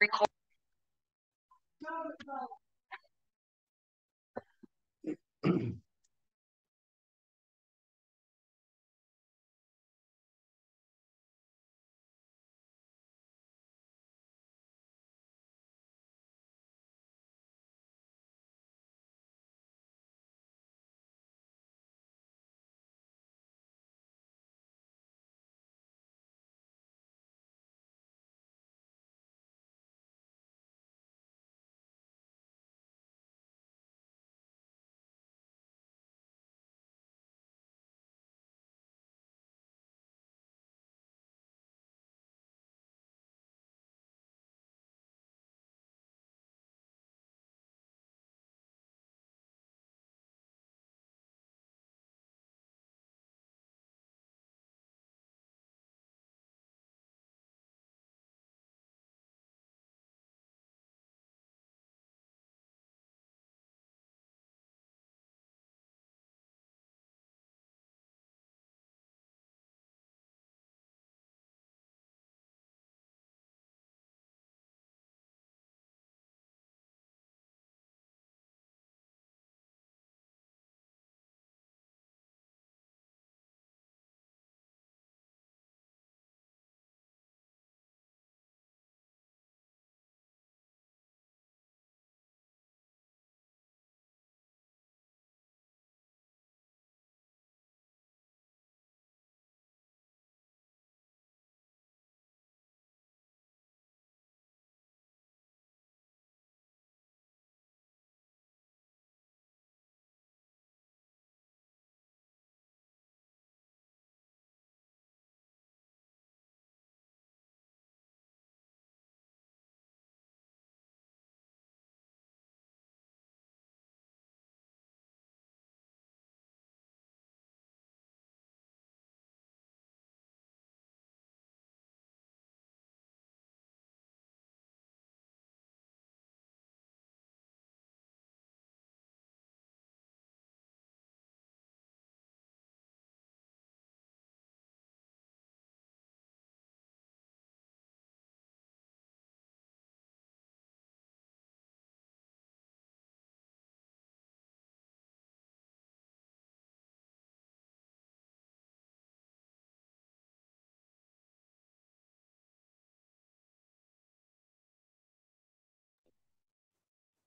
Record.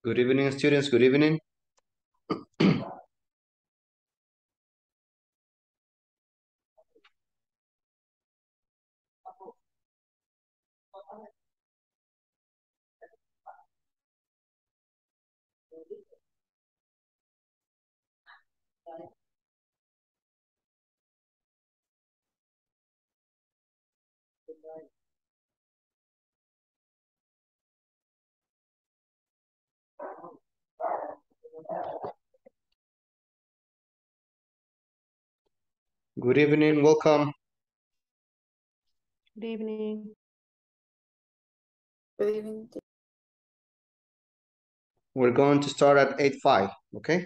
Good evening, students. Good evening. Good evening. Welcome. Good evening. Good evening. We're going to start at 8.5, okay?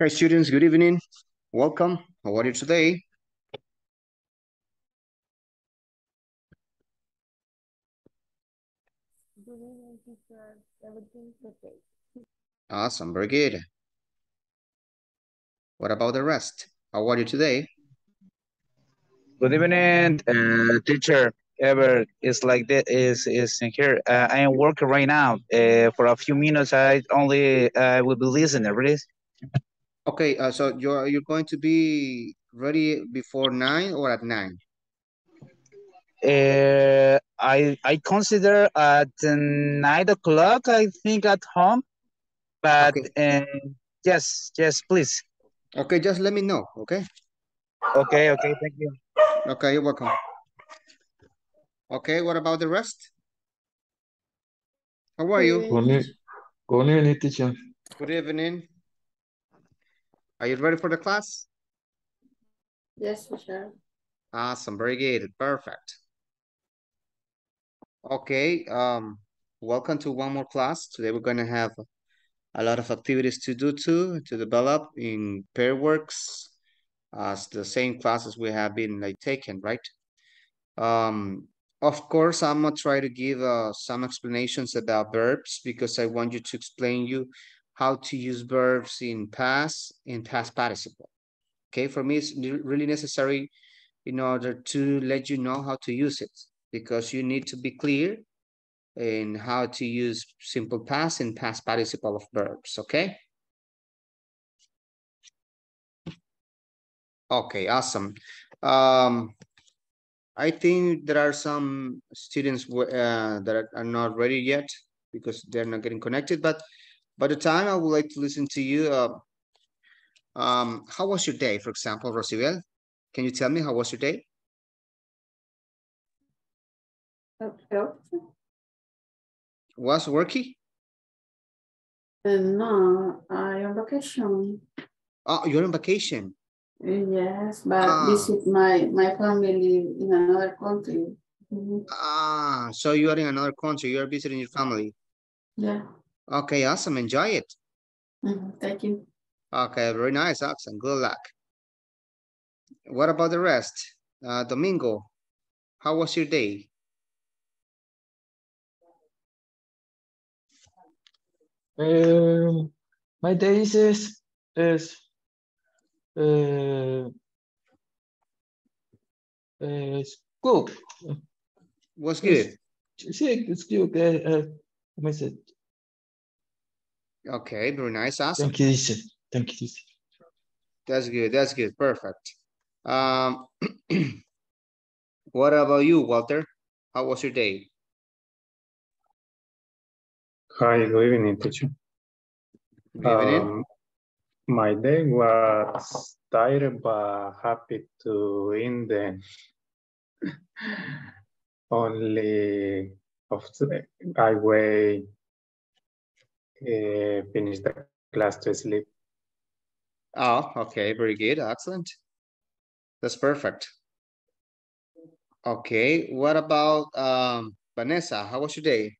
Hi, students. Good evening. Welcome. How are you today? Good evening, teacher. Everything's okay. Awesome. Very good. What about the rest? How are you today? Good evening, uh, teacher. Ever is like that is is here. Uh, I am working right now. Uh, for a few minutes, I only uh, will be listening. Really? Okay, uh, so you're you're going to be ready before nine or at nine? Uh, I I consider at nine o'clock. I think at home, but Okay. uh, yes, yes, please. Okay, just let me know. Okay. Okay, okay, thank you. Okay, you're welcome. Okay, what about the rest? How are you? Good evening, good evening, teacher. Good evening. Are you ready for the class? Yes, teacher. Awesome, very good, perfect. Okay, um, welcome to one more class. Today we're gonna have a lot of activities to do too, to develop in pair works, as the same classes we have been like taken, right? Um, of course, I'm gonna try to give uh, some explanations about verbs because I want you to explain you how to use verbs in past, in past participle. Okay, for me, it's really necessary in order to let you know how to use it because you need to be clear in how to use simple past and past participle of verbs, okay? Okay, awesome. Um, I think there are some students uh, that are, are not ready yet because they're not getting connected, but by the time I would like to listen to you, uh, um, how was your day, for example, Rosibel? Can you tell me how was your day? Okay. Was worky? Uh, no, I on vacation. Oh, you're on vacation. Yes, but Ah. visit my my family in another country. Mhm. Ah, so you are in another country. You are visiting your family. Yeah. Okay, awesome. Enjoy it. Mhm, Thank you. Okay, very nice, awesome. Good luck. What about the rest? Uh, Domingo, how was your day? Um, my day is, is, uh, is good. Was good. Sí, it's good. Uh, uh, let me say, Okay, very nice, awesome. thank you, teacher. Thank you, teacher. That's good. That's good. Perfect. Um, what about you, Walter? How was your day? Hi, good evening, teacher. Good evening. Um, my day was tired but happy to end the only of the I way uh, finish the class to sleep. Oh, okay, very good. Excellent. That's perfect. Okay, what about um Vanessa? How was your day?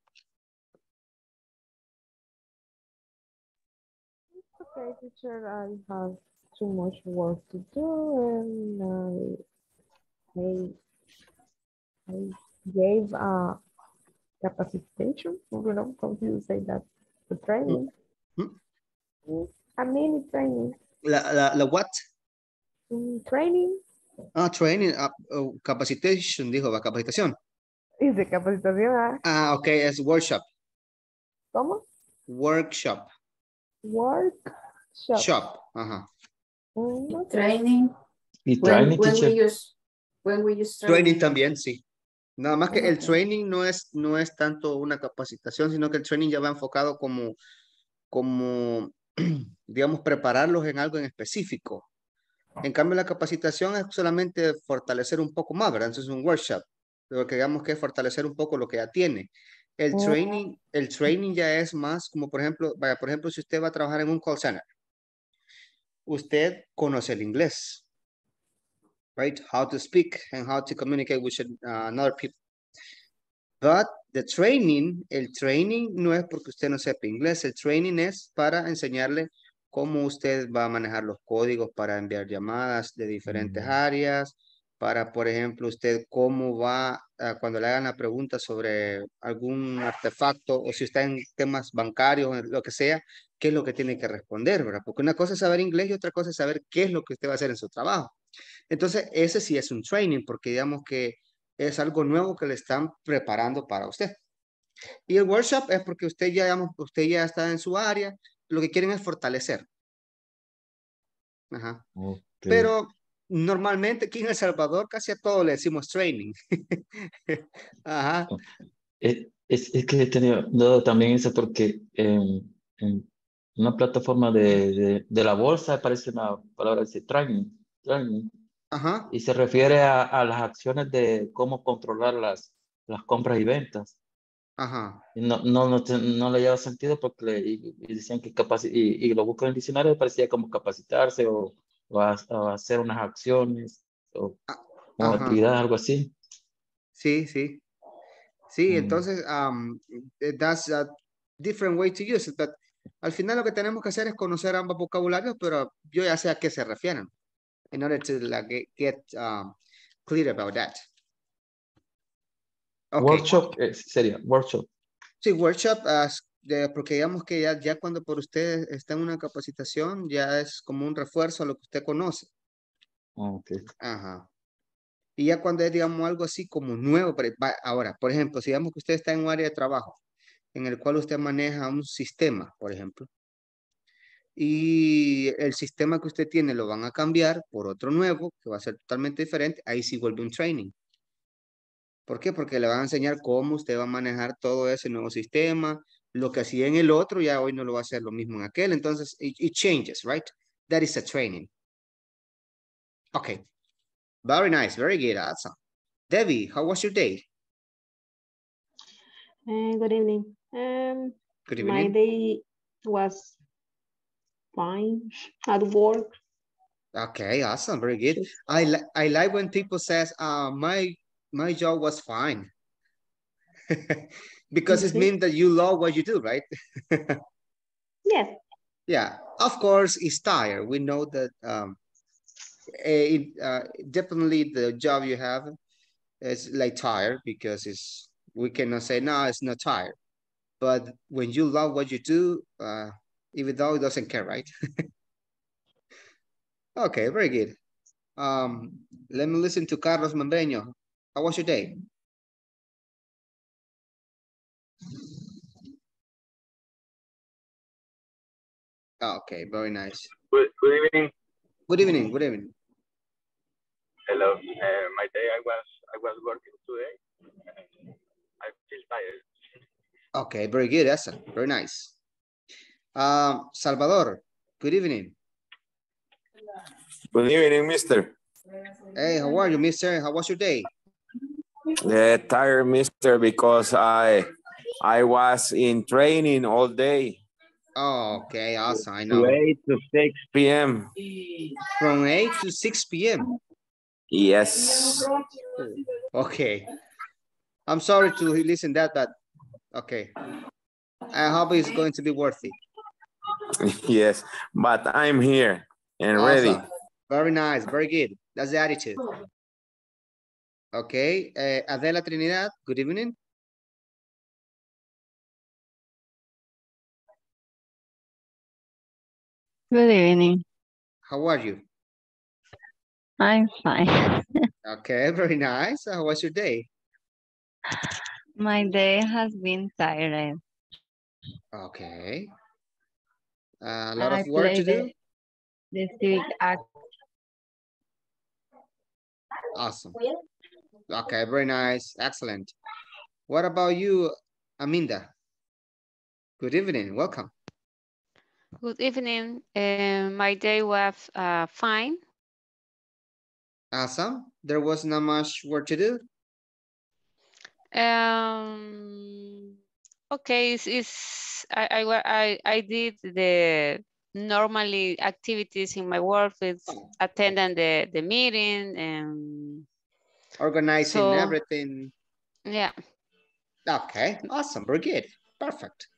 Okay, teacher, I have too much work to do and I, I, I gave a capacitation, I don't know how do you say that, the training. Hmm? Mm, A mini training, La, la, la what? Mm, training, Ah, training, ah, oh, capacitation, dijo, va, capacitación. es de capacitación, ¿ah? Ah, okay, es workshop, ¿cómo? workshop, Workshop. shop, ajá. Mm, ok. Training. Y When, training, when we teacher. use when we use Training training. también, sí. Nada más que el training no es, no es tanto una capacitación, sino que el training ya va enfocado como, como, digamos, prepararlos en algo en específico. En cambio, la capacitación es solamente fortalecer un poco más, ¿verdad? Entonces, un workshop, lo que digamos que es fortalecer un poco lo que ya tiene. El Oh. training, el training ya es más como, por ejemplo, vaya, por ejemplo, si usted va a trabajar en un call center, usted conoce el inglés, right? How to speak and how to communicate with uh, another people. But the training, el training no es porque usted no sepa inglés, el training es para enseñarle cómo usted va a manejar los códigos para enviar llamadas de diferentes Mm. áreas, para, por ejemplo, usted cómo va, a cuando le hagan la pregunta sobre algún artefacto o si está en temas bancarios, en lo que sea, qué es lo que tiene que responder, ¿verdad? Porque una cosa es saber inglés y otra cosa es saber qué es lo que usted va a hacer en su trabajo. Entonces, ese sí es un training, porque digamos que es algo nuevo que le están preparando para usted. Y el workshop es porque usted ya, digamos, usted ya está en su área, lo que quieren es fortalecer. Ajá. Pero normalmente aquí en El Salvador casi a todo le decimos training. Ajá. Es, es, es que he tenido también eso porque en, en una plataforma de, de, de la bolsa aparece una palabra dice training, Ajá. y se refiere a, a las acciones de cómo controlar las, las compras y ventas. Ajá. Y no, no, no, no le lleva sentido porque le, y, y decían que capaci y, y lo busco en el diccionario, parecía como capacitarse o, o, ha- o hacer unas acciones o, o ajá. actividades, algo así. Sí, sí. Sí, Mm. entonces, um, that's a different way to use it, but al final lo que tenemos que hacer es conocer ambos vocabularios, pero yo ya sé a qué se refieren, in order to like, get, um, clear about that. Okay. Workshop eh, sería, workshop. Sí, workshop, ah, de- porque digamos que ya, ya cuando por usted está en una capacitación, ya es como un refuerzo a lo que usted conoce. Ah, ok. Ajá. Y ya cuando es, digamos, algo así como nuevo, pero va- ahora, por ejemplo, si digamos que usted está en un área de trabajo en el cual usted maneja un sistema, por ejemplo, y el sistema que usted tiene lo van a cambiar por otro nuevo, que va a ser totalmente diferente, ahí sí vuelve un training. ¿Por qué? Porque le van a enseñar cómo usted va a manejar todo ese nuevo sistema, lo que hacía en el otro, ya hoy no lo va a hacer lo mismo en aquel, entonces, it, it changes, right? That is a training. Okay. Very nice, very good, awesome. Debbie, how was your day? Uh, good evening. Um, Good my evening. day was fine at work. Okay, awesome, very good. I li I like when people says, uh, my my job was fine. Because it Mhm. means that you love what you do, right? Yes, Yeah, of course, it's tired. We know that um, it, uh, definitely the job you have is like tired because it's we cannot say no, it's not tired. But when you love what you do, uh, even though it doesn't care, right? okay, very good. Um, let me listen to Carlos Membreño. How was your day? Okay, very nice. Good, good evening. Good evening. Good evening. Hello. Uh, my day, I was I was working today. I feel tired. Okay, very good. That's very nice. Um, Salvador, good evening. Good evening, mister. Hey, how are you, mister? How was your day? Uh, tired, mister, because I I was in training all day. Oh, okay, awesome. I know. To 8 to 6 p.m. From 8 to 6 p.m. Yes. Okay. I'm sorry to listen that, but okay. I hope it's going to be worth it. yes. But I'm here and ready. Very nice, very good. That's the attitude. Okay, uh, Adela Trinidad, good evening. Good evening. How are you? I'm fine. Okay, very nice. How was your day? My day has been tired. Okay. A lot I of work to do. The the civic act. Awesome. Okay, very nice. Excellent. What about you, Aminda? Good evening. Welcome. Good evening. Uh, my day was uh, fine. Awesome. There was not much work to do. Um, okay, it's, it's I, I I I did the normally activities in my work with attending the the meeting and Organizing So- everything. yeah. Okay, awesome. Very good. Perfect.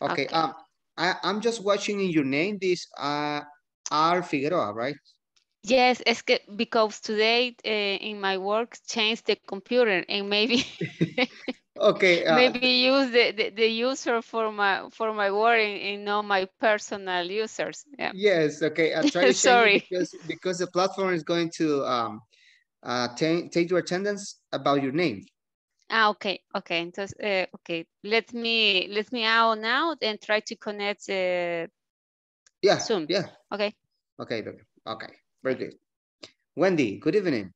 Okay, Okay. um, I, I'm just watching in your name, this uh, R. Figueroa, right? Yes, es que because today uh, in my work changed the computer and maybe Okay. Uh, maybe use the, the, the user for my for my work and, not my personal users. Yeah. Yes, okay. I'll try to Sorry. because, because the platform is going to um, uh, take your attendance about your name. Ah, okay, okay. Entonces, uh, okay. Let me let me out now and try to connect. Uh, Yeah, Soon. yeah. okay. Okay, okay, okay. Very good. Wendy, good evening.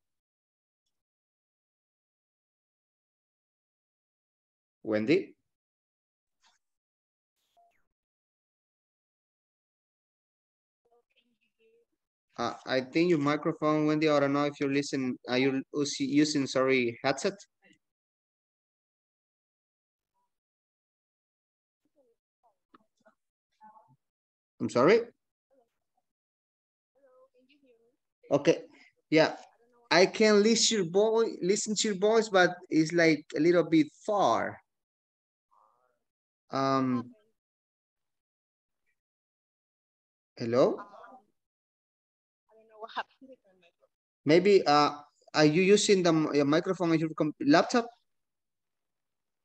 Wendy? Uh, I think your microphone, Wendy, I don't know if you're listening, are you using, sorry, headset? I'm sorry? Okay, yeah, I can listen your voice, listen to your voice, but it's like a little bit far. Um. Hello? I don't know what happened with my microphone. Maybe, uh, are you using the microphone on your laptop?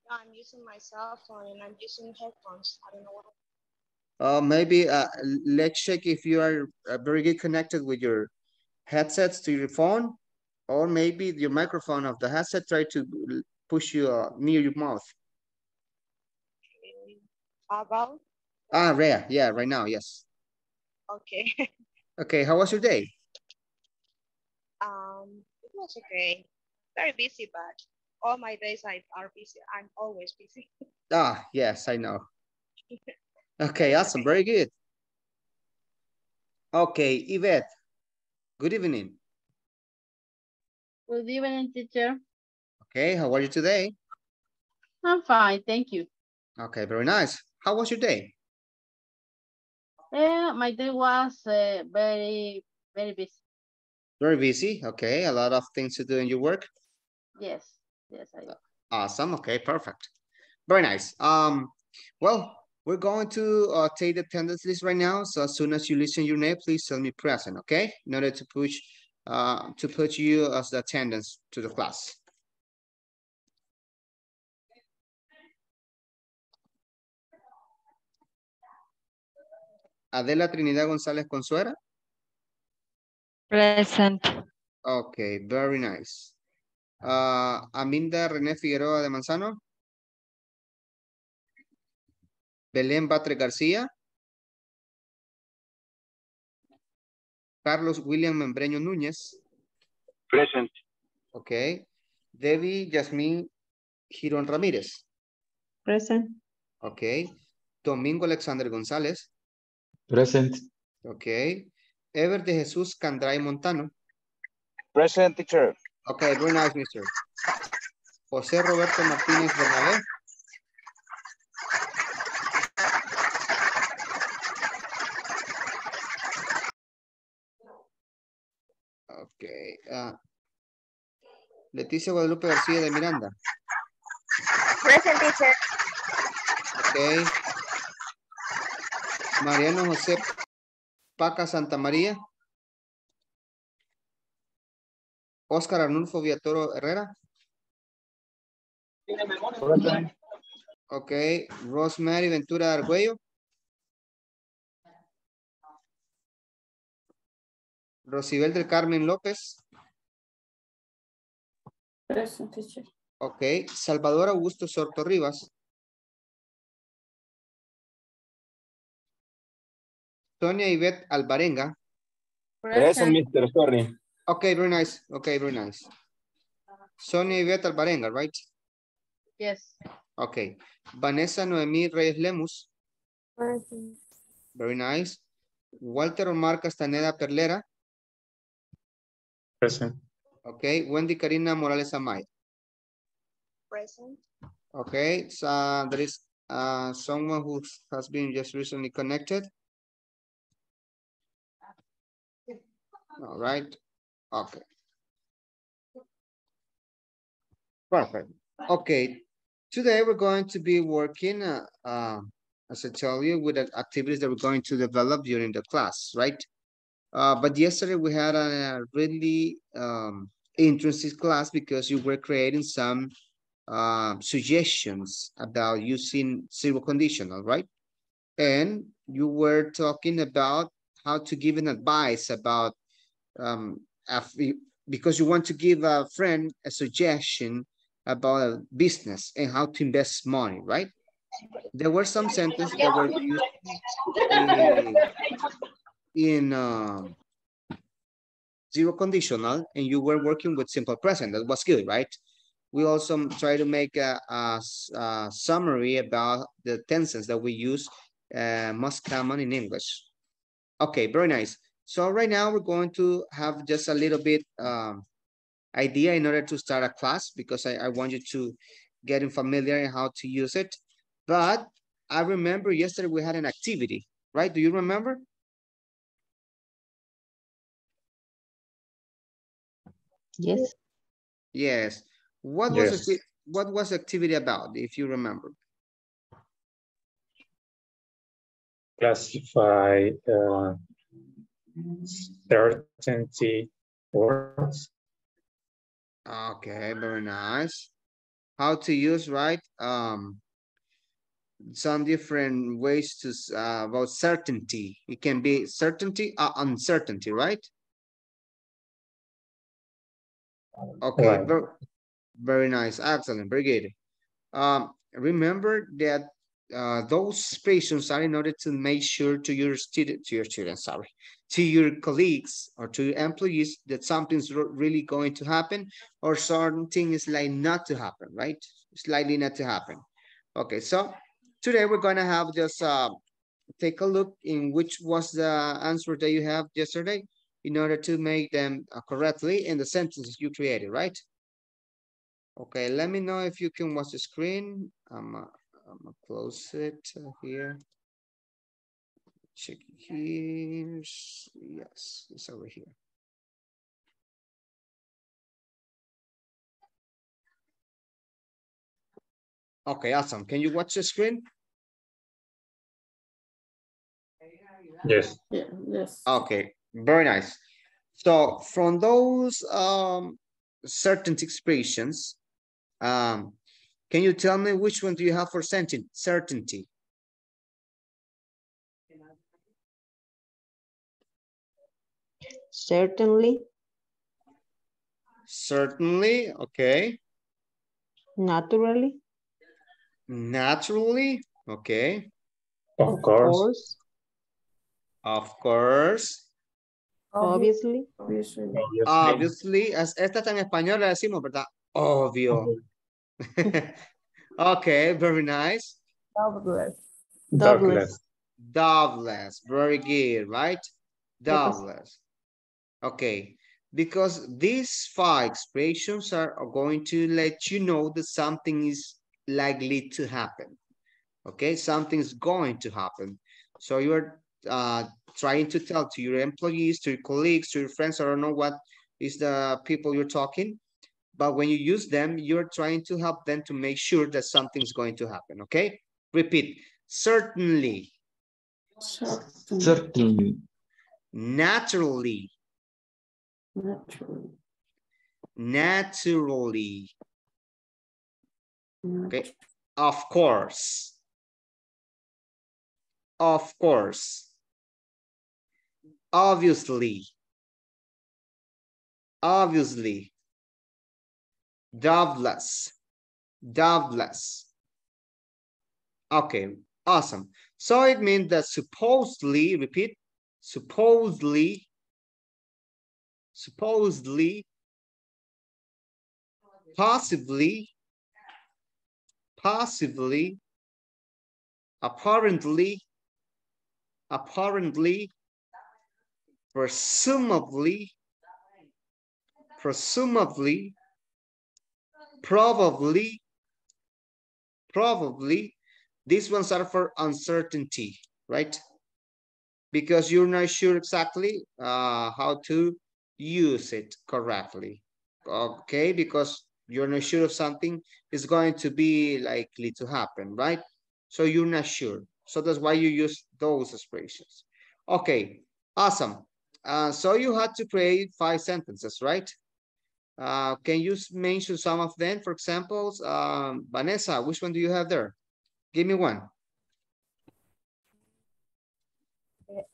No, I'm using my cell phone and I'm using headphones. I don't know what. Uh, maybe, uh, let's check if you are uh, very good connected with your headsets to your phone. Or maybe your microphone of the headset try to push you uh, near your mouth. How about? Ah, Rhea, yeah, right now, yes. Okay. Okay, how was your day? um, it was okay. Very busy, but all my days I are busy. I'm always busy. Ah, yes, I know. Okay, awesome, very good. Okay, Yvette, good evening. Good evening, teacher. Okay, how are you today? I'm fine, thank you. Okay, very nice. How was your day? Yeah, my day was uh, very, very busy. Very busy, okay, a lot of things to do in your work. Yes, yes, I Awesome, okay, perfect. Very nice. Um, well, we're going to uh, take the attendance list right now. So as soon as you listen your name, please tell me present, okay? In order to push, uh, to put you as the attendance to the class. Adela Trinidad González Consuera. Present. Okay, very nice. Uh, Aminda René Figueroa de Manzano. Belén Batre García. Carlos William Membreño Núñez. Present. Ok. Debbie Yasmín Girón Ramírez. Present. Ok. Domingo Alexander González. Present. Ok. Ever de Jesús Candray Montano. Present teacher. Okay, very nice, mister. José Roberto Martínez Bernabé. Okay. ah, Leticia Guadalupe García de Miranda. Present teacher. Okay. Mariano José Paca Santa María. Oscar Arnulfo Villatoro Herrera. Ok, Rosemary Ventura Argüello. Rosibel del Carmen López. Present, teacher. Ok, Salvador Augusto Sorto Rivas. Sonia Ivette Alvarenga. Present, Mr. Sorry. Okay, very nice. Okay, very nice. Sonia Ivette Alvarenga, right? Yes. Okay. Vanessa Noemí Reyes Lemus. Present. Very nice. Walter Omar Castaneda Perlera. Present. Okay. Wendy Karina Morales Amaya. Present. Okay. So there is uh, someone who has been just recently connected. All right. Okay. Perfect. Okay. Today we're going to be working uh, uh, as I tell you, with the activities that we're going to develop during the class, right? Uh, but yesterday we had a really um, interesting class because you were creating some uh, suggestions about using zero conditional, right? And you were talking about how to give an advice about um, because you want to give a friend a suggestion about a business and how to invest money, right? There were some sentences that were used in, in um, zero conditional and you were working with simple present. That was good, right? We also try to make a, a, a summary about the tenses that we use uh, most common in English. Okay, very nice. So right now we're going to have just a little bit um, idea in order to start a class because I, I want you to get familiar and how to use it. But I remember yesterday we had an activity, right? Do you remember? Yes. Yes. What Yes. was it? What was the activity about, if you remember? Classify uh, certainty words. Okay, very nice. How to use, right? Um, some different ways to uh, about certainty. It can be certainty or uncertainty, right? Okay, Right. very, very nice, excellent, very good. Um, remember that uh, those expressions are in order to make sure to your student, to your students, sorry, to your colleagues or to your employees that something's really going to happen or something is like not to happen, right? Slightly not to happen. Okay, so today we're gonna have just uh, take a look in which was the answer that you have yesterday in order to make them uh, correctly in the sentences you created, right? Okay, let me know if you can watch the screen. I'm, I'm gonna close it uh, here. Check here. Yes, it's over here. Okay, awesome. Can you watch the screen? Yes. Yeah, yes. Okay, very nice. So from those um, certain expressions, um, can you tell me which one do you have for certain certainty? Certainly, Certainly, okay. naturally, Naturally, okay. Of of course. course, Of course. obviously, Obviously. Obviously. Obviously, as esta está en español le decimos, ¿verdad? Obvio. okay, very nice. Douglas. Douglas. Doubtless, very good, right? Because- Doubtless. Okay, because these five expressions are, are going to let you know that something is likely to happen. Okay, something's going to happen. So you're uh, trying to tell to your employees, to your colleagues, to your friends, I don't know what is the people you're talking, but when you use them, you're trying to help them to make sure that something's going to happen, okay? Repeat, certainly, Certainly. Certainly. naturally, Naturally. naturally, okay? Of course, of course, obviously, obviously, doubtless, doubtless. Okay, awesome. So it means that supposedly, repeat, supposedly, supposedly, possibly, possibly, apparently, apparently, presumably, presumably, probably, probably, these ones are for uncertainty, right? Because you're not sure exactly uh, how to use it correctly, okay? Because you're not sure if something is going to be likely to happen, right? So you're not sure. So that's why you use those expressions. Okay, awesome. Uh, so you had to create five sentences, right? Uh, can you mention some of them? For example, um, Vanessa, which one do you have there? Give me one.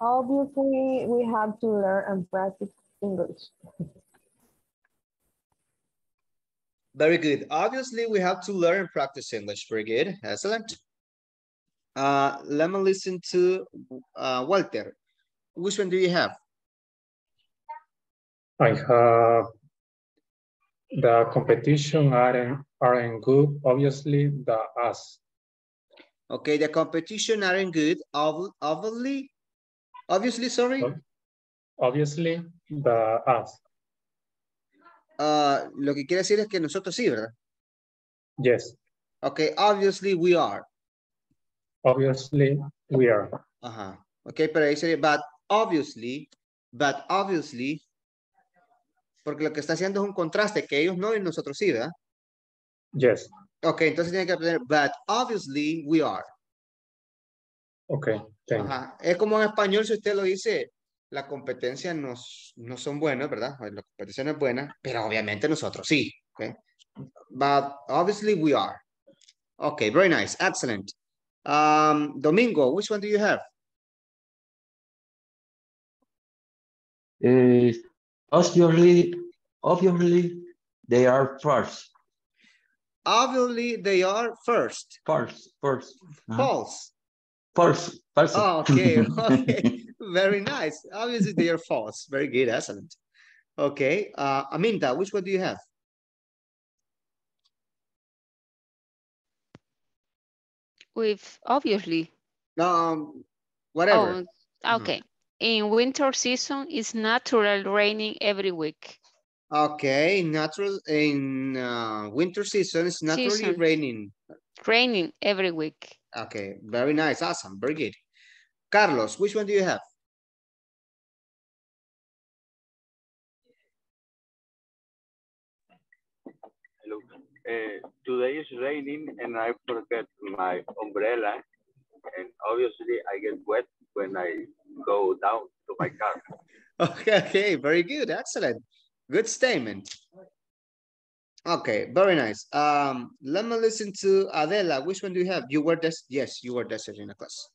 Obviously, we have to learn and practice English. Very good. Obviously, we have to learn and practice English. Very good. Excellent. Uh, let me listen to uh, Walter. Which one do you have? I have the competition aren't, aren't good, obviously the us. Okay, the competition aren't good. ob- Obviously, obviously, sorry. Obviously the us. Uh, lo que quiere decir es que nosotros sí, ¿verdad? Yes, Okay, obviously we are. obviously we are. Ajá. Okay, pero ahí sería, but obviously, but obviously, porque lo que está haciendo es un contraste, que ellos no y nosotros sí, ¿verdad? Yes, Ok, entonces tiene que aprender, but obviously we are. okay, thank you. Ajá. Es como en español si usted lo dice, la competencia nos, no son buenas, ¿verdad? La competencia no es buena, pero obviamente nosotros sí. Okay? But obviously we are. Okay, very nice, excellent. Um, Domingo, which one do you have? Eh, obviously, obviously, they are first. Obviously they are first. First, first. Ajá. False. False, false. Oh, okay, okay. Very nice. Obviously they are false. Very good, excellent. Okay, uh, Aminta, which one do you have? With obviously. Um, whatever. Oh, okay. In winter season, it's natural raining every week. Okay, natural in uh, winter season it's naturally Season. raining. Raining every week. Okay, very nice, awesome, very good. Carlos, which one do you have? Uh, today is raining and I forget my umbrella. And obviously I get wet when I go down to my car. Okay, okay, very good, excellent. Good statement. Okay, very nice. Um, let me listen to Adela. Which one do you have? You were this, yes, you were desert in the class.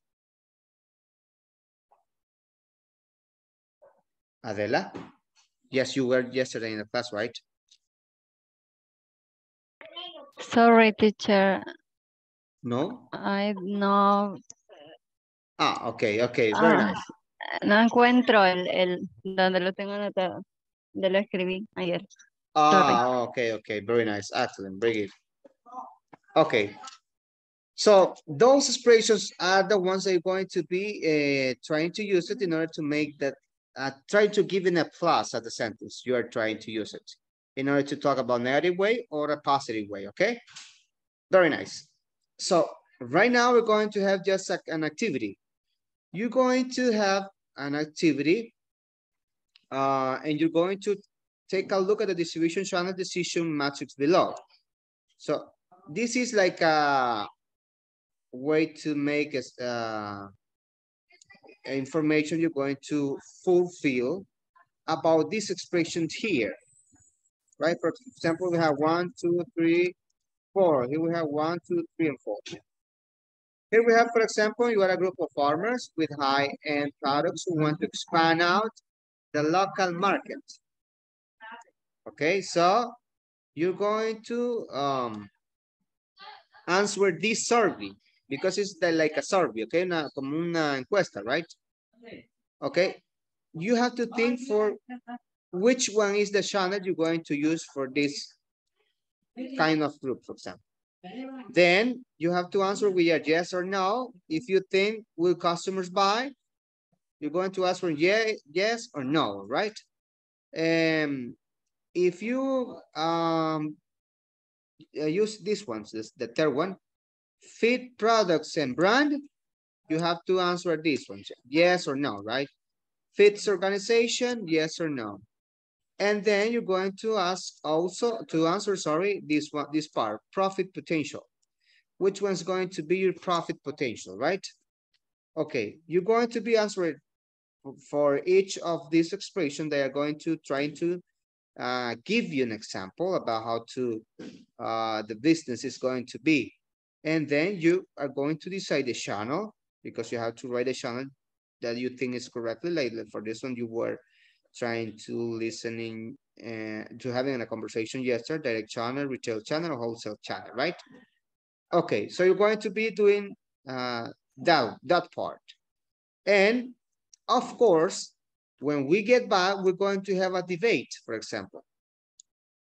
Adela? Yes, you were yesterday in the class, right? Sorry, teacher. No? I no, Ah, okay, okay, very Ah. nice. no encuentro el, el donde lo tengo anotado. De lo escribí ayer. Ah, okay, okay, very nice, excellent, very good. Okay. So those expressions are the ones that you're going to be uh, trying to use it in order to make that, uh, try to give in a plus at the sentence. You are trying to use it in order to talk about negative way or a positive way, okay? Very nice. So right now we're going to have just an activity. You're going to have an activity uh, and you're going to take a look at the distribution channel decision matrix below. So this is like a way to make uh, information you're going to fulfill about these expressions here. Right? For example, we have one, two, three, four. Here we have one, two, three, and four. Here we have, for example, you are a group of farmers with high-end products who want to expand out the local market. Okay, so you're going to um, answer this survey because it's the, like a survey, okay? Una, como una encuesta, right? Okay, you have to think for which one is the channel you're going to use for this kind of group, for example. Then you have to answer with a yes or no. If you think will customers buy, you're going to ask for yeah, yes or no, right? Um, if you um uh, use this one, this the third one, fit products and brand, you have to answer this one, yes or no, right? Fits organization, yes or no. And then you're going to ask also to answer, sorry, this one, this part, profit potential. Which one's going to be your profit potential, right? Okay, you're going to be answering for each of these expressions. They are going to try to uh, give you an example about how to uh, the business is going to be. And then you are going to decide the channel because you have to write a channel that you think is correctly labeled. For this one, you were trying to listening uh, to having a conversation yesterday, direct channel, retail channel, wholesale channel, right? Okay, so you're going to be doing uh, that, that part. And of course, when we get back, we're going to have a debate, for example,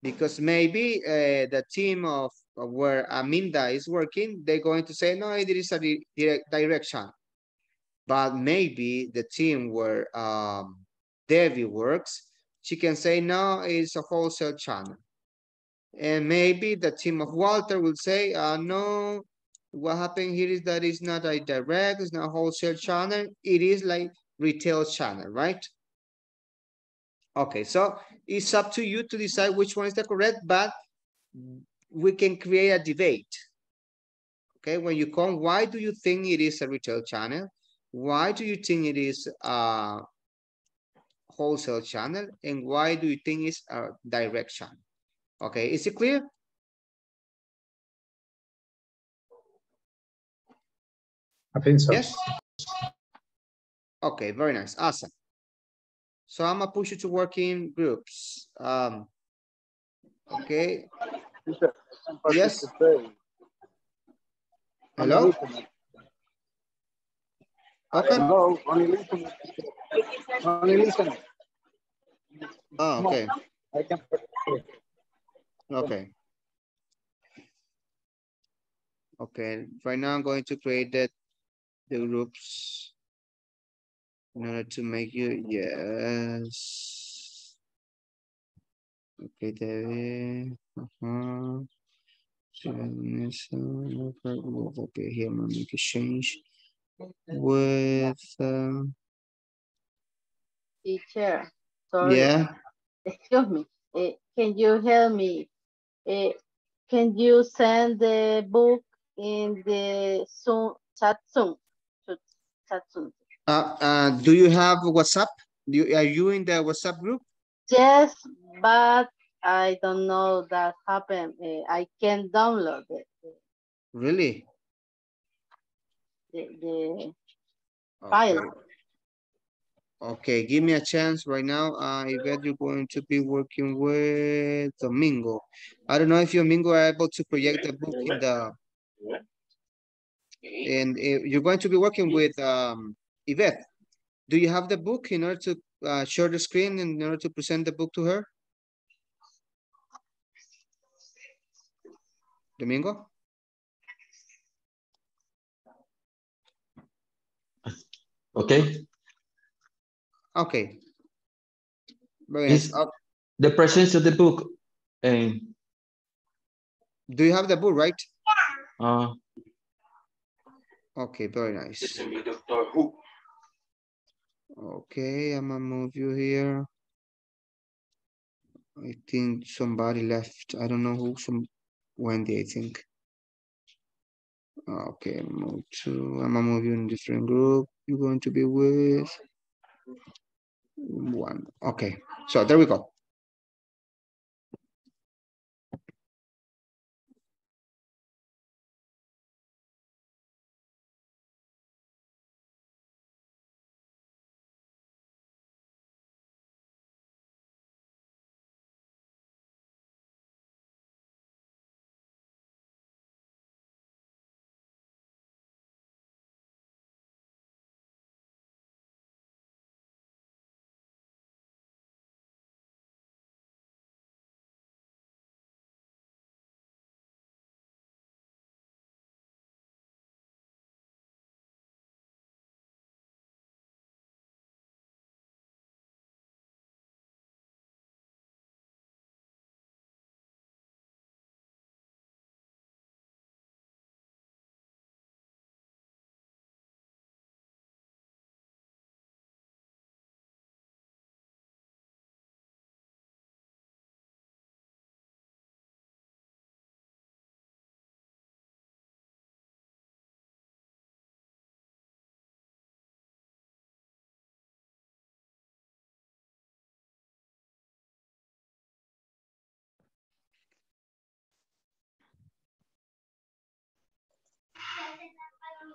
because maybe uh, the team of where Aminda is working, they're going to say, no, it is a direct direction. But maybe the team where um, Debbie works, she can say, no, it's a wholesale channel. And maybe the team of Walter will say, uh, no, what happened here is that it's not a direct, it's not a wholesale channel, it is like retail channel, right? Okay, so it's up to you to decide which one is the correct, but we can create a debate. Okay, when you come, why do you think it is a retail channel? Why do you think it is a wholesale channel? And why do you think it's a direct channel? Okay, is it clear? I think so. Yes? Okay, very nice, awesome. So I'm gonna push you to work in groups. Um, okay. Yes. Hello? Okay. No, only listen. Only listen. Oh, okay. I can. Okay. Okay, right now I'm going to create that the groups in order to make you yes. Okay, David. Uh-huh. Okay, here I'm gonna make a change with uh, Teacher, sorry. yeah. Excuse me. eh, can you help me? Eh, can you send the book in the Zoom chat Zoom? Chat Zoom. Uh, uh, do you have WhatsApp? Do you, are you in the WhatsApp group? Yes, but I don't know that happened. Eh, I can download it. Really? The, the Okay. file. Okay, give me a chance right now. I bet you're going to be working with Domingo. I don't know if you, Domingo, are able to project the book in the, and eh, you're going to be working with um, Yvette. Do you have the book in order to uh, share the screen in order to present the book to her? Domingo? Okay. Okay. Very. Is Uh, the presence of the book and do you have the book, right? uh, Okay, very nice. Okay, I'm gonna move you here. I think somebody left. I don't know who, some Wendy, I think. Okay, move to, I'm gonna move you in a different group. You're going to be with one. Okay, so there we go.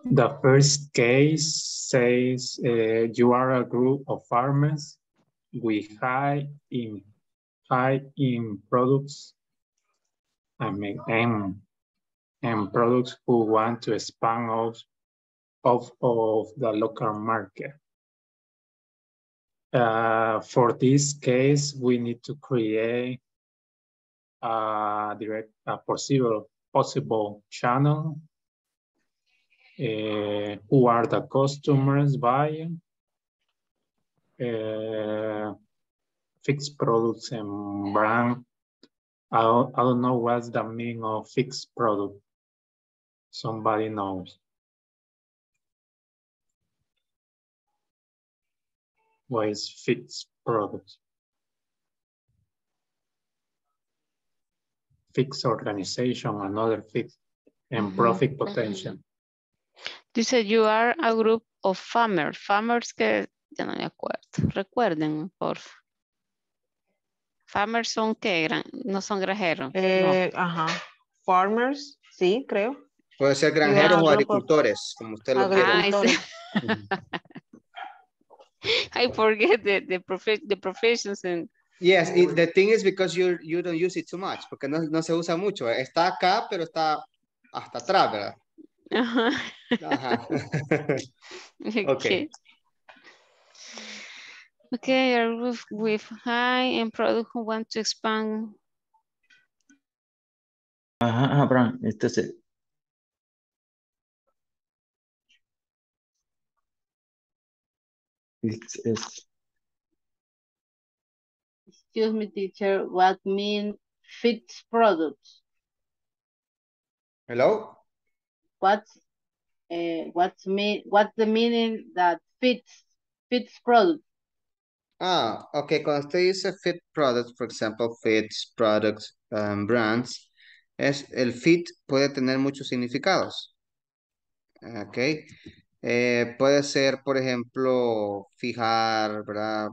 The first case says uh, you are a group of farmers with high in high in products. I mean, and, and products who want to expand of, of, of the local market. Uh, for this case, we need to create a direct, a possible, possible channel uh, who are the customers buying uh, fixed products and brand. I don't, I don't know what's the meaning of fixed product. Somebody knows. What is fixed product? Fixed organization, another fixed and Mhm. profit potential. Dice, you are a group of farmers. Farmers que ya no me acuerdo. Recuerden, por favor. Farmers son qué? Gran- no son granjeros. Eh, Ajá. Farmers, sí, creo. Puede ser granjeros o agricultores, como usted lo quiera. I forget the, the professions and Yes, it- the thing is because you, you don't use it too much, porque no, no se usa mucho. Está acá, pero está hasta atrás, ¿verdad? Ajá. Ajá. Okay. Okay. Okay, a group with high and product who want to expand. Ajá, ajá, Bran, este es It's, it's, Excuse me, teacher, what mean fixed products? Hello? What's, uh, what's mean, what's the meaning that fits, fits product? Ah, ok, cuando usted dice fit products, por ejemplo, fits, products, um, brands, es, el fit puede tener muchos significados. Ok, eh, puede ser, por ejemplo, fijar, ¿verdad?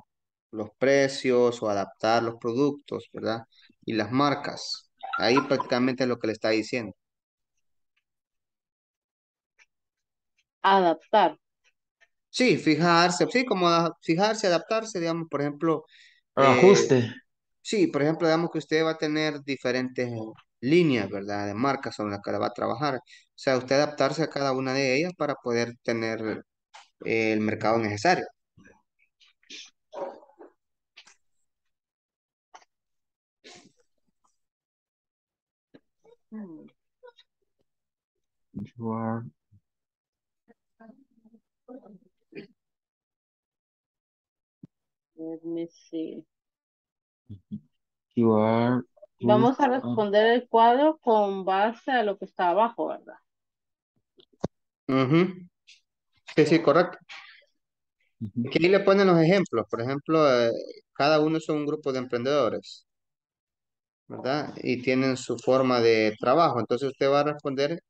Los precios o adaptar los productos, ¿verdad? Y las marcas. Ahí prácticamente es lo que le está diciendo. Adaptar. Sí, fijarse, sí, como a- fijarse, adaptarse, digamos, por ejemplo, eh, ajuste. Sí, por ejemplo, digamos que usted va a tener diferentes líneas, ¿verdad? De marcas sobre las que va a trabajar. O sea, usted adaptarse a cada una de ellas para poder tener eh, el mercado necesario. Hmm. You are, Let me see. you are. Vamos a responder el cuadro con base a lo que está abajo, ¿verdad? Ujú. Sí, sí, correcto. ujú. Aquí le ponen los ejemplos. Por ejemplo, eh, cada uno son un grupo de emprendedores, ¿verdad? Y tienen su forma de trabajo. Entonces usted va a responder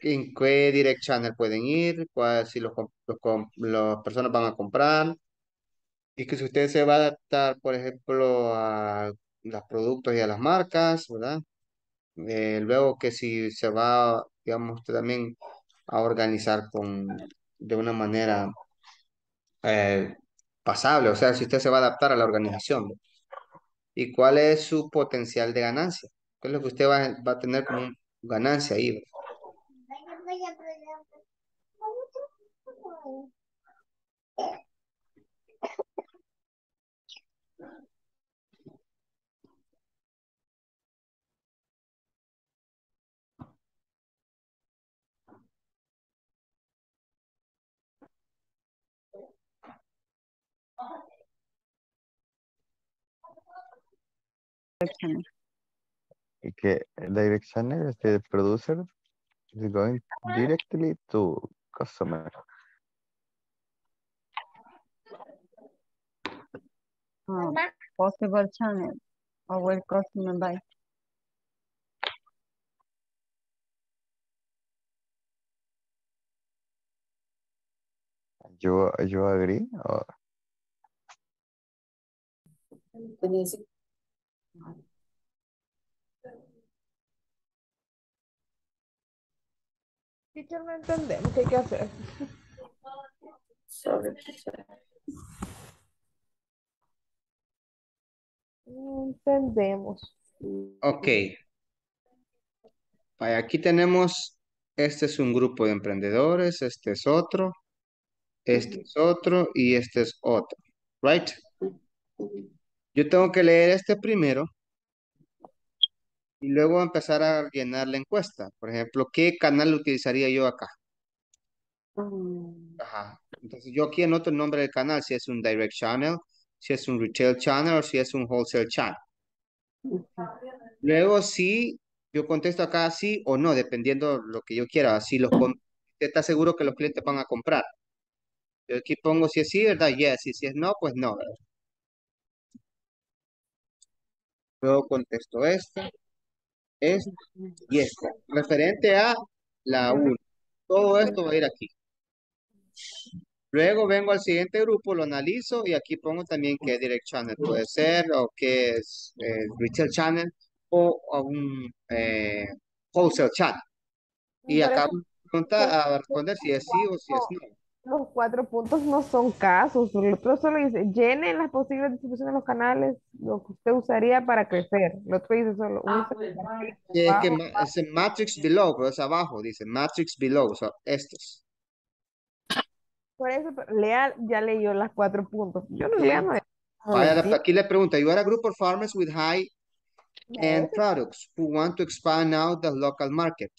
en qué direct channel pueden ir, cuál, si los, los com- las personas van a comprar. Y que si usted se va a adaptar, por ejemplo, a los productos y a las marcas, ¿verdad? Eh, luego que si se va, digamos, también a organizar con, de una manera eh, pasable, o sea, si usted se va a adaptar a la organización. ¿Y cuál es su potencial de ganancia? ¿Qué es lo que usted va, va a tener como ganancia ahí? Direction. que direct channel, the producer is going directly to customer. Ah, possible channel. Or where customer buy. You you agree? Or Teacher, no entendemos qué hay que hacer. Sorry, teacher. No entendemos. Ok. Vaya, Aquí tenemos, este es un grupo de emprendedores, este es otro, este es otro y este es otro. Right? Yo tengo que leer este primero y luego empezar a llenar la encuesta. Por ejemplo, ¿qué canal utilizaría yo acá? Ajá. Entonces yo aquí anoto el nombre del canal, si es un direct channel, si es un retail channel o si es un wholesale channel. Luego sí, yo contesto acá sí o no, dependiendo lo que yo quiera. Si los está seguro que los clientes van a comprar. Yo aquí pongo si es sí, ¿verdad? Yes. Y si es no, pues no. Luego contesto esta, esta y esta. Referente a la 1. Todo esto va a ir aquí. Luego vengo al siguiente grupo, lo analizo y aquí pongo también qué direct channel puede ser o qué es eh, retail channel o, o un eh, wholesale channel. Y acá pregunta a responder si es sí o si es no. Los cuatro puntos no son casos. El otro solo dice, llenen las posibles distribuciones de los canales, lo que usted usaría para crecer. El otro dice solo, Que, que ma- es el matrix below, pero es abajo, dice matrix below, o sea, estos. Por eso, lea, ya leyó las cuatro puntos. Yo no leo nada. Vaya, aquí le pregunta, you are a group of farmers with high end products who want to expand out the local market.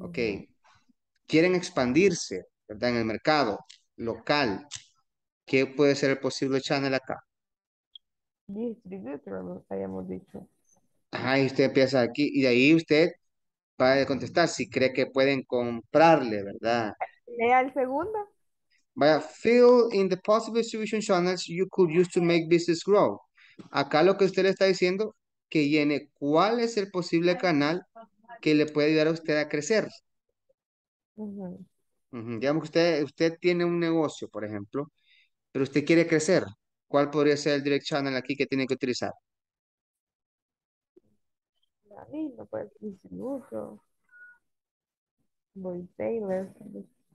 Ok. Quieren expandirse, ¿verdad? En el mercado local. ¿Qué puede ser el posible channel acá? Distributor, habíamos dicho. Ajá, y usted empieza aquí y de ahí usted va a contestar si cree que pueden comprarle, ¿verdad? Lea el segundo. Vaya, fill in the possible distribution channels you could use to make business grow. Acá lo que usted le está diciendo, que llene cuál es el posible canal que le puede ayudar a usted a crecer. Digamos que usted, usted tiene un negocio, por ejemplo, pero usted quiere crecer. ¿Cuál podría ser el direct channel aquí que tiene que utilizar? La misma, pues, distributor. Retailer.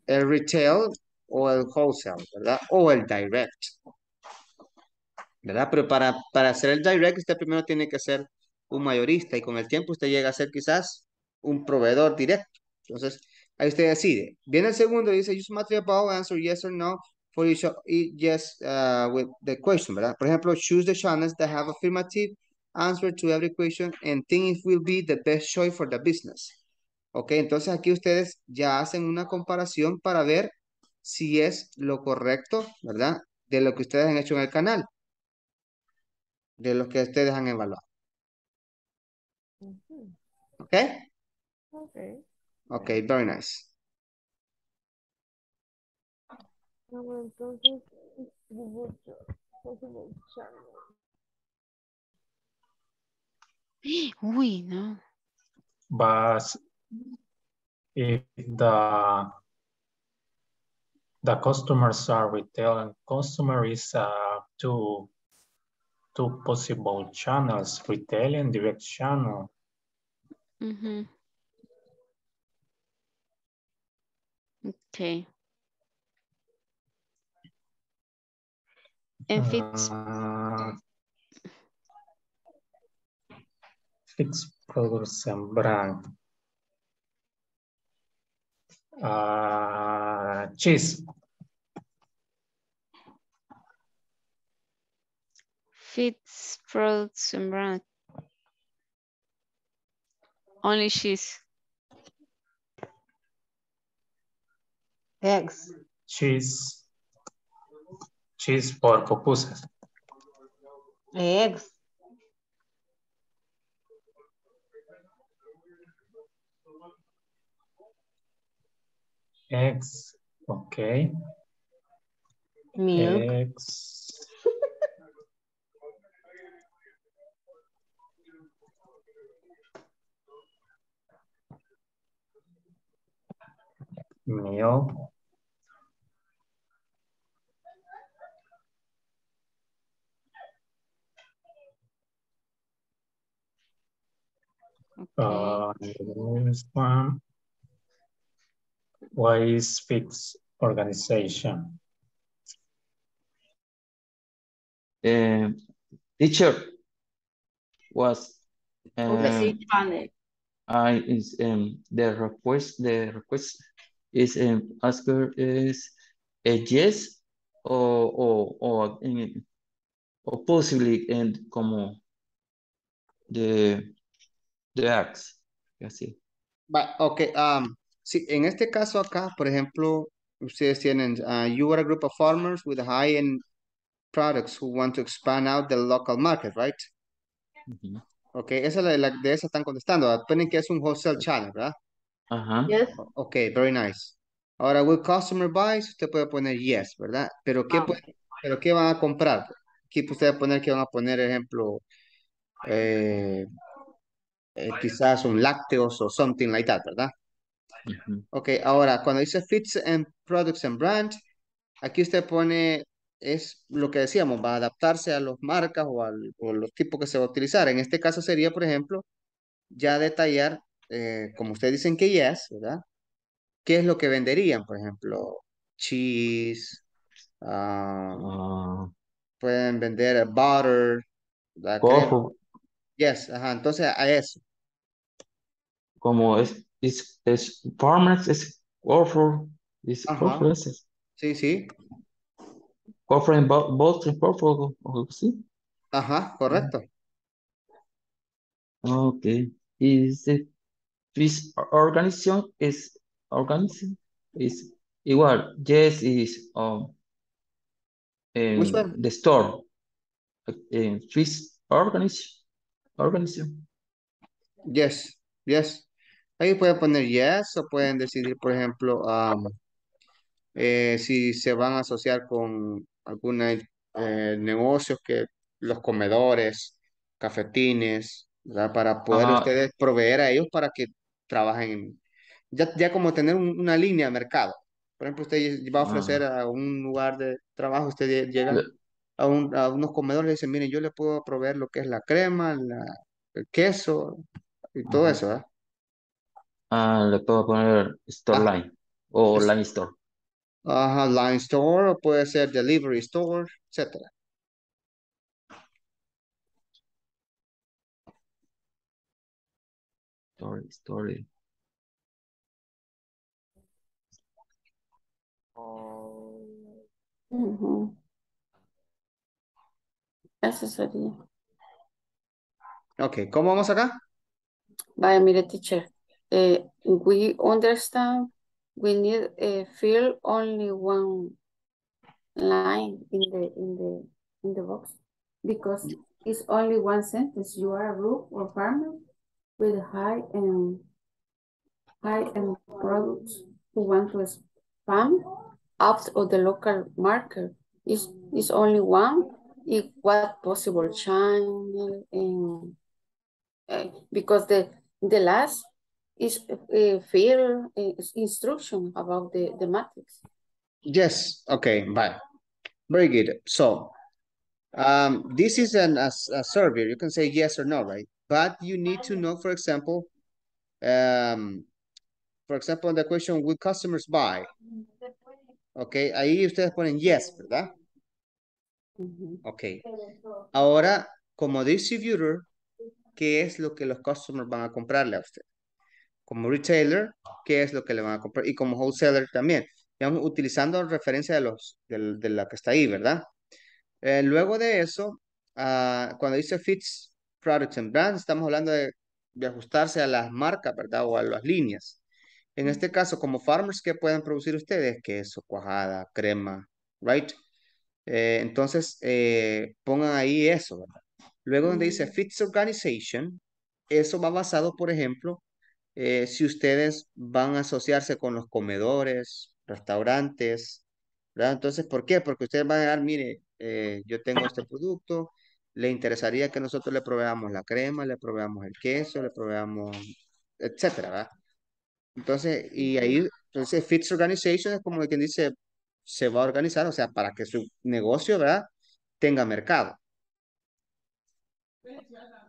El retail o el wholesale, ¿verdad? O el direct. ¿Verdad? Pero para, para hacer el direct, usted primero tiene que ser un mayorista y con el tiempo usted llega a ser quizás un proveedor directo. Entonces, ahí usted decide. Viene el segundo y dice, use material about answer yes or no for each yes uh, with the question, ¿verdad? Por ejemplo, choose the channels that have affirmative answer to every question and think it will be the best choice for the business. Ok, entonces aquí ustedes ya hacen una comparación para ver si es lo correcto, ¿verdad? De lo que ustedes han hecho en el canal, de lo que ustedes han evaluado. Ujú. ¿Ok? Ok. Ok, very nice. Bueno, entonces, distributor. Possible channel. Uy, no. But if the the customers are retail and customer is uh, two two possible channels, retail and direct channel. Ujú. Okay. And fix, Uh, fixed sembrang. Uh, cheese. Fits product sembrang. Only cheese. Eggs. Cheese. Cheese por pupusas. Eggs. Eggs. Okay. Milk. Eggs. Milk. Okay. Uh, this one. What is fixed organization? Um, teacher was um, I is um the request the request is um asker is a yes or or or in, or possibly and como the the acts así Va, ok, um, sí, en este caso acá, por ejemplo, ustedes tienen, uh, you are a group of farmers with high-end products who want to expand out the local market, right? Ujú. Ok, esa es la, la- de esa están contestando. Ponen que es un wholesale channel, ¿verdad? Ajá. Yes. Ok, very nice. Ahora, will customer buys? Usted puede poner yes, ¿verdad? Pero ¿qué, Ah, puede- pero ¿qué van a comprar? Aquí pues, usted va a poner que van a poner, ejemplo, eh, eh, quizás un lácteos o something like that, ¿verdad? Ujú. Ok, ahora, cuando dice fits and products and brand, aquí usted pone, es lo que decíamos, va a adaptarse a las marcas o, al- o los tipos que se va a utilizar. En este caso sería, por ejemplo, ya detallar, eh, como ustedes dicen que yes, ¿verdad? ¿Qué es lo que venderían? Por ejemplo, cheese, Ah, pueden vender butter, la crema. Yes, ajá, entonces a eso. como es es es farmers es Corfu es es sí, sí, Corfu en Bo- Boston Corfu o algo así ajá, correcto. okay is the this organization is organization is igual yes is um one? the store in this organization organization Yes, yes. Ahí pueden poner yes o pueden decidir, por ejemplo, um, eh, si se van a asociar con algunos negocios que los comedores, cafetines, ¿verdad? Para poder ajá ustedes proveer a ellos para que trabajen, en- ya, ya como tener un- una línea de mercado. Por ejemplo, usted va a ofrecer ah, a un lugar de trabajo, usted lle- llega le- a, un- a unos comedores y dice, miren, yo le puedo proveer lo que es la crema, la, el queso y todo ajá eso, ¿verdad? ah le puedo poner store Ah, line o es- line store ajá, line store o puede ser delivery store, etcétera. story story Ujú. Eso sería. Ok, ¿cómo vamos acá? Vaya, mire, teacher. Eh, we understand we need a fill only one line in the in the in the box because it's only one sentence. You are a group or farmer with high and high end products who want to expand out of the local market. Is is only one. What possible channel and uh, because the the last is uh, fair uh, instruction about the the matrix. Yes, okay, bye. Very good. So, um, this is an, a, a survey. You can say yes or no, right? But you need to know, for example, um, for example, the question, will customers buy? Okay, ahí ustedes ponen yes, ¿verdad? Ok. Ahora, como distributor, ¿qué es lo que los customers van a comprarle a usted? Como retailer, ¿qué es lo que le van a comprar? Y como wholesaler también. Digamos, utilizando referencia de, los, del- de, la que está ahí, ¿verdad? Eh, luego de eso, ah, cuando dice fits products and brands, estamos hablando de, de ajustarse a las marcas, ¿verdad? O a las líneas. En este caso, como farmers, ¿qué pueden producir ustedes? Queso, cuajada, crema, right? Eh, entonces, eh, pongan ahí eso, ¿verdad? Luego donde dice fits organization, eso va basado, por ejemplo, eh, si ustedes van a asociarse con los comedores, restaurantes, ¿verdad? Entonces, ¿por qué? Porque ustedes van a dar, mire, yo tengo este producto, le interesaría que nosotros le proveamos la crema, le proveamos el queso, le proveamos, etcétera, ¿verdad? Entonces, y ahí, entonces, Fits Organization es como quien dice, se va a organizar, o sea, para que su negocio, ¿verdad? Tenga mercado.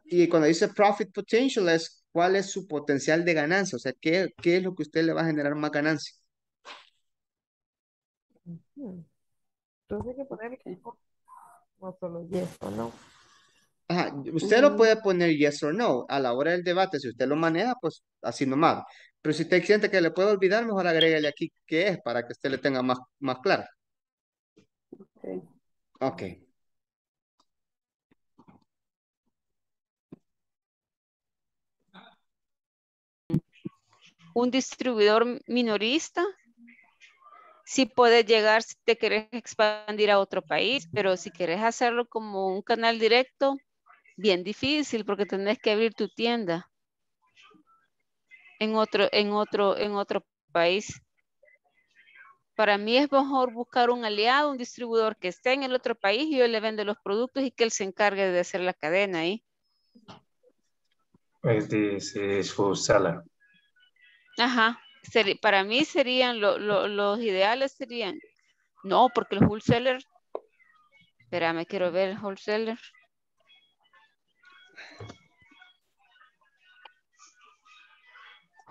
Y cuando dice Profit Potential es cuál es su potencial de ganancia, o sea, qué, qué es lo que usted le va a generar más ganancia. Entonces hay que poner no solo yes o no. Ajá, usted lo puede poner yes or no. A la hora del debate, si usted lo maneja, pues así nomás. Pero si usted siente que le puede olvidar, mejor agréguele aquí qué es para que usted le tenga más, más claro. Okay. Ok. un distribuidor minorista, si puedes llegar si te querés expandir a otro país, pero si querés hacerlo como un canal directo, bien difícil porque tenés que abrir tu tienda en otro, en otro, en otro país. Para mí es mejor buscar un aliado, un distribuidor que esté en el otro país y yo le vendo los productos y que él se encargue de hacer la cadena ahí. Pues is food seller. Ajá. Para mí serían lo- lo- los ideales serían. No, porque los wholesalers. Espérame, quiero ver el wholesaler.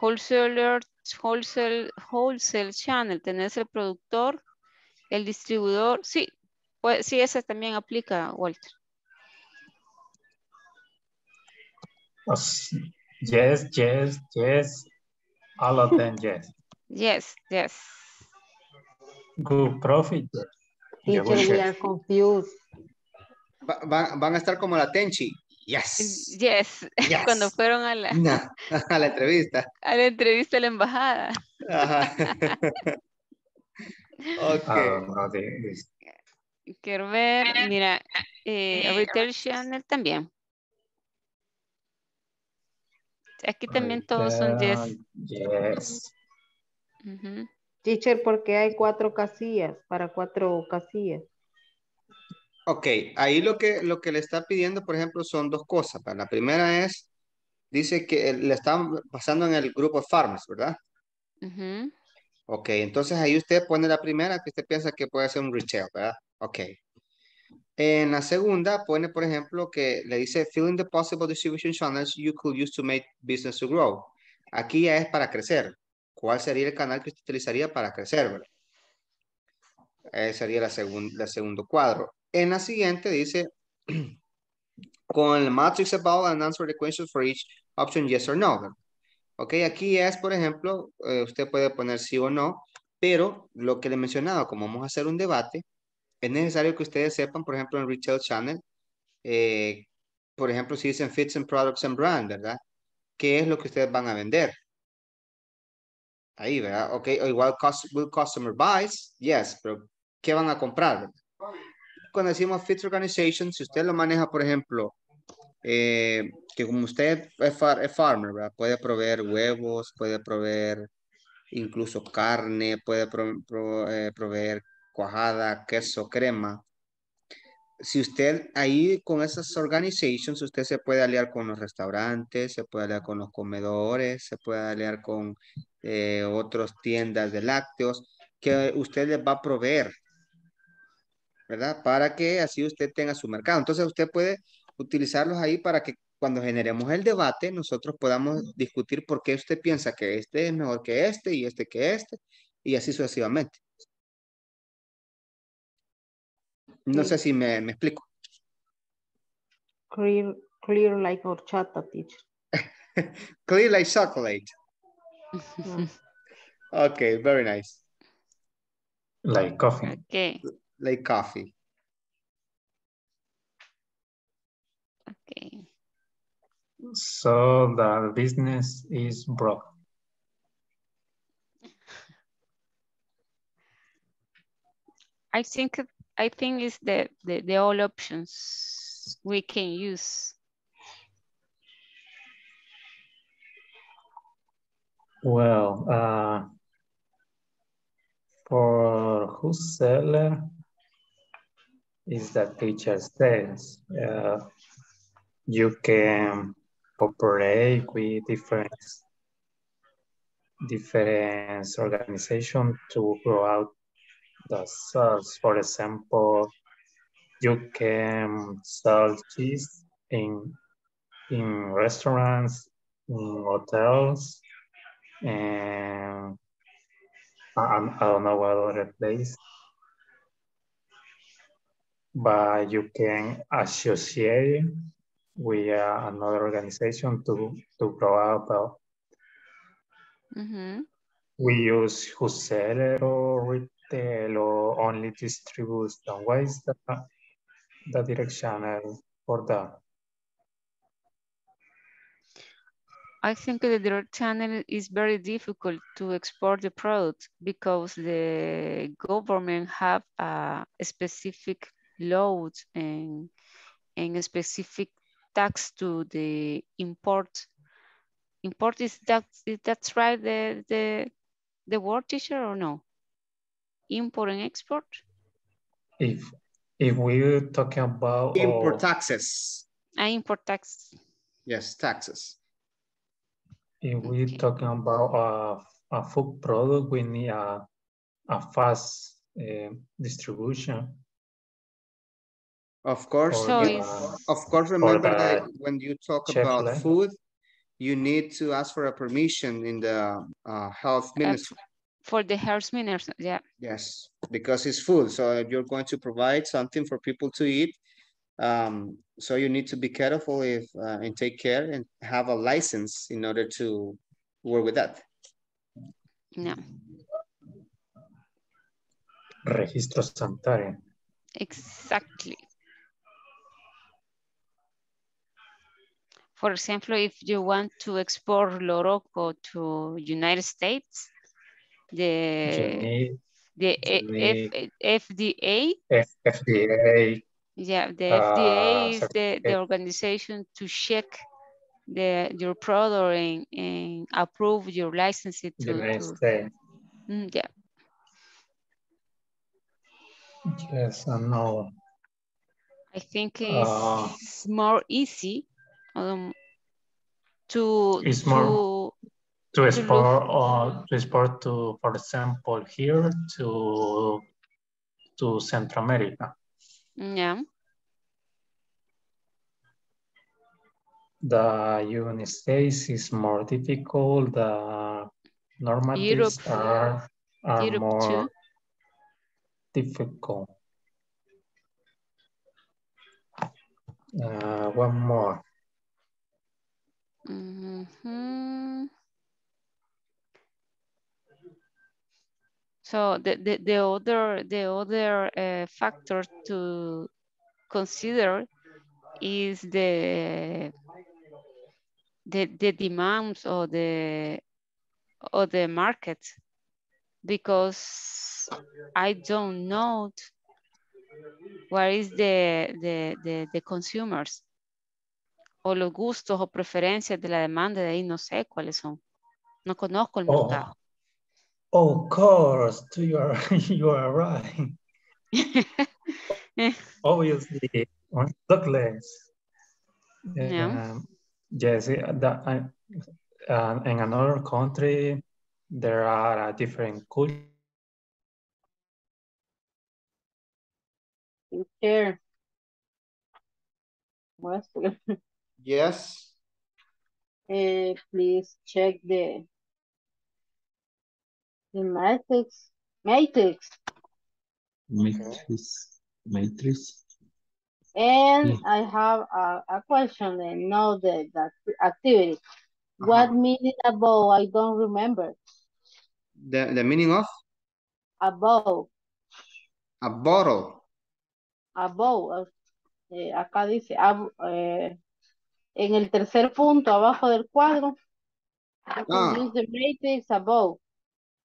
Wholesaler, wholesale, wholesale channel. Tenés el productor, el distribuidor. Sí, pues sí, ese también aplica, Walter. Pues, Yes, yes, yes. All of them, yes. Yes, yes. Good profit. yes. Teacher, we are confused. Va- va- van a estar como la Tenchi. Yes. Yes. Yes. Cuando fueron a la, No, a la entrevista. a la entrevista a la embajada. Ajá. ok. Ah, Quiero ver, mira, eh, retail channel también. Aquí también todos son yes. Yes. Ujú. Teacher, porque hay cuatro casillas, para cuatro casillas. Ok, ahí lo que, lo que le está pidiendo, por ejemplo, son dos cosas. La primera es, dice que le están pasando en el grupo Farmers, ¿verdad? Ujú. Ok, entonces ahí usted pone la primera que usted piensa que puede ser un retail, ¿verdad? Ok. En la segunda pone, por ejemplo, que le dice filling the possible distribution channels you could use to make business to grow. Aquí ya es para crecer. ¿Cuál sería el canal que usted utilizaría para crecer? verdad? Ese sería la segun- la segundo cuadro. En la siguiente dice, con el matrix about and answer the questions for each option yes or no. Ok, aquí es, por ejemplo, eh, usted puede poner sí o no, pero lo que le he mencionado, como vamos a hacer un debate, es necesario que ustedes sepan, por ejemplo, en Retail Channel, eh, por ejemplo, si dicen Fits and Products and Brand, ¿verdad? ¿Qué es lo que ustedes van a vender? Ahí, ¿verdad? Ok, o igual, cus- will customer buys? Yes, pero ¿qué van a comprar? verdad? Cuando decimos Fits Organization, si usted lo maneja, por ejemplo, eh, que como usted es, far- es farmer. Puede proveer huevos, puede proveer incluso carne, puede eh, proveer cuajada, queso, crema. Si usted ahí con esas organizations, usted se puede aliar con los restaurantes, se puede aliar con los comedores, se puede aliar con eh, otras tiendas de lácteos que usted les va a proveer, ¿verdad? Para que así usted tenga su mercado. Entonces usted puede utilizarlos ahí para que cuando generemos el debate, nosotros podamos discutir por qué usted piensa que este es mejor que este y este que este, y así sucesivamente. No Sí. sé si me, me explico. Clear, clear like horchata, teacher. Clear like chocolate. Okay, very nice. Like coffee. Ok, Like coffee. ok. So the business is broke. I think I think it's the, the the all options we can use. Well, uh, for whose seller is that teacher says, uh, you can cooperate with different different organization to grow out the sales. For example, you can sell cheese in in restaurants, in hotels, and I, I don't know what other place. But you can associate with uh, another organization to, to grow up. Mm-hmm. We use wholesaler or retail or only distribution. What is the, the direction for that? I think the direct channel is very difficult to export the product because the government have a specific laws and, and a specific tax to the import. Import is that is that's right the the the word teacher or no? Import and export? If if we're talking about Import uh, taxes. Ah, import tax. Yes, taxes. If we're talking about a, a food product, we need a, a fast uh, distribution. Of course, For So you- it's- of course, remember the that when you talk about lab. food, you need to ask for a permission in the uh, health ministry. For the health minister, yeah. Yes, because it's food, so you're going to provide something for people to eat. Um, so you need to be careful if uh, and take care and have a license in order to work with that. No, Registro sanitario. exactly. For example, if you want to export Loroco to United States, the the F, FDA, F- FDA yeah, the uh, FDA is the, the organization to check the your product and, and approve your license to, to. Mm, yeah. Yes, I know. I think Uh, it's more easy um, to It's more to export or to export to, for example, here to to Central America. yeah The United States is more difficult. The normatives Europe- are are Europe more too. difficult. Uh, one more. Mhm. So the, the, the other the other uh, factor to consider is the the the demands or the of the market because I don't know what is the the the, the consumers o los gustos o preferencias de la demanda de ahí no sé cuáles son. No conozco el Oh, mercado. of course, you are you are right. Obviously, Douglas. Yeah. Um, yes, that, uh, uh, in another country, there are a different culture. Here. Muestra. Yes. Eh, please check the the matrix. Matrix. Matrix. Matrix. And Yeah. I have a, a question and know the, the activity. What meaning above? I don't remember. The, the meaning of Above, a bottle. above. eh, acá dice, ab- eh, en el tercer punto, abajo del cuadro. Ah. use the matrix above.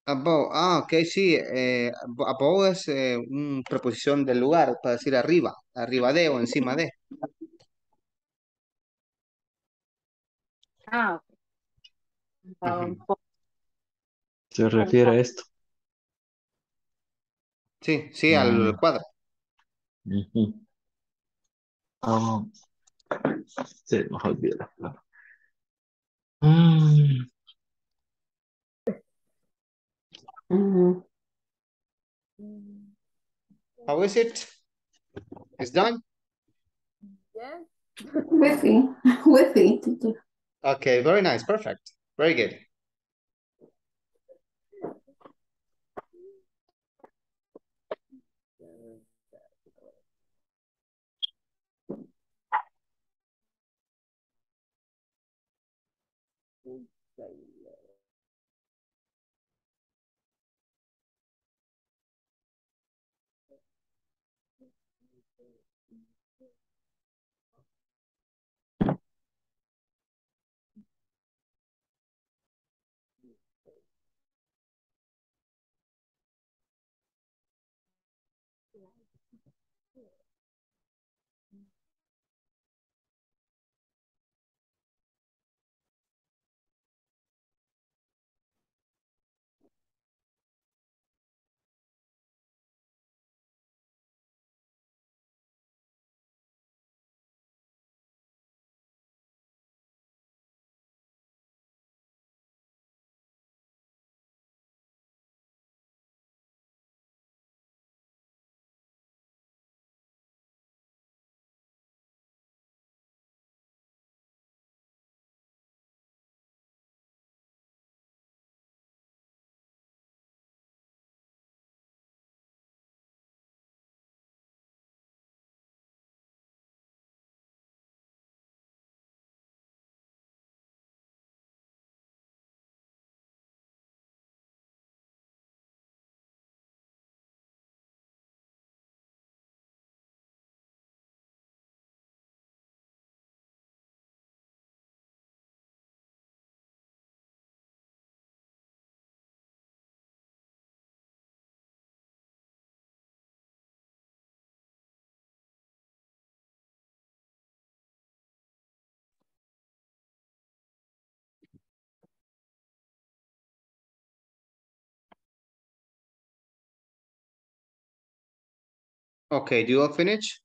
Above. Ah, ok, sí. Eh, abo- above es eh, una preposición del lugar para decir arriba, arriba de o encima de. Ah, ok. Se refiere a esto. Sí, sí, al Mm. cuadro. Mejor olvidé la palabra. Mm. How is it? It's done? Yes. Withy, withy, teacher. Okay, very nice, perfect. Very good. Okay, do you all finish?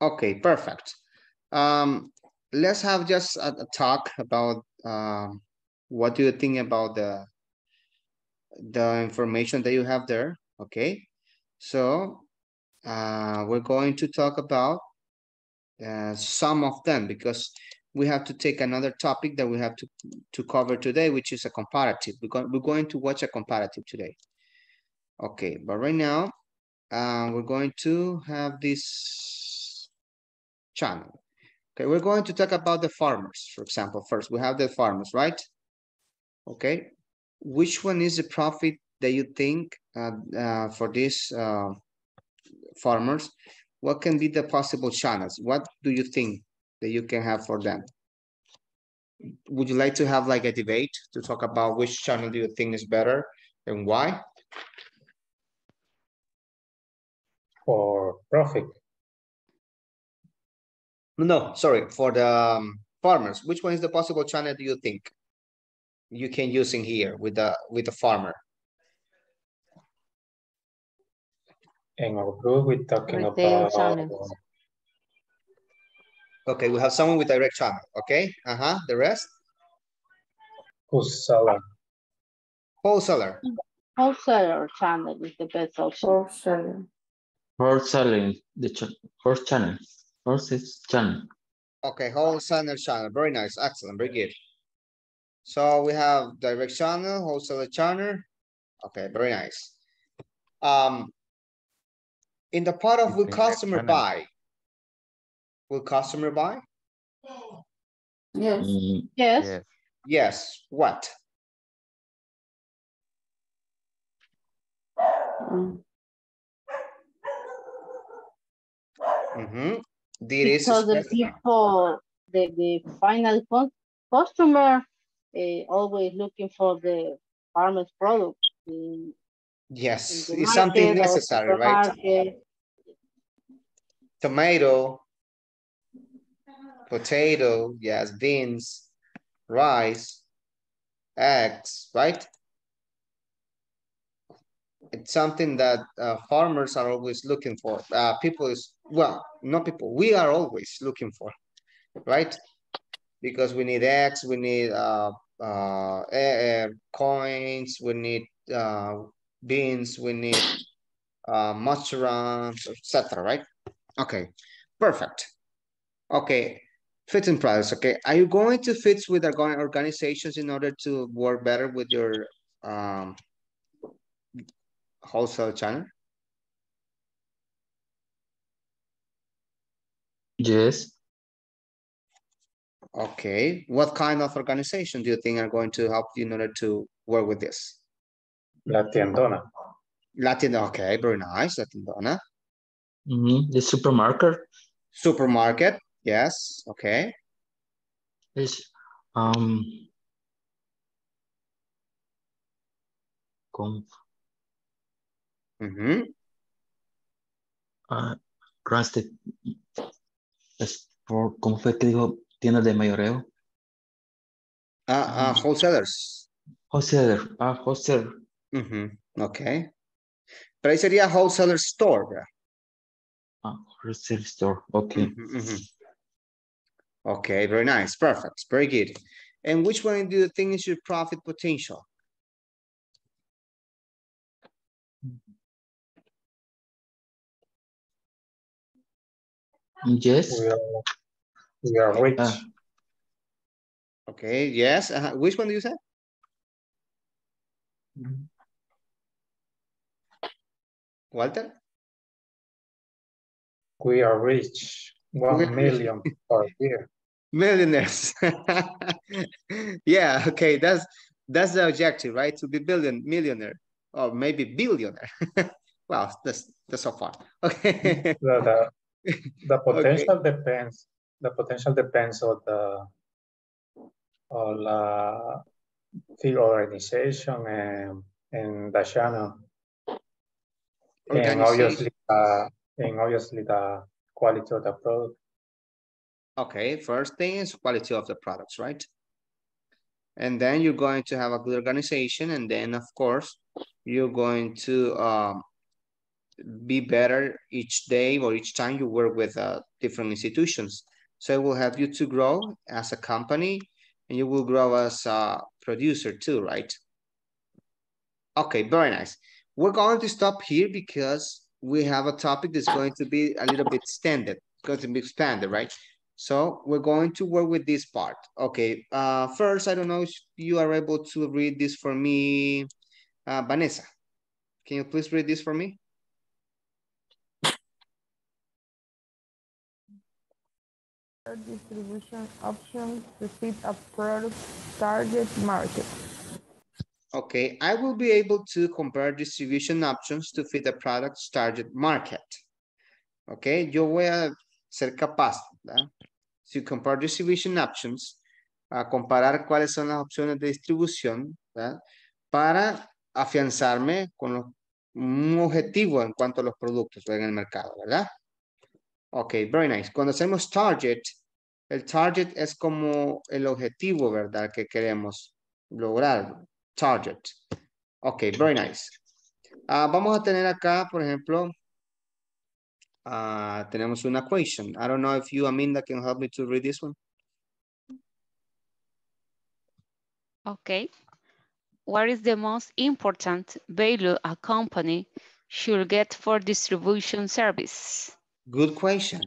Okay, perfect. Um, let's have just a, a talk about um, what do you think about the the information that you have there. Okay, so uh, we're going to talk about uh, some of them because we have to take another topic that we have to to cover today, which is a comparative. We're going we're going to watch a comparative today. Okay, but right now uh, we're going to have this channel. Okay, we're going to talk about the farmers, for example, first. We have the farmers, right? Okay, which one is the profit that you think uh, uh, for these uh, farmers? What can be the possible channels? What do you think that you can have for them? Would you like to have like a debate to talk about which channel do you think is better and why? For profit. No, sorry, for the um, farmers, which one is the possible channel do you think you can use in here with the with the farmer? In our group, we're talking Retail about channels. Okay, we have someone with direct channel. Okay, uh-huh. The rest? wholesaler. Wholesaler. Wholesaler channel is the best option. Wholesaler. Horse selling the ch horse channel. Horses channel. Okay, wholesaler channel. Very nice. Excellent. Very good. So we have direct channel, wholesaler channel. Okay, very nice. Um, in the part of will Indirect customer channel. buy? Will customer buy? Yes. Mm, Yes, Yes. Yes. What? Mm. Mm-hmm. There is because the people, the, the final cus- customer, eh, always looking for the farmer's product. in- Yes, in it's something necessary, right? supermarket. Tomato, potato, yes, beans, rice, eggs, right? It's something that uh, farmers are always looking for. Uh, people is, well, not people, we are always looking for, right? Because we need eggs, we need uh, uh, coins, we need uh, beans, we need uh, mushrooms, etc. Right? Okay, perfect. Okay, fitting products. Okay, are you going to fit with organ- organizations in order to work better with your um, wholesale channel? Yes. Okay. What kind of organization do you think are going to help you in order to work with this? La tiendona. Latin, okay, very nice, Latin Donna. Mhm, The supermarket Supermarket, yes, okay. is um con Mhm. ah, Rasted es por ¿cómo fue que dijo tiendas de mayoreo? Ah, ah, wholesalers. Wholesaler, ah, wholesaler. Ujú, Okay. Pero ahí sería wholesaler store, ¿verdad? Ah, wholesale store. Okay. Ujú, ujú. Okay, very nice, perfect, very good. And which one do you think is your profit potential? Yes. We are, we are rich. Ah, Okay, yes, uh, which one do you say? Walter? We are rich. One We're- million per year. Millionaires. Yeah, okay, that's, that's the objective, right? To be billion, millionaire, or maybe billionaire. Well, that's, that's so far, okay. The, the, the potential depends, the potential depends on the, on la, the organization and, and the channel. And obviously, uh, and obviously the quality of the product. Okay, first thing is quality of the products, right? And then you're going to have a good organization, and then of course, you're going to um, be better each day or each time you work with uh, different institutions. So it will help you to grow as a company, and you will grow as a producer too, right? Okay, very nice. We're going to stop here because we have a topic that's going to be a little bit extended, going to be expanded, right? So we're going to work with this part. Okay, uh, first, I don't know if you are able to read this for me. Uh, Vanessa, can you please read this for me? Distribution options to fit a product target market. Okay, I will be able to compare distribution options to fit a product's target market. Okay, yo voy a ser capaz, ¿verdad? Si compare distribution options, a comparar cuáles son las opciones de distribución, ¿verdad? Para afianzarme con lo- un objetivo en cuanto a los productos en el mercado, ¿verdad? Ok, very nice. Cuando hacemos target, el target es como el objetivo, ¿verdad? Que queremos lograr. Target. Ok, very nice. Ah, vamos a tener acá, por ejemplo, ah, tenemos una equation. I don't know if you, Aminda, can help me to read this one. Okay. What is the most important value a company should get for distribution service? Good question.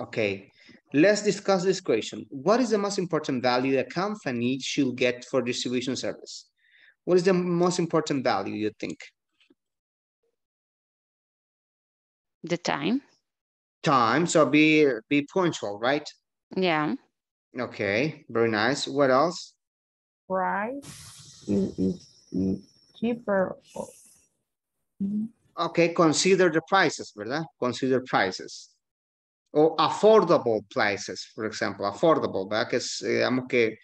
Okay, let's discuss this question. What is the most important value a company should get for distribution service? What is the most important value you think? The time? Time, so be, be punctual, right? Yeah. Okay, very nice. What else? Price is, is, is cheaper. Okay, consider the prices, ¿verdad? Consider prices. O affordable prices, for example, affordable, ¿verdad? Que es, digamos que,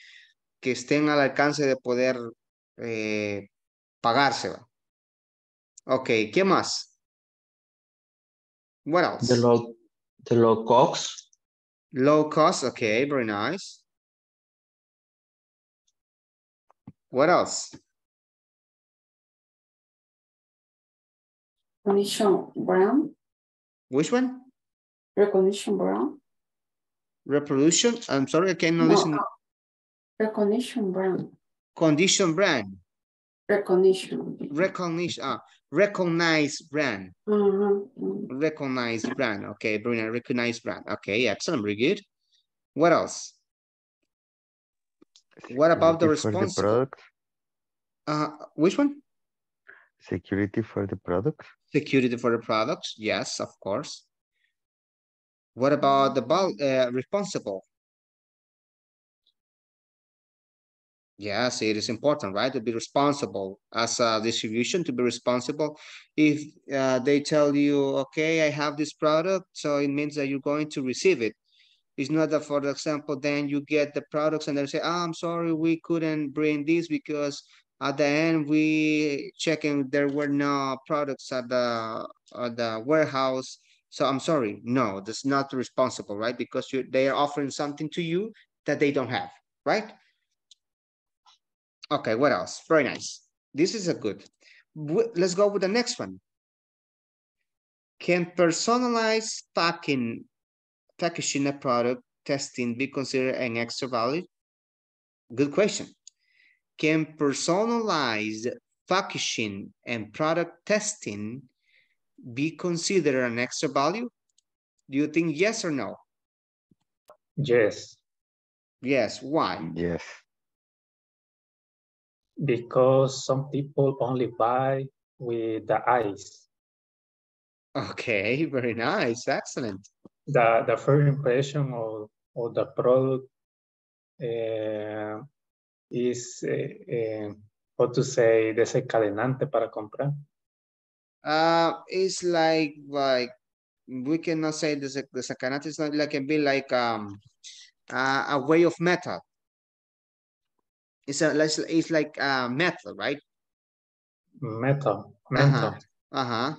que estén al alcance de poder eh, pagarse, ¿va? Ok, ¿qué más? What else? The low, the low cost. Low cost, okay, very nice. What else? Recognition brand, Which one? recognition brand. Reproduction? I'm sorry, I cannot No, listen. uh, Recognition brand, Condition brand, recognition. recognition, ah, recognized brand. Mhm, mhm. Recognized brand. Okay, Bruna, recognize brand. Okay, excellent, very good. What else? What about the Security for the responsible? product? Uh, which one? Security for the product? Security for the products. Yes, of course. What about the uh, responsible? Yes, it is important, right? To be responsible as a distribution, to be responsible. If uh, they tell you, okay, I have this product, so it means that you're going to receive it. It's not that, for example, then you get the products and they say, oh, I'm sorry, we couldn't bring this because at the end we checking there were no products at the at the warehouse. So I'm sorry. No, that's not responsible, right? Because you, they are offering something to you that they don't have, right? Okay, what else? Very nice. This is a good. Let's go with the next one. Can personalized packing, packaging a product testing be considered an extra value? Good question. Can personalized packaging and product testing be considered an extra value? Do you think yes or no? Yes, Yes, why? Yes. Because some people only buy with the eyes. Okay, very nice, excellent. The, the first impression of, of the product eh, is, eh, eh, how to say, desencadenante para comprar. Uh, it's like, like, we cannot say this, the sacanate is not like, can be like, um, uh, a way of method. It's a, it's, it's like uh, a method, right? Metal, Ajá, mental. ajá.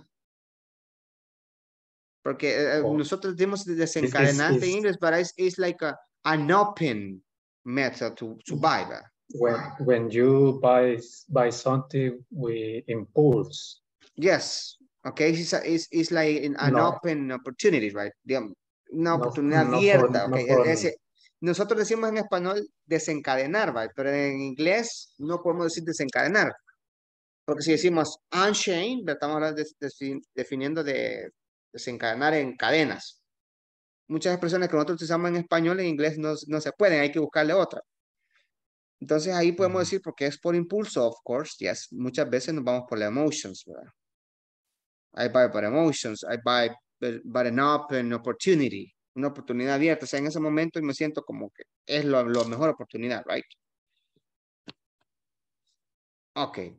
Porque eh, eh, Oh. nosotros decimos is- desencadenante en inglés, but it's, it's like a, an open method to, to mm. buy that. When, when you buy, buy something with impulse, Yes, okay, it's, a- it's, it's like an, No. open opportunity, right? Digamos, una No, oportunidad no abierta, no okay. for me. ese- nosotros decimos en español desencadenar, right? Pero en inglés no podemos decir desencadenar. Porque si decimos unchained, estamos hablando de- de- definiendo de desencadenar en cadenas. Muchas expresiones que nosotros utilizamos en español, en inglés no, no se pueden, hay que buscarle otra. Entonces ahí podemos decir, porque es por impulso, of course, yes, muchas veces nos vamos por las emotions, ¿verdad? I buy by emotions, I buy by, by an open opportunity, una oportunidad abierta. O sea, en ese momento me siento como que es la mejor oportunidad, right? Okay.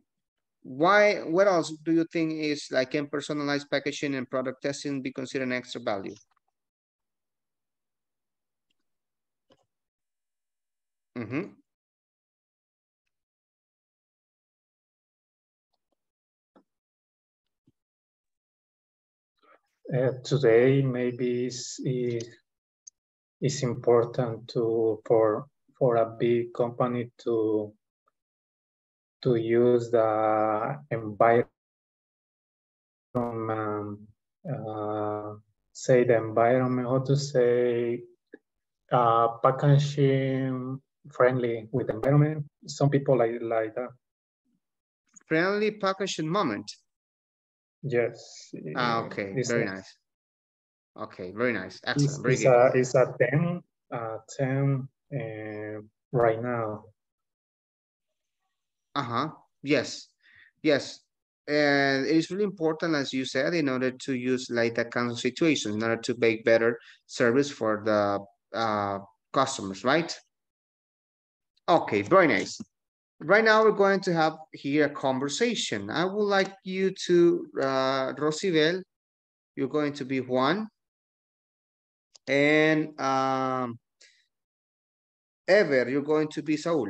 Why, what else do you think is like in personalized packaging and product testing be considered an extra value? Mhm. Uh, today maybe is, is, is important to, for, for a big company to, to use the environment, uh, say the environment, how to say, uh, packaging friendly with environment. Some people like, like that. Friendly packaging moment. Yes. Ah, okay, it's very a- nice. Okay, very nice, It's, excellent, very it's good. a, it's a 10, uh, 10 uh, right now. Uh-huh, yes, yes. And it is really important, as you said, in order to use like that kind of situation, in order to make better service for the uh, customers, right? Okay, very nice. Right now, we're going to have here a conversation. I would like you to, uh, Rosibel, you're going to be Juan. And um, Ever, you're going to be Saul.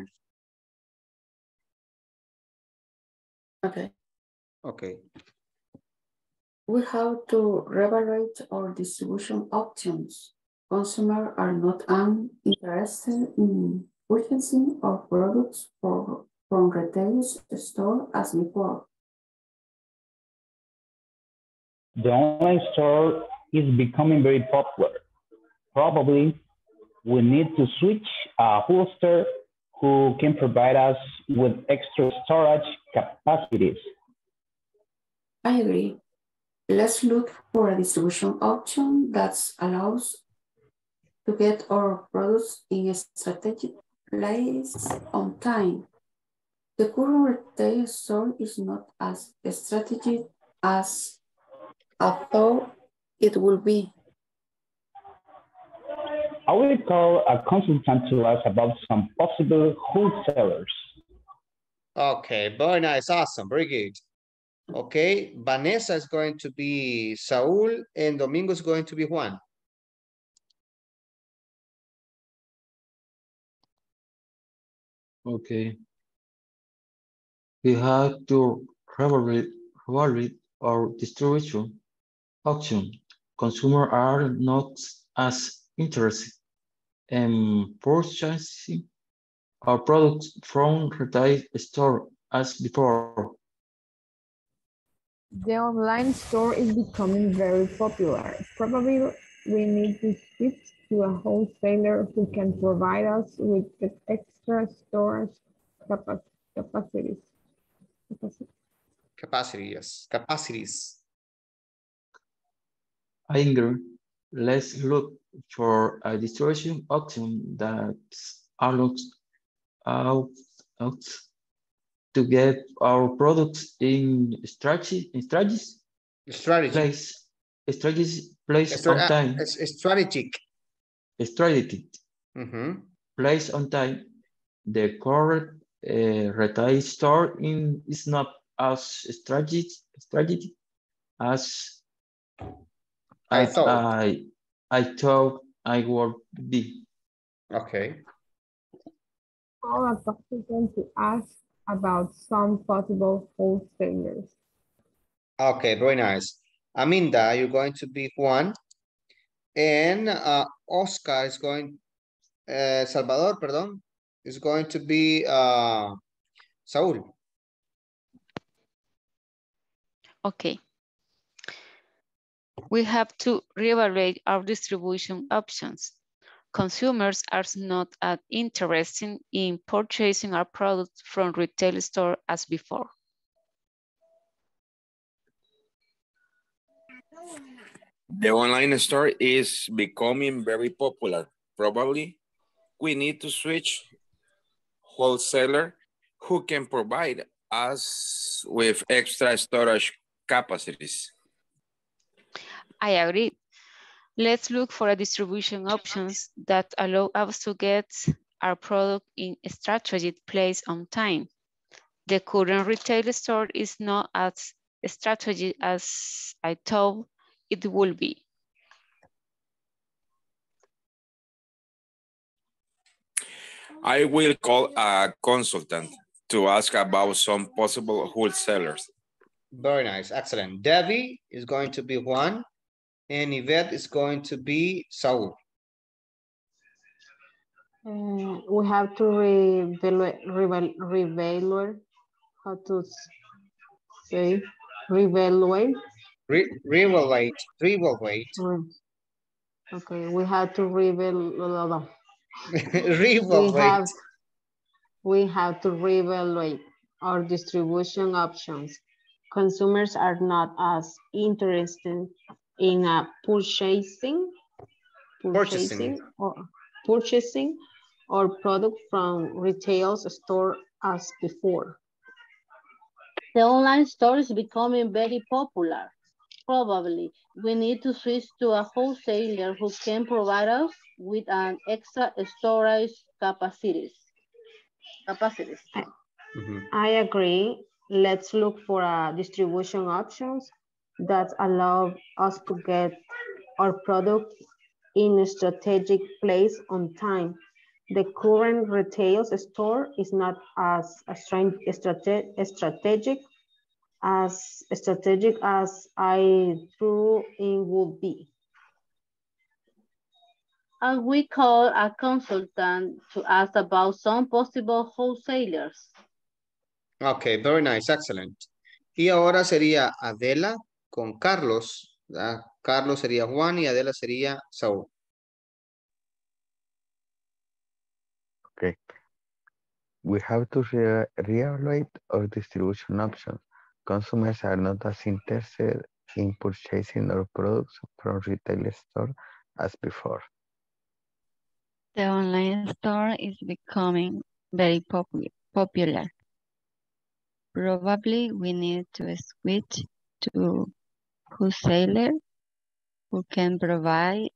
Okay. Okay. We have to evaluate our distribution options. Consumers are not interested in purchasing our products for, from retail store as before. The online store is becoming very popular. Probably we need to switch a hoster who can provide us with extra storage capacities. I agree. Let's look for a distribution option that allows to get our products in a strategic place on time. The current retail store is not as strategic as I thought it would be. I will call a consultant to us about some possible wholesalers. Okay, very nice, awesome, very good. Okay, Vanessa is going to be Saul and Domingo is going to be Juan. Okay. We have to evaluate, evaluate our distribution auction. Consumers are not as interested in purchasing our products from retail store as before. The online store is becoming very popular. Probably we need to switch to a wholesaler who can provide us with the extra storage capa- capacities. Capacity. Capacity, yes, capacities. I agree. Let's look for a distribution option that allows out, out to get our products in strategy, in strategies Strategy. place, strategies place Stra- on uh, time, strategic. Strategy Mhm. place on time. The current uh, retail store in is not as strategic, strategic as I as thought. I I thought I would be. Okay, Call a consultant to ask about some possible wholesalers. okay, very nice. Aminda, you're going to be Juan. And uh, Oscar is going, uh, Salvador, perdón, is going to be uh, Saul. Okay. We have to reevaluate our distribution options. Consumers are not as interested in purchasing our products from retail store as before. The online store is becoming very popular. Probably we need to switch wholesaler who can provide us with extra storage capacities. I agree. Let's look for a distribution options that allow us to get our product in a strategic place on time. The current retail store is not as strategic as I thought it will be. I will call a consultant to ask about some possible wholesalers. Very nice, excellent. Debbie is going to be one And Yvette is going to be Saul. Uh, we have to reevaluate, reval- reevaluate, how to s- say, reevaluate. Re reevaluate, reevaluate, Re- Okay, we have to reevaluate. We have, we have to reevaluate our distribution options. Consumers are not as interested in uh, purchasing, Purchasing. or purchasing or product from retail store as before. The online store is becoming very popular. Probably we need to switch to a wholesaler who can provide us with an extra storage capacities. Capacities. Mhm. I agree. Let's look for uh, distribution options that allow us to get our product in a strategic place on time. The current retail store is not as a strong- strate- strategic as strategic as I thought it would be. And we call a consultant to ask about some possible wholesalers. Okay, very nice, excellent. Y ahora sería Adela con Carlos. ¿verdad? Carlos sería Juan y Adela sería Saúl. Okay. We have to re reevaluate our distribution options. Consumers are not as interested in purchasing our products from retail store as before. The online store is becoming very popular. popular. Probably we need to switch to wholesaler who can provide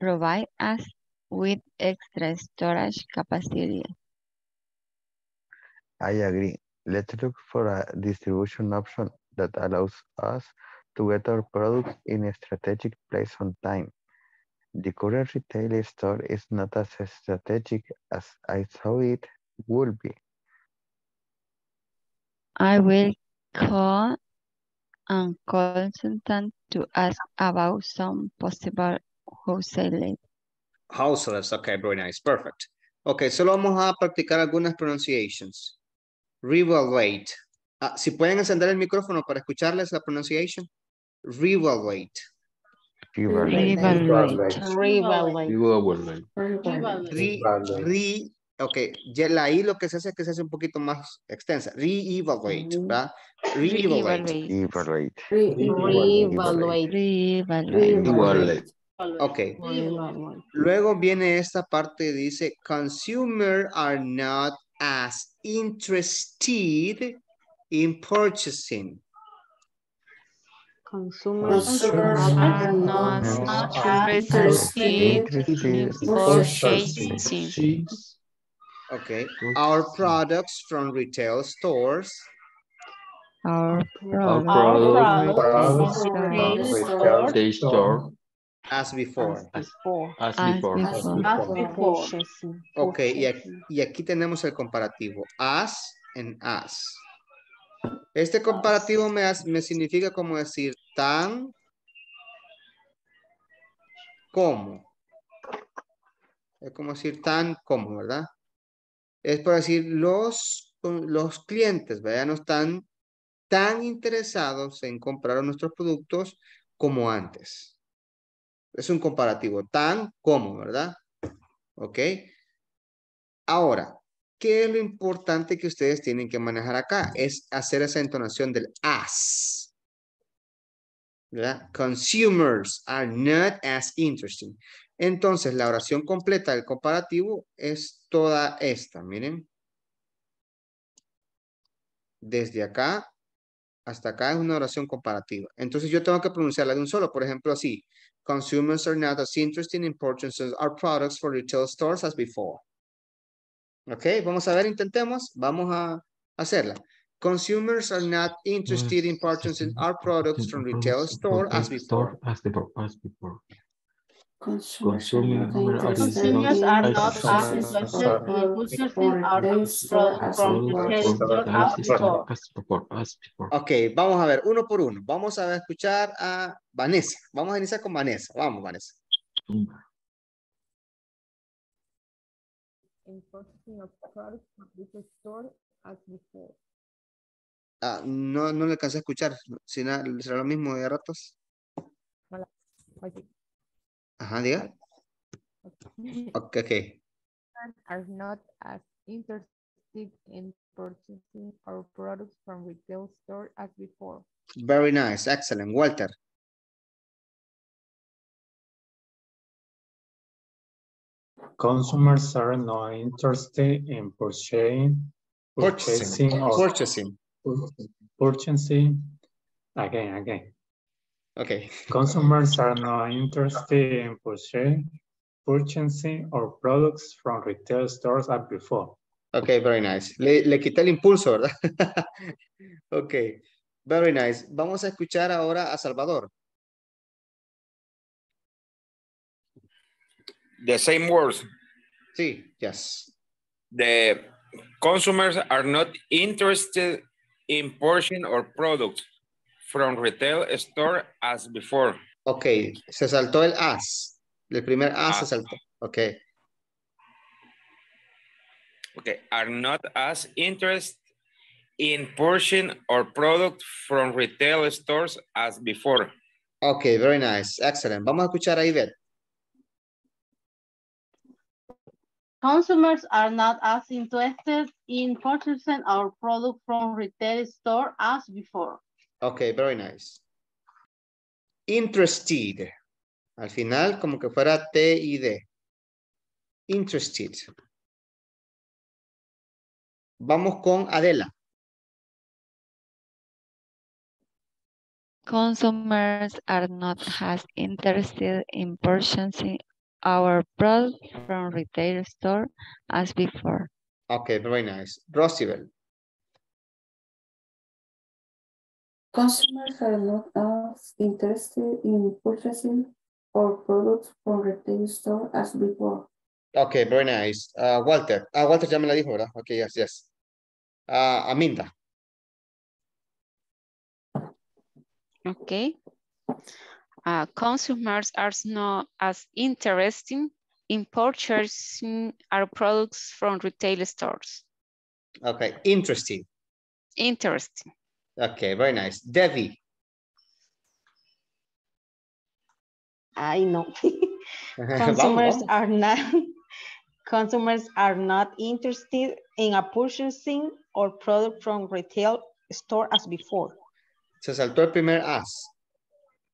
provide us with extra storage capacity. I agree. Let's look for a distribution option that allows us to get our products in a strategic place on time. The current retail store is not as strategic as I thought it would be. I will call a consultant to ask about some possible wholesale. Houseless, okay, very nice, perfect. Ok, solo vamos a practicar algunas pronunciations. Reevaluate. Ah, si pueden encender el micrófono para escucharles la pronunciation. Reevaluate. Reevaluate. Reevaluate. Re, re, ok, ya la I lo que se hace es que se hace un poquito más extensa. Reevaluate, ¿verdad? Reevaluate. Evaluate. Reevaluate. Reevaluate. Ok. Reevaluate. Luego viene esta parte, dice, consumer are not as interested in purchasing. Consumers are not interested in purchasing. Okay. Our products from retail stores Our Our product products is they store as before. as, before. as as before. before. As before. Ok, y aquí, y aquí tenemos el comparativo. As and as. Este comparativo me, significa como decir tan como. Es como decir tan como, ¿verdad? Es por decir los, los clientes, ¿verdad? No están tan interesados en comprar nuestros productos como antes. Es un comparativo, tan como, ¿verdad? ¿Ok? Ahora, ¿qué es lo importante que ustedes tienen que manejar acá? Es hacer esa entonación del as. ¿Verdad? Consumers are not as interesting. Entonces, la oración completa del comparativo es toda esta, miren. Desde acá hasta acá es una oración comparativa. Entonces, yo tengo que pronunciarla de un solo. Por ejemplo, así. Consumers are not as interested in purchasing our products for retail stores as before. Ok, vamos a ver, intentemos. Vamos a hacerla. Consumers are not interested in purchasing our products from retail store as before. As. As before. Consumers are not Consuming interested Consumers in are not purchasing as products from. Ok, vamos a ver, uno por uno. Vamos a escuchar a Vanessa. Vamos a iniciar con Vanessa. Vamos, Vanessa. In purchasing of products from retail store as before. Ah, no, no le alcancé a escuchar. Será lo mismo de ratos. Hola. Oye. Ajá, diga. Ok, ok. Are not as interested in purchasing our products from retail store as before. Very nice. Excellent. Walter. Consumers are not interested in purchasing, Purchasing. purchasing, or Purchasing. purchasing. Again, again. Ok. Consumers are not interested in purchasing, purchasing or products from retail stores as before. Ok, very nice. Le, le quité el impulso, ¿verdad? ok. Very nice. Vamos a escuchar ahora a Salvador. The same words. Sí, yes. The consumers are not interested in purchasing or products from retail store as before. Ok, se saltó el as. El primer as se saltó. Ok. Okay, are not as interested in purchasing or product from retail stores as before. Ok, very nice. Excellent. Vamos a escuchar a Ivette. Consumers are not as interested in purchasing our product from retail store as before. Ok, very nice. Interested. Al final, como que fuera T y D. Interested. Vamos con Adela. Consumers are not as interested in purchasing our product from retail store as before. Okay, very nice. Rosibel. Consumers are not as interested in purchasing our products from retail store as before. Okay, very nice. Uh, Walter. Ah, Walter ya me la dijo, ¿verdad? Okay, yes, yes. Uh, Aminda. Okay. Uh, consumers are not as interested in purchasing our products from retail stores. Okay, interesting. Interesting. Okay, very nice. Debbie. I know. Consumers are not consumers are not interested in a purchasing or product from retail store as before. Se saltó el primer as.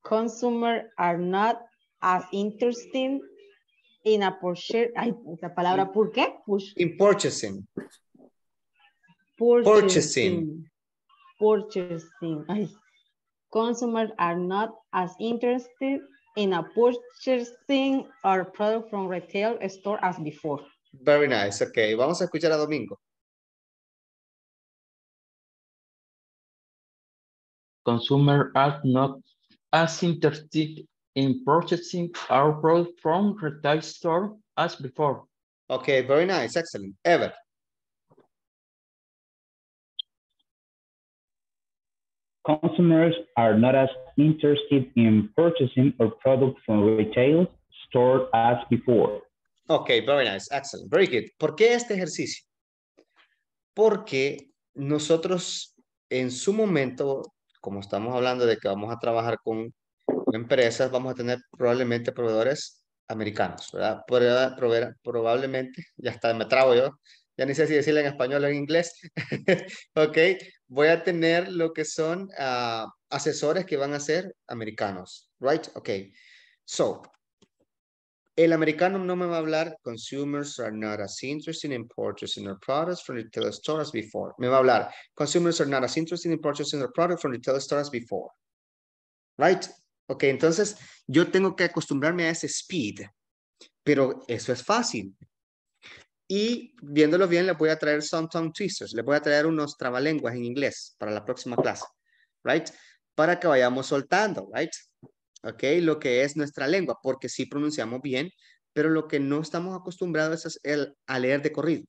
Consumers are not as interested in a purchase. Ay, la palabra ¿por qué? Push- In purchasing. Purchasing. Purchasing. Ay. Consumers are not as interested in a purchasing or product from retail store as before. Very nice. Okay, vamos a escuchar a Domingo. Consumers are not as interested in purchasing our product from retail store as before. Okay, very nice. Excellent. Ever. Consumers are not as interested in purchasing our product from retail store as before. Okay, very nice. Excellent. Very good. ¿Por qué este ejercicio? Porque nosotros en su momento, como estamos hablando de que vamos a trabajar con empresas, vamos a tener probablemente proveedores americanos, ¿verdad? Probablemente, ya está, me trabo yo, ya ni sé si decirle en español o en inglés. ok, voy a tener lo que son ah, asesores que van a ser americanos, right? Ok, so, el americano no me va a hablar, consumers are not as interested in purchasing their products from retail stores before. Me va a hablar, consumers are not as interested in purchasing their products from retail stores before. Right? Ok, entonces yo tengo que acostumbrarme a ese speed, pero eso es fácil. Y viéndolo bien, le voy a traer some tongue twisters, le voy a traer unos trabalenguas en inglés para la próxima clase, right? Para que vayamos soltando, right? Ok, lo que es nuestra lengua, porque sí pronunciamos bien, pero lo que no estamos acostumbrados es el, a leer de corrido,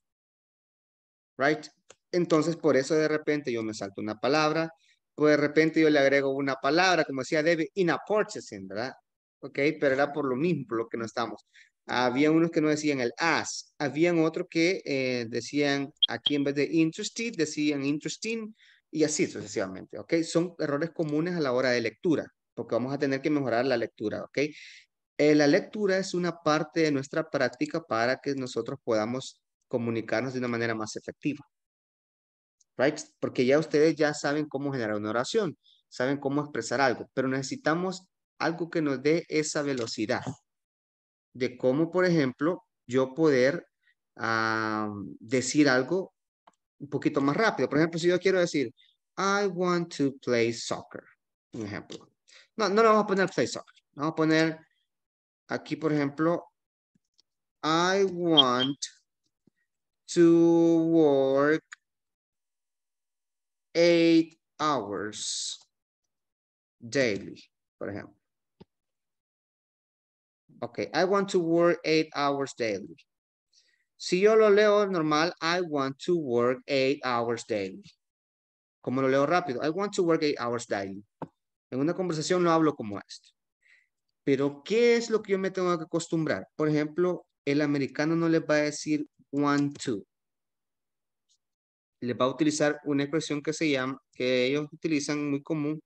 right? Entonces, por eso de repente yo me salto una palabra, o de repente yo le agrego una palabra, como decía David, in a purchasing, ¿verdad? Ok, pero era por lo mismo, por lo que no estamos. Había unos que no decían el as, habían otros que eh, decían aquí en vez de interested, decían interesting y así sucesivamente, ¿ok? Son errores comunes a la hora de lectura, porque vamos a tener que mejorar la lectura, ¿ok? Eh, la lectura es una parte de nuestra práctica para que nosotros podamos comunicarnos de una manera más efectiva. Right? Porque ya ustedes ya saben cómo generar una oración, saben cómo expresar algo, pero necesitamos algo que nos dé esa velocidad de cómo, por ejemplo, yo poder ah, decir algo un poquito más rápido. Por ejemplo, si yo quiero decir, I want to play soccer, un ejemplo. No, no le vamos a poner play soccer. Vamos a poner aquí, por ejemplo, I want to work eight hours daily, por ejemplo. Ok, I want to work eight hours daily. Si yo lo leo normal, I want to work eight hours daily. Como lo leo rápido, I want to work eight hours daily. En una conversación no hablo como esto. Pero, ¿qué es lo que yo me tengo que acostumbrar? Por ejemplo, el americano no les va a decir want to. Les va a utilizar una expresión que se llama, que ellos utilizan muy común,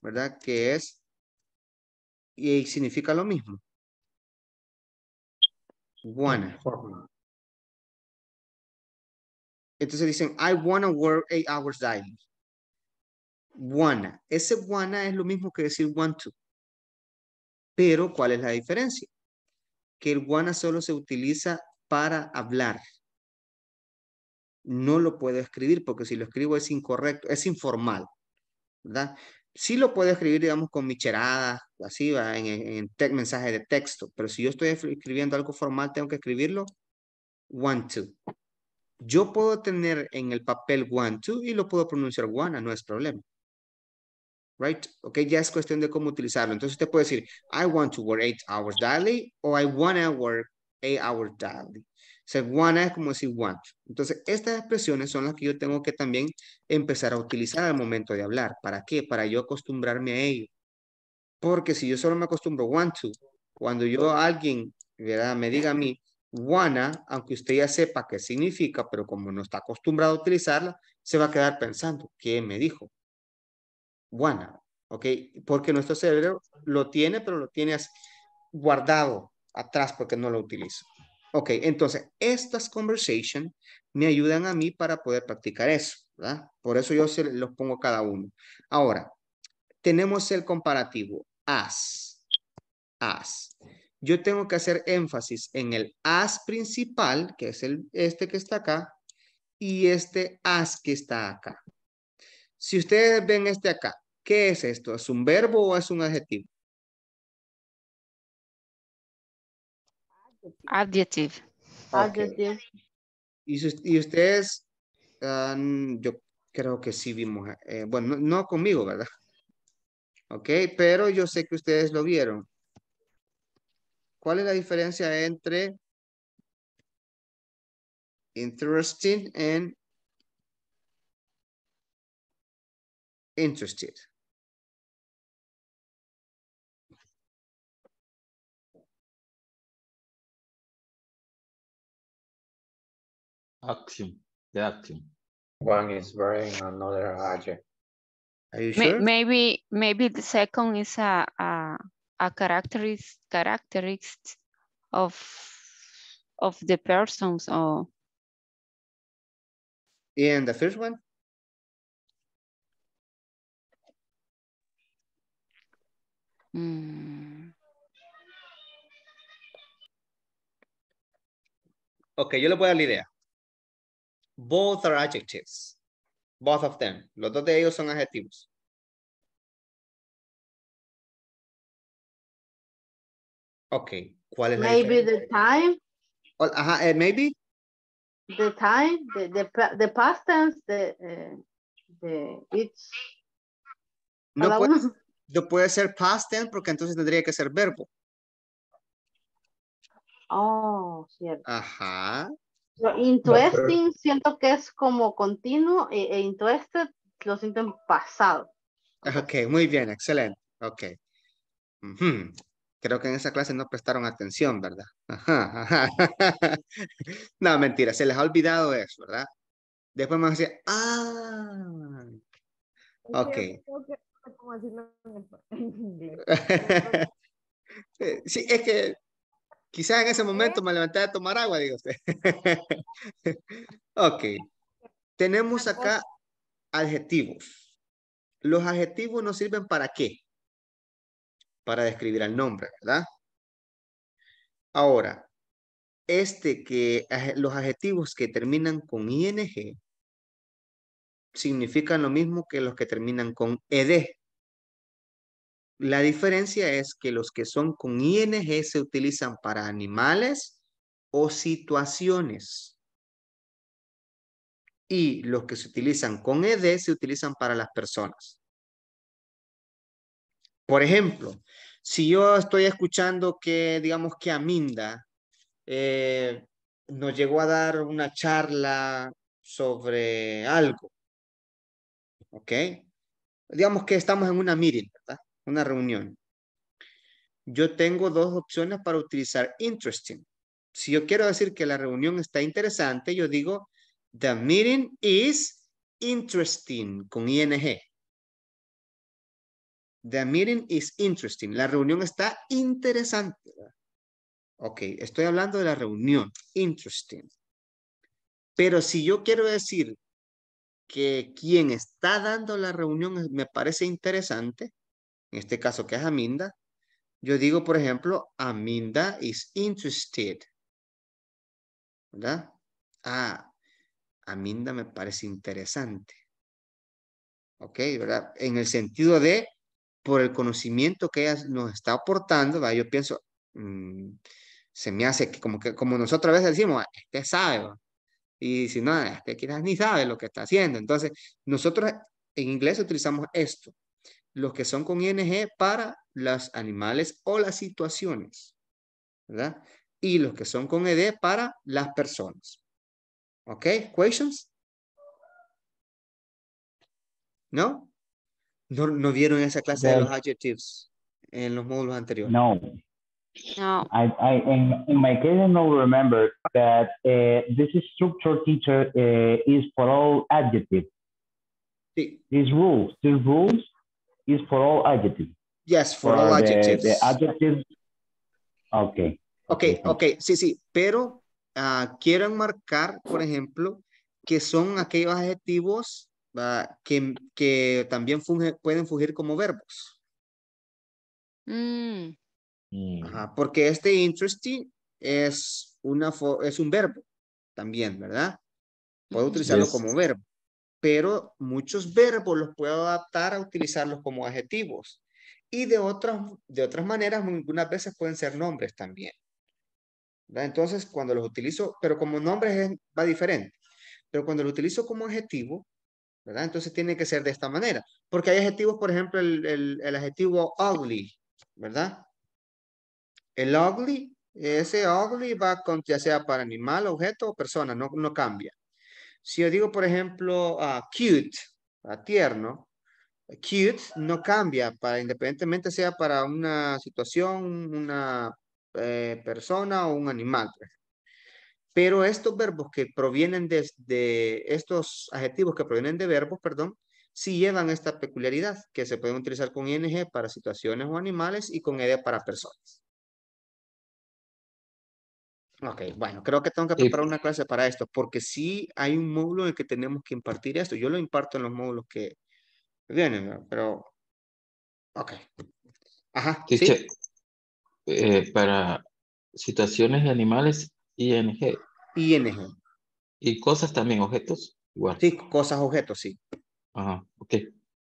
¿verdad? Que es, y significa lo mismo. Wanna. Entonces dicen, I wanna work eight hours daily. Wanna. Ese wanna es lo mismo que decir want to. Pero, ¿cuál es la diferencia? Que el wanna solo se utiliza para hablar. No lo puedo escribir porque si lo escribo es incorrecto, es informal. ¿Verdad? Sí lo puedo escribir, digamos, con mi cherada, así, va, en, en mensaje de texto, pero si yo estoy escribiendo algo formal, tengo que escribirlo one, two. Yo puedo tener en el papel one, two y lo puedo pronunciar wanna, no es problema. Right? Ok, ya es cuestión de cómo utilizarlo. Entonces usted puede decir, I want to work eight hours daily o I wanna work eight hours daily. O sea, wanna es como decir want. Entonces, estas expresiones son las que yo tengo que también empezar a utilizar al momento de hablar. ¿Para qué? Para yo acostumbrarme a ello. Porque si yo solo me acostumbro want to, cuando yo alguien, ¿verdad? Me diga a mí, wanna, aunque usted ya sepa qué significa, pero como no está acostumbrado a utilizarla, se va a quedar pensando, ¿qué me dijo? Wanna, ¿ok? Porque nuestro cerebro lo tiene, pero lo tiene guardado atrás porque no lo utilizo. Ok, entonces, estas conversation me ayudan a mí para poder practicar eso, ¿verdad? Por eso yo se los pongo cada uno. Ahora, tenemos el comparativo, as, as. Yo tengo que hacer énfasis en el as principal, que es el, este que está acá, y este as que está acá. Si ustedes ven este acá, ¿qué es esto? ¿Es un verbo o es un adjetivo? Adjective. Ok. Y, ustedes, yo creo que sí vimos, eh, bueno, no, no conmigo, ¿verdad? Ok, pero yo sé que ustedes lo vieron. ¿Cuál es la diferencia entre interesting and interested? Action, the action. One is verb, another adjective. Are you May- Maybe maybe the second is a a, a characteris characteristic of of the persons or And the first one? mm, Ok, yo le voy a dar la idea. Both are adjectives. Both of them. Los dos de ellos son adjetivos. Ok, ¿cuál es Maybe the time, Oh, Ajá, eh, maybe. the time, the, the, the past tense, the, eh, the, it's, No puede, no puede ser past tense porque entonces tendría que ser verbo. Oh, cierto. Ajá. Lo Interesting siento que es como continuo e, e interested lo siento en pasado. Ok, muy bien, excelente. Ok. Creo que en esa clase no prestaron atención, ¿verdad? Ajá, ajá. No, mentira, se les ha olvidado eso, ¿verdad? Después me van a decir, ah, ok. Sí, es que quizás en ese momento me levanté a tomar agua, digo usted. Ok. Tenemos acá adjetivos. Los adjetivos nos sirven para qué? Para describir al nombre, ¿verdad? Ahora, este que los adjetivos que terminan con ing significan lo mismo que los que terminan con ed. La diferencia es que los que son con ing se utilizan para animales o situaciones. Y los que se utilizan con ed se utilizan para las personas. Por ejemplo, si yo estoy escuchando que, digamos que Aminda eh, nos llegó a dar una charla sobre algo, ¿ok? Digamos que estamos en una meeting, ¿verdad? Una reunión. Yo tengo dos opciones para utilizar interesting. Si yo quiero decir que la reunión está interesante, yo digo, the meeting is interesting con ing. The meeting is interesting. La reunión está interesante. Ok, estoy hablando de la reunión. Interesting. Pero si yo quiero decir que quien está dando la reunión me parece interesante, en este caso que es Aminda, yo digo, por ejemplo, Aminda is interested. ¿Verdad? Ah, Aminda me parece interesante. ¿ok? ¿Verdad? En el sentido de, por el conocimiento que ella nos está aportando, ¿verdad? Yo pienso, mm, se me hace que como que, como nosotros a veces decimos, este sabe. Y si no, este quizás ni sabe lo que está haciendo. Entonces, nosotros en inglés utilizamos esto, los que son con ing para los animales o las situaciones, ¿verdad? Y los que son con ed para las personas. ¿Ok? ¿Questions? ¿No? ¿No, no vieron esa clase de los adjectives en los módulos anteriores? No. No. I, I in, in my case, I now remember that uh, this structure teacher uh, is for all adjectives. Sí. These rules, these rules is for all adjectives. Yes, for all the, adjectives. The adjectives. Okay. Ok, ok, sí, sí, pero ah, quiero enmarcar, por ejemplo, que son aquellos adjetivos que, que también funge- pueden fungir como verbos. Mm, Ajá, porque este interesting es, una fo- es un verbo también, ¿verdad? Puedo Ujú. utilizarlo Yes. como verbo, pero muchos verbos los puedo adaptar a utilizarlos como adjetivos. Y de otras, de otras maneras, algunas veces pueden ser nombres también. ¿verdad? Entonces, cuando los utilizo, pero como nombres es- va diferente. Pero cuando lo utilizo como adjetivo, ¿verdad? Entonces tiene que ser de esta manera. Porque hay adjetivos, por ejemplo, el, el- el adjetivo ugly, ¿verdad? El ugly, ese ugly va con ya sea para animal, objeto o persona, no, no cambia. Si yo digo, por ejemplo, ah, cute, ah, tierno, cute no cambia para independientemente sea para una situación, una eh, persona o un animal. Pero estos verbos que provienen de, de estos adjetivos que provienen de verbos, perdón, sí llevan esta peculiaridad que se pueden utilizar con ing para situaciones o animales y con ed para personas. Ok, bueno, creo que tengo que preparar una clase para esto, porque sí hay un módulo en el que tenemos que impartir esto. Yo lo imparto en los módulos que vienen, pero... Ok. Ajá, sí. Eh, para situaciones de animales, ing. ING. Y cosas también, objetos, igual. Sí, cosas, objetos, sí. Ajá, ok.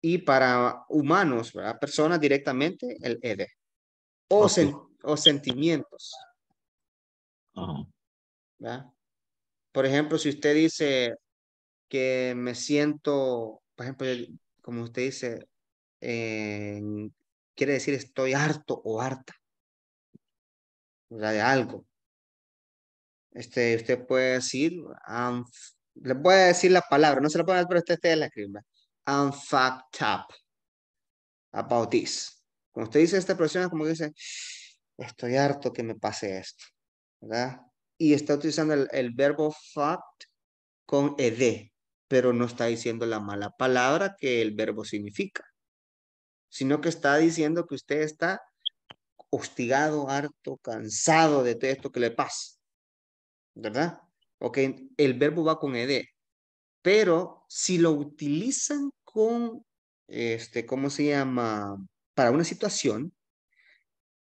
Y para humanos, ¿verdad? Personas directamente, el ed. O, Ok. sen- o sentimientos, ¿verdad? Por ejemplo, si usted dice que me siento, por ejemplo, como usted dice, eh, quiere decir estoy harto o harta, ¿verdad? De algo. Este, usted puede decir, f- le voy a decir la palabra, no se la puedo dar, pero usted, usted la escribe. I'm fucked up about this. Cuando usted dice esta es como que dice, estoy harto que me pase esto, ¿verdad? Y está utilizando el, verbo fucked con ed, pero no está diciendo la mala palabra que el verbo significa, sino que está diciendo que usted está hostigado, harto, cansado de todo esto que le pasa, ¿verdad? Ok, el verbo va con ed, pero si lo utilizan con, este, ¿cómo se llama? Para una situación,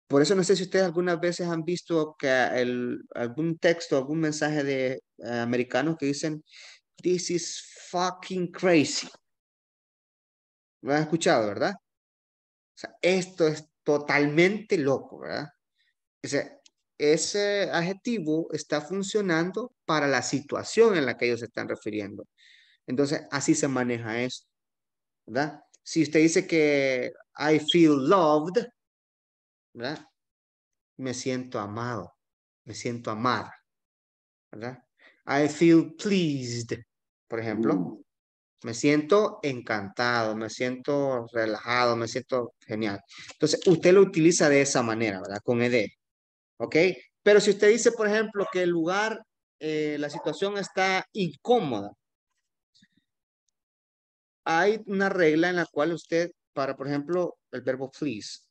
por eso no sé si ustedes algunas veces han visto que algún texto, algún mensaje de eh, americanos que dicen, this is fucking crazy. Lo han escuchado, ¿verdad? Esto es totalmente loco, ¿verdad? Ese adjetivo está funcionando para la situación en la que ellos se están refiriendo. Entonces, así se maneja esto, ¿verdad? Si usted dice que I feel loved, ¿verdad? Me siento amado, me siento amada, ¿verdad? I feel pleased, por ejemplo. Me siento encantado, me siento relajado, me siento genial. Entonces, usted lo utiliza de esa manera, ¿verdad? Con ed, ¿ok? Pero si usted dice, por ejemplo, que el lugar, eh, la situación está incómoda, hay una regla en la cual usted, para, por ejemplo, el verbo please,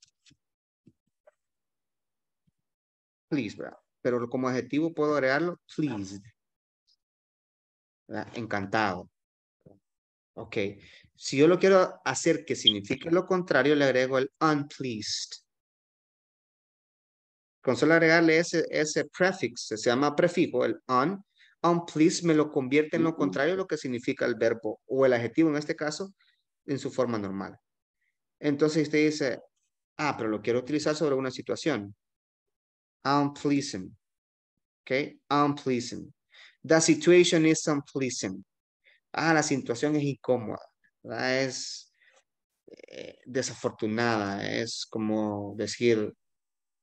please, ¿verdad? Pero como adjetivo puedo agregarlo pleased, ¿verdad? Encantado. Ok. Si yo lo quiero hacer que signifique lo contrario, le agrego el unpleased. Con solo agregarle ese, ese prefix, se llama prefijo, el un, unpleased me lo convierte en lo contrario, lo que significa el verbo o el adjetivo en este caso, en su forma normal. Entonces usted dice, ah, pero lo quiero utilizar sobre una situación. Unpleasant. Ok, unpleasant. The situation is unpleasant. Ah, la situación es incómoda. Es eh, desafortunada. Es como decir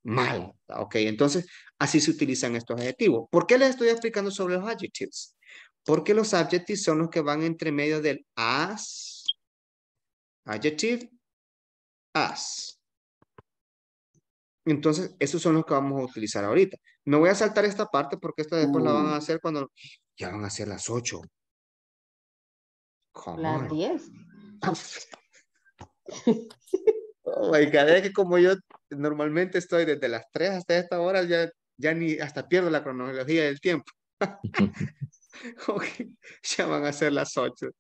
mal. Ok, entonces así se utilizan estos adjetivos. ¿Por qué les estoy explicando sobre los adjectives? Porque los adjectives son los que van entre medio del as, adjective, as. Entonces, esos son los que vamos a utilizar ahorita. Me voy a saltar esta parte porque esta después la van a hacer cuando ya van a ser las 8. Come Las on. 10. Oh my God, es que como yo normalmente estoy desde las 3 hasta esta hora, ya, ya ni hasta pierdo la cronología del tiempo. Ok, ya van a ser las 8.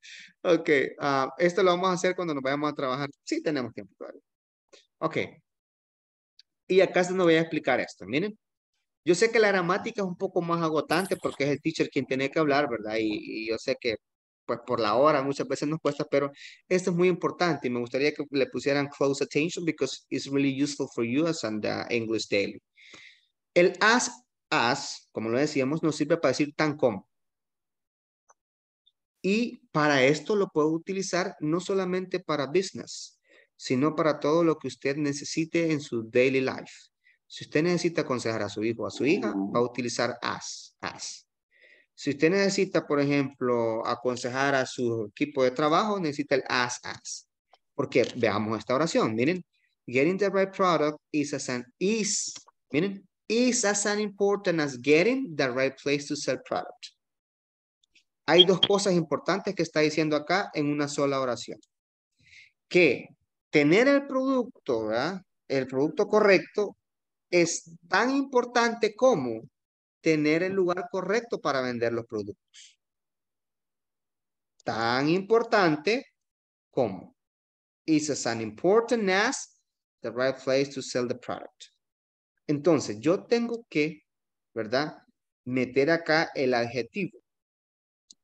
Ok, ah, esto lo vamos a hacer cuando nos vayamos a trabajar. Sí, tenemos tiempo todavía. Ok. Y acá se nos voy a explicar esto. Miren, yo sé que la gramática es un poco más agotante porque es el teacher quien tiene que hablar, ¿verdad? Y, y yo sé que pues por la hora muchas veces nos cuesta, pero esto es muy importante y me gustaría que le pusieran close attention because it's really useful for you as an uh, English daily. El as, as, como lo decíamos, nos sirve para decir tan como. Y para esto lo puedo utilizar no solamente para business, sino para todo lo que usted necesite en su daily life. Si usted necesita aconsejar a su hijo o a su hija, va a utilizar as, as. Si usted necesita, por ejemplo, aconsejar a su equipo de trabajo, necesita el as, as. Porque veamos esta oración, miren. Getting the right product is as an is, miren, is as an important as getting the right place to sell product. Hay dos cosas importantes que está diciendo acá en una sola oración. Que tener el producto, ¿verdad? El producto correcto es tan importante como tener el lugar correcto para vender los productos. Tan importante como. Is as an important as the right place to sell the product. Entonces, yo tengo que, ¿verdad? Meter acá el adjetivo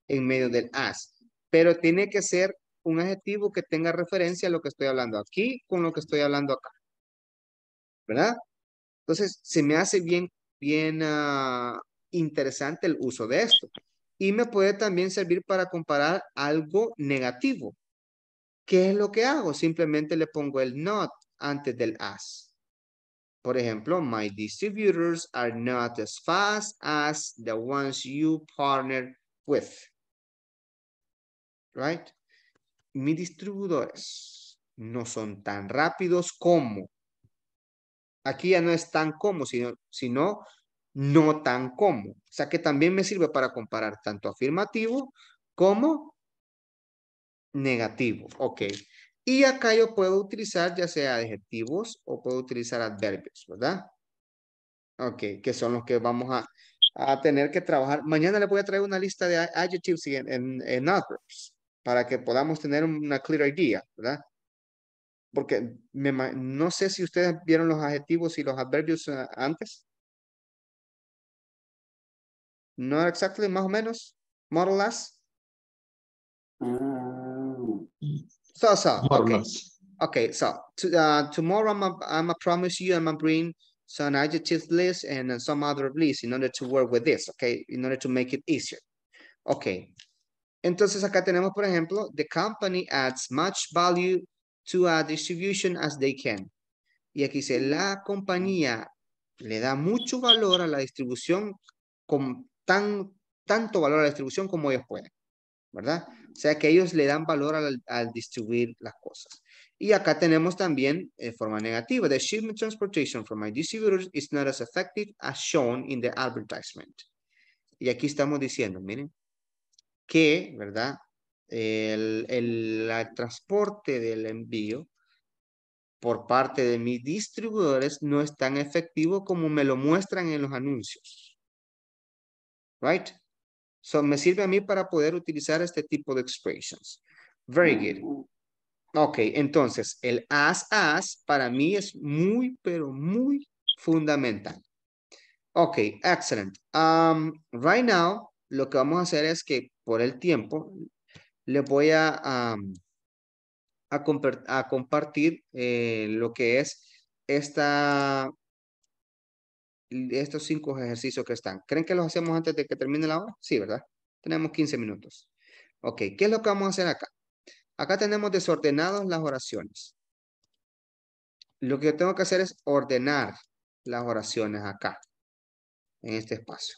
en medio del as. Pero tiene que ser un adjetivo que tenga referencia a lo que estoy hablando aquí con lo que estoy hablando acá. ¿Verdad? Entonces, se me hace bien, bien ah, interesante el uso de esto. Y me puede también servir para comparar algo negativo. ¿Qué es lo que hago? Simplemente le pongo el not antes del as. Por ejemplo, my distributors are not as fast as the ones you partner with. Right? Mis distribuidores no son tan rápidos como. Aquí ya no es tan como, sino, sino no tan como. O sea que también me sirve para comparar tanto afirmativo como negativo. Ok. Y acá yo puedo utilizar ya sea adjetivos o puedo utilizar adverbios, ¿verdad? Ok, que son los que vamos a, a tener que trabajar. Mañana le voy a traer una lista de adjectives en, en, en para que podamos tener una clear idea, ¿verdad? Porque me, no sé si ustedes vieron los adjetivos y los adverbios eh, antes. No exactly, más o menos, more or less. So, so, More or okay. less. Okay, so to, uh, tomorrow I'm a, I'm a promise you I'm gonna bring some adjective list and some other list in order to work with this, okay, in order to make it easier. Okay. Entonces acá tenemos, por ejemplo, the company adds much value to a distribution as they can. Y aquí dice, la compañía le da mucho valor a la distribución con tan, tanto valor a la distribución como ellos pueden. ¿verdad? O sea que ellos le dan valor al, distribuir las cosas. Y acá tenemos también de forma negativa, the shipment transportation from my distributors is not as effective as shown in the advertisement. Y aquí estamos diciendo, miren, que, ¿verdad? El, el, el transporte del envío por parte de mis distribuidores no es tan efectivo como me lo muestran en los anuncios. Right? So, me sirve a mí para poder utilizar este tipo de expressions. Very good. Ok, entonces el as as para mí es muy, pero muy fundamental. Ok, excellent. Um, right now, lo que vamos a hacer es que por el tiempo le voy a, a, comper- a compartir eh, lo que es esta, estos cinco ejercicios que están. ¿Creen que los hacemos antes de que termine la hora? Sí, ¿verdad? Tenemos 15 minutos. Ok, ¿qué es lo que vamos a hacer acá? Acá tenemos desordenados las oraciones. Lo que yo tengo que hacer es ordenar las oraciones acá, en este espacio,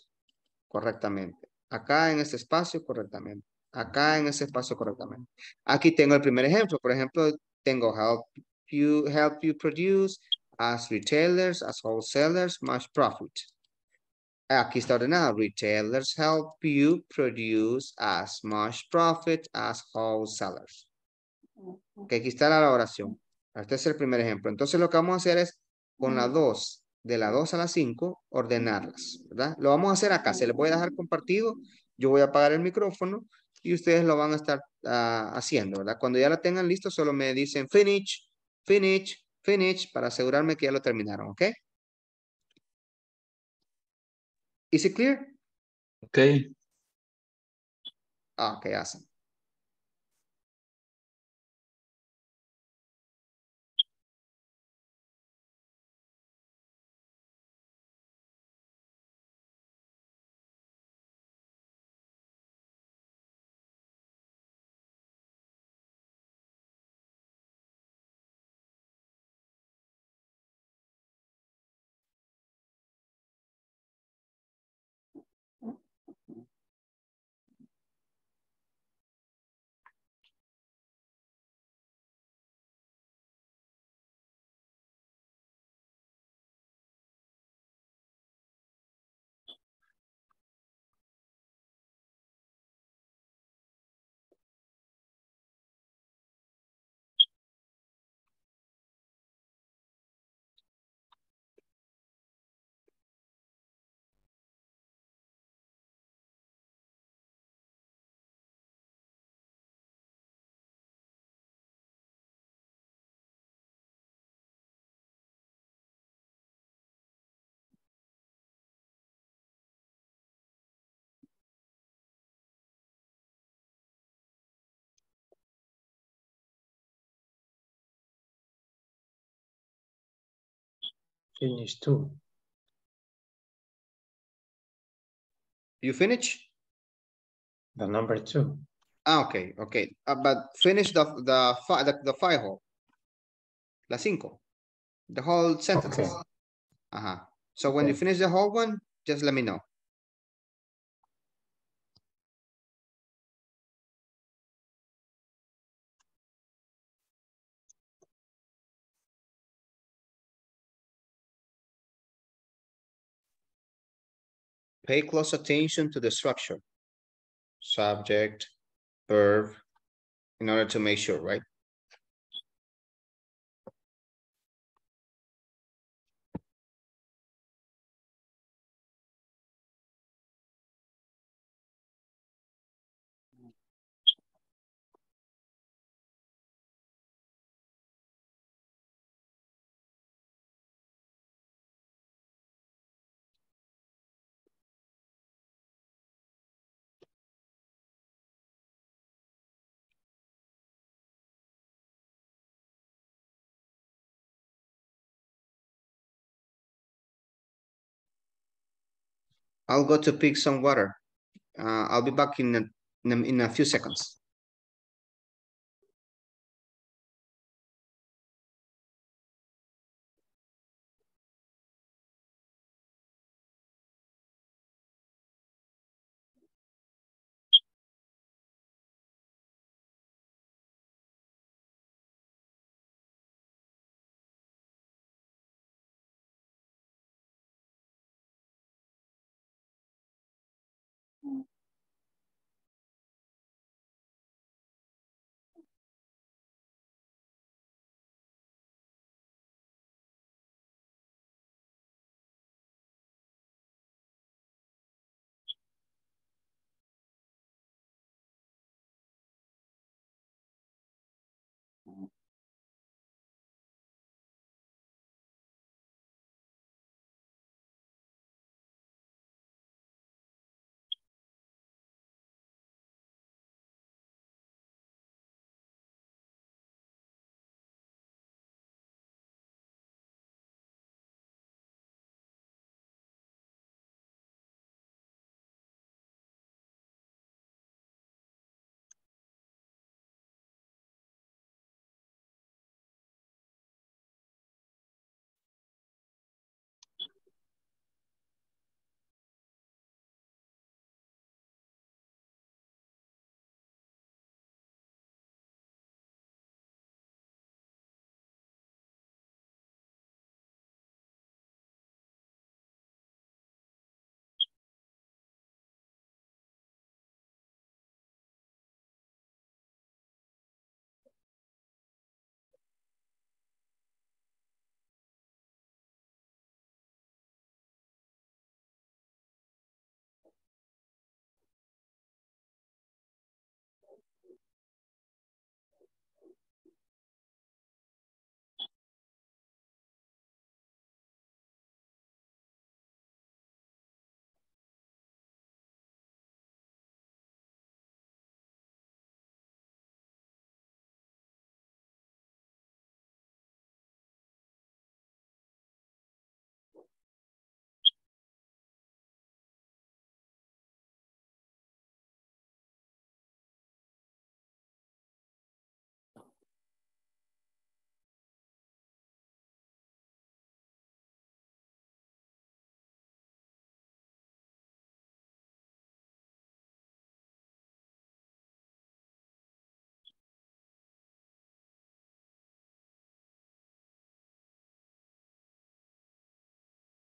correctamente. Acá en este espacio, correctamente. Acá en este espacio, correctamente. Aquí tengo el primer ejemplo. Por ejemplo, tengo help you, help you produce as retailers, as wholesalers, much profit. Aquí está ordenado. Retailers help you produce as much profit as wholesalers. Aquí está la oración. Este es el primer ejemplo. Entonces lo que vamos a hacer es con la 2, de la 2 a la 5, ordenarlas, ¿verdad? Lo vamos a hacer acá. Se les voy a dejar compartido. Yo voy a apagar el micrófono y ustedes lo van a estar ah, haciendo, ¿verdad? Cuando ya la tengan listo, solo me dicen finish, finish, finish para asegurarme que ya lo terminaron, ¿ok? Is it clear? Okay. Ah, ok, awesome. Finish two. You finish? The number two. Ah, okay, okay. Uh, but finish the the fi the, the five whole. La cinco. The whole sentence. Okay. Uh-huh. So when you finish the whole one, just let me know. Pay close attention to the structure. Subject, verb, in order to make sure, right? I'll go to pick some water. Uh, I'll be back in a, in a, in a few seconds.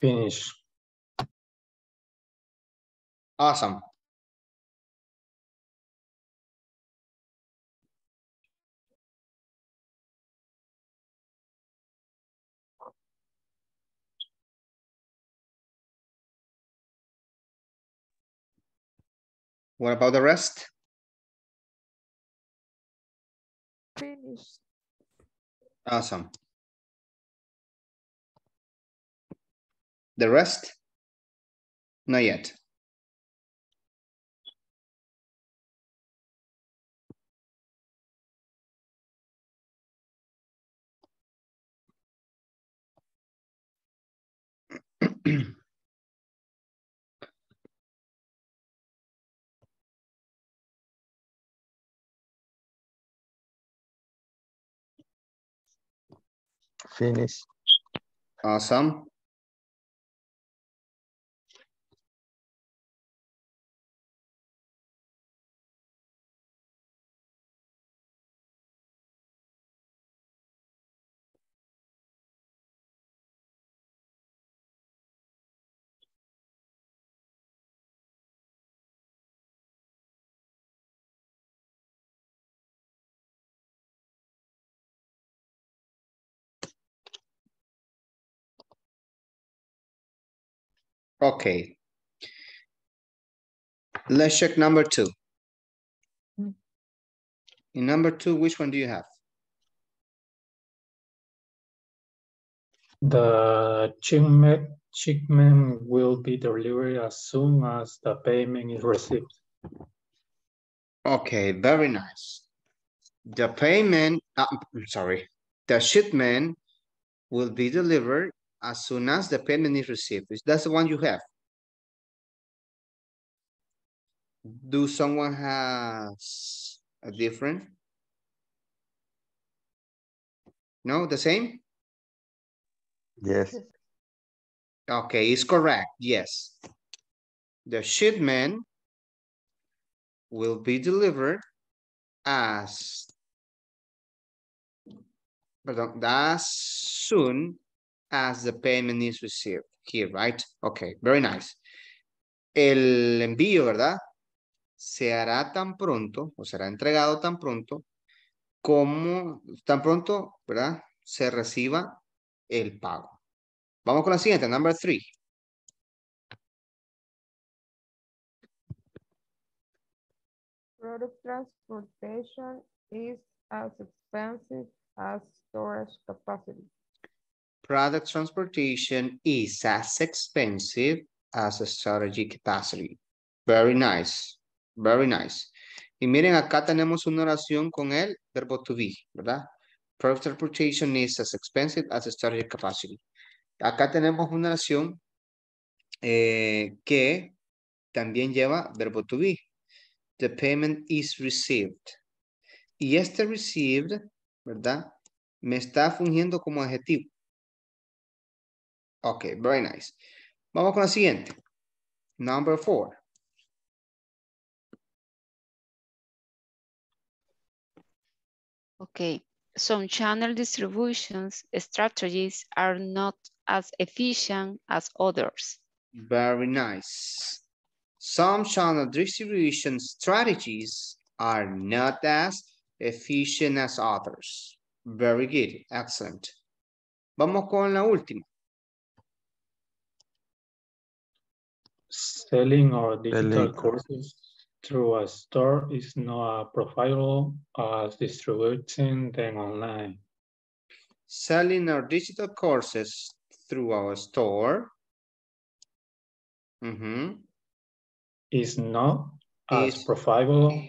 Finish. Awesome. What about the rest? Finished. Awesome. The rest? Not yet. Finish. Awesome. Okay. Let's check number two. In number two, which one do you have? The shipment, shipment will be delivered as soon as the payment is received. Okay, very nice. The payment, uh, I'm sorry, the shipment will be delivered as soon as the payment is received. That's the one you have. Do someone has a different? No, the same? Yes. Okay, it's correct, yes. The shipment will be delivered as pardon, as soon as the payment is received here, right? Okay, very nice. El envío, ¿verdad? Se hará tan pronto o será entregado tan pronto como tan pronto, ¿verdad? Se reciba el pago. Vamos con la siguiente, number three. Product transportation is as expensive as storage capacity. Product transportation is as expensive as a storage capacity. Very nice, very nice. Y miren, acá tenemos una oración con el verbo to be, ¿verdad? Product transportation is as expensive as a storage capacity. Acá tenemos una oración eh, que también lleva verbo to be. The payment is received. Y este received, ¿verdad? Me está fungiendo como adjetivo. Ok, very nice. Vamos con la siguiente. Number four. Okay, some channel distributions strategies are not as efficient as others. Very nice. Some channel distribution strategies are not as efficient as others. Very good, excellent. Vamos con la última. Selling our digital Selling. courses through a store is not as profitable as distributing them online. Selling our digital courses through our store. Mhm. Is not as profitable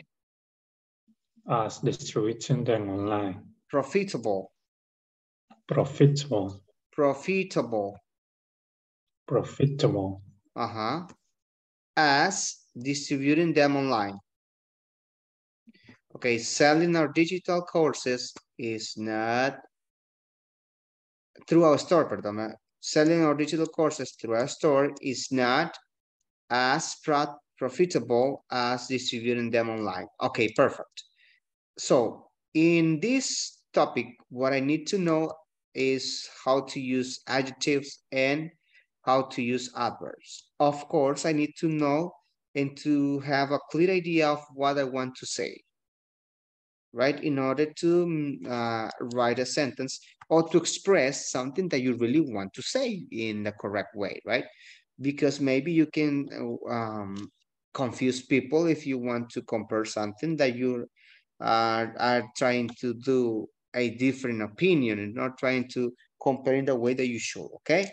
as distributing them online. Profitable, Profitable, profitable. profitable. Uh-huh. As distributing them online. Okay, selling our digital courses is not through our store, pardon. uh, Selling our digital courses through our store is not as pro- profitable as distributing them online. Okay, perfect. So in this topic, what I need to know is how to use adjectives and how to use adverbs. Of course, I need to know and to have a clear idea of what I want to say, right? In order to mm, uh, write a sentence or to express something that you really want to say in the correct way, right? Because maybe you can um, confuse people if you want to compare something that you are, are trying to do a different opinion and not trying to compare in the way that you should, okay?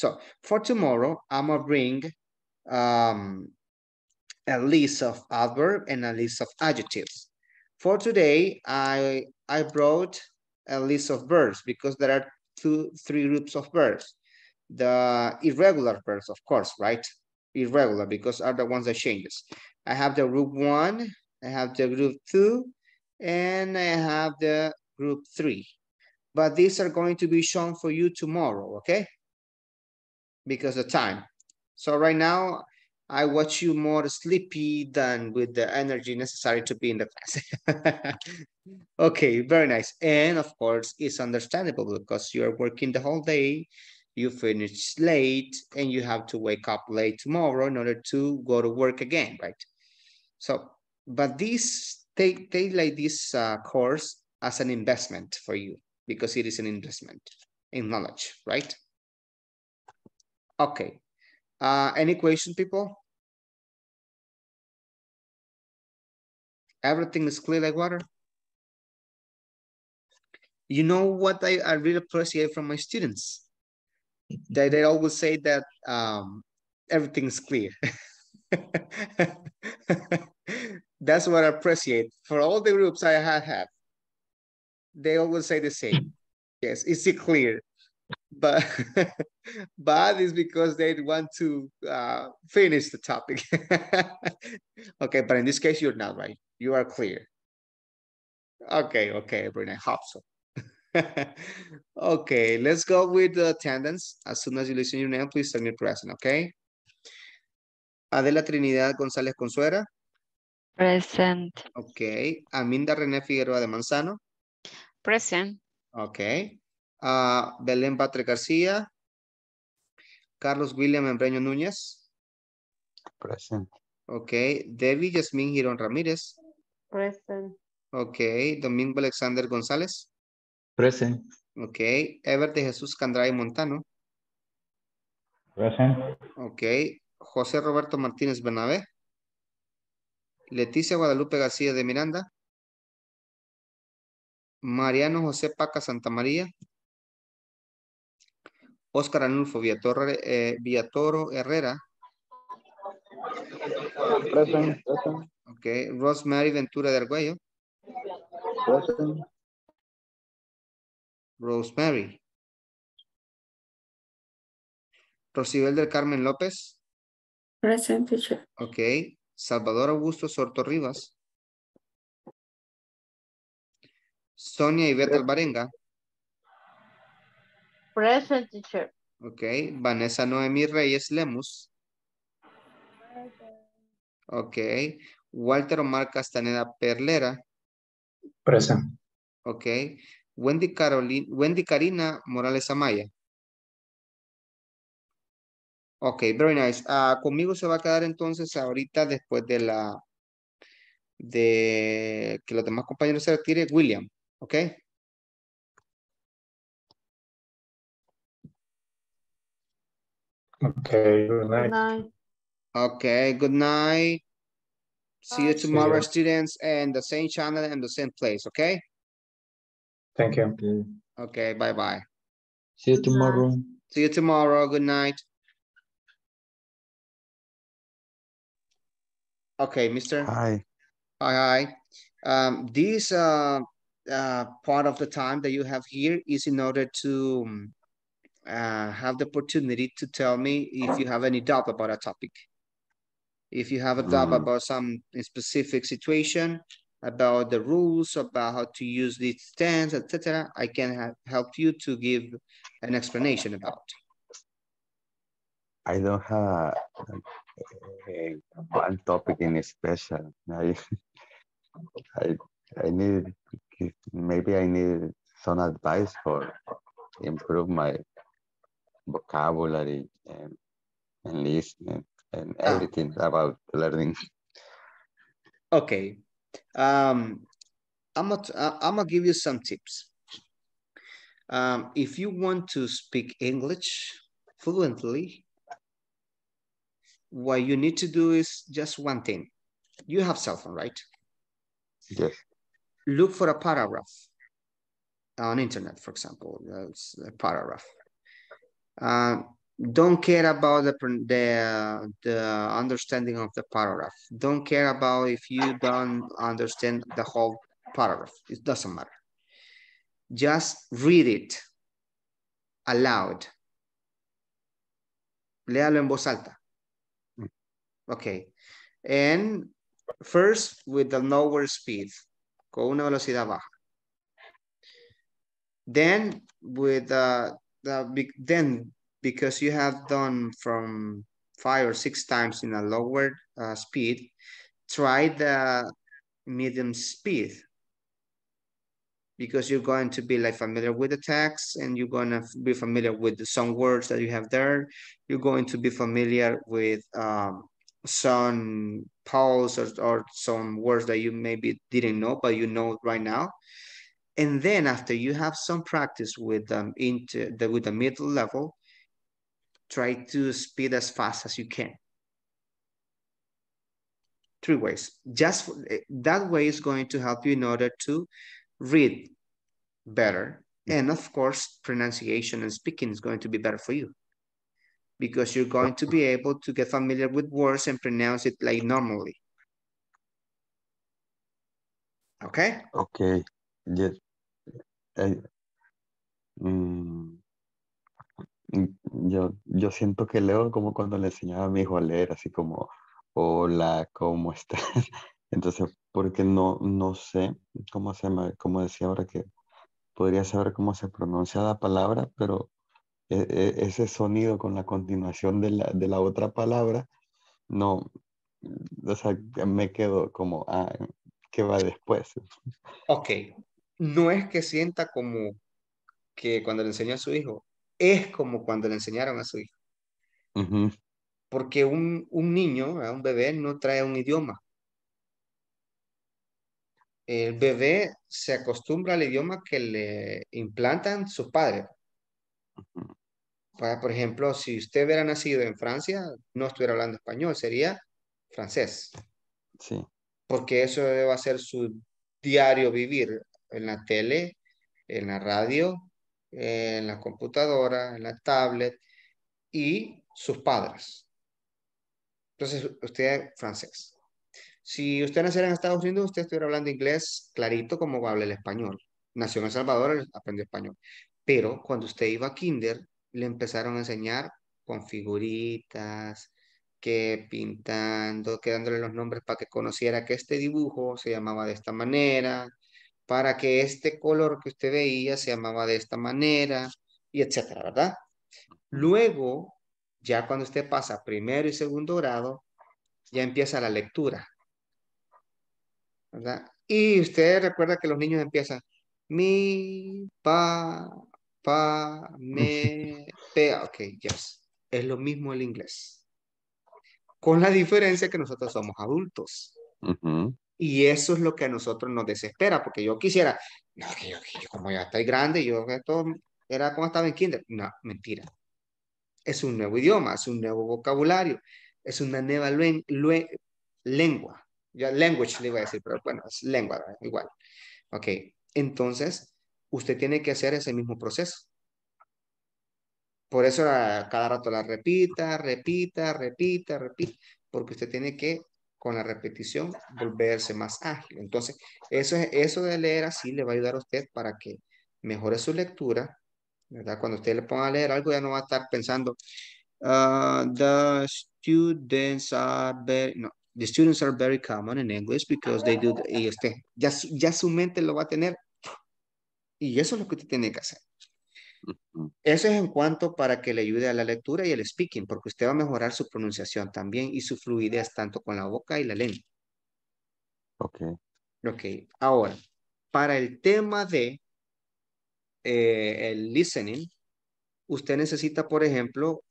So for tomorrow, I'm gonna bring um, a list of adverb and a list of adjectives. For today, I, I brought a list of verbs because there are two, three groups of verbs. The irregular verbs, of course, right? Irregular because are the ones that changes. I have the group one, I have the group two, and I have the group three. But these are going to be shown for you tomorrow, okay? Because of time. So right now, I watch you more sleepy than with the energy necessary to be in the class. okay, very nice. And of course, it's understandable because you're working the whole day, you finish late, and you have to wake up late tomorrow in order to go to work again, right? So, but this, take, take like this uh, course as an investment for you because it is an investment in knowledge, right? Okay. Uh, any question, people? Everything is clear like water? You know what I, I really appreciate from my students? They, they always say that um, everything is clear. That's what I appreciate. For all the groups I have had, they always say the same. Yes, is it clear? But bad is because they want to uh, finish the topic. okay, but in this case, you're not right. You are clear. Okay, okay, Brina, I hope so. okay, let's go with the attendance. As soon as you listen your name, please tell me present, okay? Adela Trinidad González Consuera. Present. Okay. Aminda René Figueroa de Manzano. Present. Okay. Uh, Belén Batre García. Carlos William Embreño Núñez. Present. Okay. Debbie Yasmín Girón Ramírez. Present. Okay. Domingo Alexander González. Present. Okay. Ever de Jesús Candray Montano. Present. Okay. José Roberto Martínez Bernabé. Leticia Guadalupe García de Miranda. Mariano José Paca Santa María. Oscar Anulfo Villatoro, eh, Villatoro Herrera. Present, present, Ok. Rosemary Ventura de Argüello. present, Rosemary. Rosibel del Carmen López. Present teacher. Ok. Salvador Augusto Sorto Rivas. Sonia Ivette Alvarenga. Present teacher. Ok. Vanessa Noemí Reyes Lemus. Ok. Walter Omar Castaneda Perlera. Present. Ok. Wendy, Carolina, Wendy Karina Morales Amaya. Ok, very nice. Ah, conmigo se va a quedar entonces ahorita después de la de que los demás compañeros se retire, William. Ok. Okay, good Good night. night. Okay, good night. See you See tomorrow, you. students, and the same channel and the same place, okay? Thank you. Okay. Okay, bye-bye. See you tomorrow. See you tomorrow. Good night. Okay, mister. Hi. Hi, hi. Um, this uh, uh, part of the time that you have here is in order to um, uh, have the opportunity to tell me if you have any doubt about a topic. If you have a doubt Mm. about some specific situation, about the rules, about how to use these stands, etc., I can have, help you to give an explanation about. I don't have uh, one topic in special. I, I, I need, maybe I need some advice for improve my vocabulary and, and listening and Ah. everything about learning. Okay. Um, I'm gonna, I'm gonna give you some tips. Um, if you want to speak English fluently, what you need to do is just one thing. You have cell phone, right? Yes. Look for a paragraph on internet, for example, that's a paragraph. Um, don't care about the, the, the understanding of the paragraph. Don't care about if you don't understand the whole paragraph. It doesn't matter. Just read it aloud. Léalo en voz alta. Okay. And first with the lower speed, con una velocidad baja. Then with uh, then because you have done from five or six times in a lower uh, speed, try the medium speed because you're going to be like familiar with the text and you're going to be familiar with some words that you have there. You're going to be familiar with um, some pause or, or some words that you maybe didn't know, but you know right now. And then after you have some practice with them into the with the middle level, try to speed as fast as you can. Three ways. Just for- eh, that way is going to help you in order to read better. And of course, pronunciation and speaking is going to be better for you because you're going to be able to get familiar with words and pronounce it like normally. Okay? Okay. Yes. Eh, mm, mm, yo, yo siento que leo como cuando le enseñaba a mi hijo a leer, así como, hola, ¿cómo estás? Entonces, porque no, no sé cómo se llama, como decía ahora que podría saber cómo se pronuncia la palabra, pero e- e- ese sonido con la continuación de la, de la otra palabra, no, o sea, me quedo como, ah, ¿qué va después? Ok. No es que sienta como que cuando le enseñó a su hijo, es como cuando le enseñaron a su hijo. Porque un, un niño, un bebé, no trae un idioma. El bebé se acostumbra al idioma que le implantan sus padres. Pa- Por ejemplo, si usted hubiera nacido en Francia, no estuviera hablando español, sería francés. Sí. Porque eso va a ser su diario vivir en la tele, en la radio, en la computadora, en la tablet y sus padres. Entonces, usted es francés. Si usted naciera en Estados Unidos, usted estuviera hablando inglés clarito como habla el español. Nació en El Salvador, aprendió español. Pero cuando usted iba a kinder, le empezaron a enseñar con figuritas, que pintando, que dándole los nombres para que conociera que este dibujo se llamaba de esta manera, para que este color que usted veía se llamaba de esta manera, y etcétera, ¿verdad? Luego, ya cuando usted pasa primero y segundo grado, ya empieza la lectura. ¿verdad? Y usted recuerda que los niños empiezan mi, pa, pa, me, pe. Ok, yes. Es lo mismo el inglés. Con la diferencia que nosotros somos adultos. ujú, Y eso es lo que a nosotros nos desespera, porque yo quisiera, no, que yo, que yo como ya estoy grande, yo esto era como estaba en kinder. No, mentira. Es un nuevo idioma, es un nuevo vocabulario, es una nueva luen- lue- lengua. Ya language le iba a decir, pero bueno, es lengua, ¿verdad? igual. Ok, entonces usted tiene que hacer ese mismo proceso. Por eso a cada rato la repita, repita, repita, repita, porque usted tiene que, con la repetición, volverse más ágil. Entonces, eso, es- eso de leer así le va a ayudar a usted para que mejore su lectura, ¿verdad? Cuando usted le ponga a leer algo, ya no va a estar pensando, "Ah, the students are very, no, the students are very common in English because they do, the-" y usted, ya, ya su mente lo va a tener, y eso es lo que usted tiene que hacer. Eso es en cuanto para que le ayude a la lectura y el speaking, porque usted va a mejorar su pronunciación también y su fluidez tanto con la boca y la lengua. Ok. Ok, ahora, para el tema de eh, el listening, usted necesita, por ejemplo,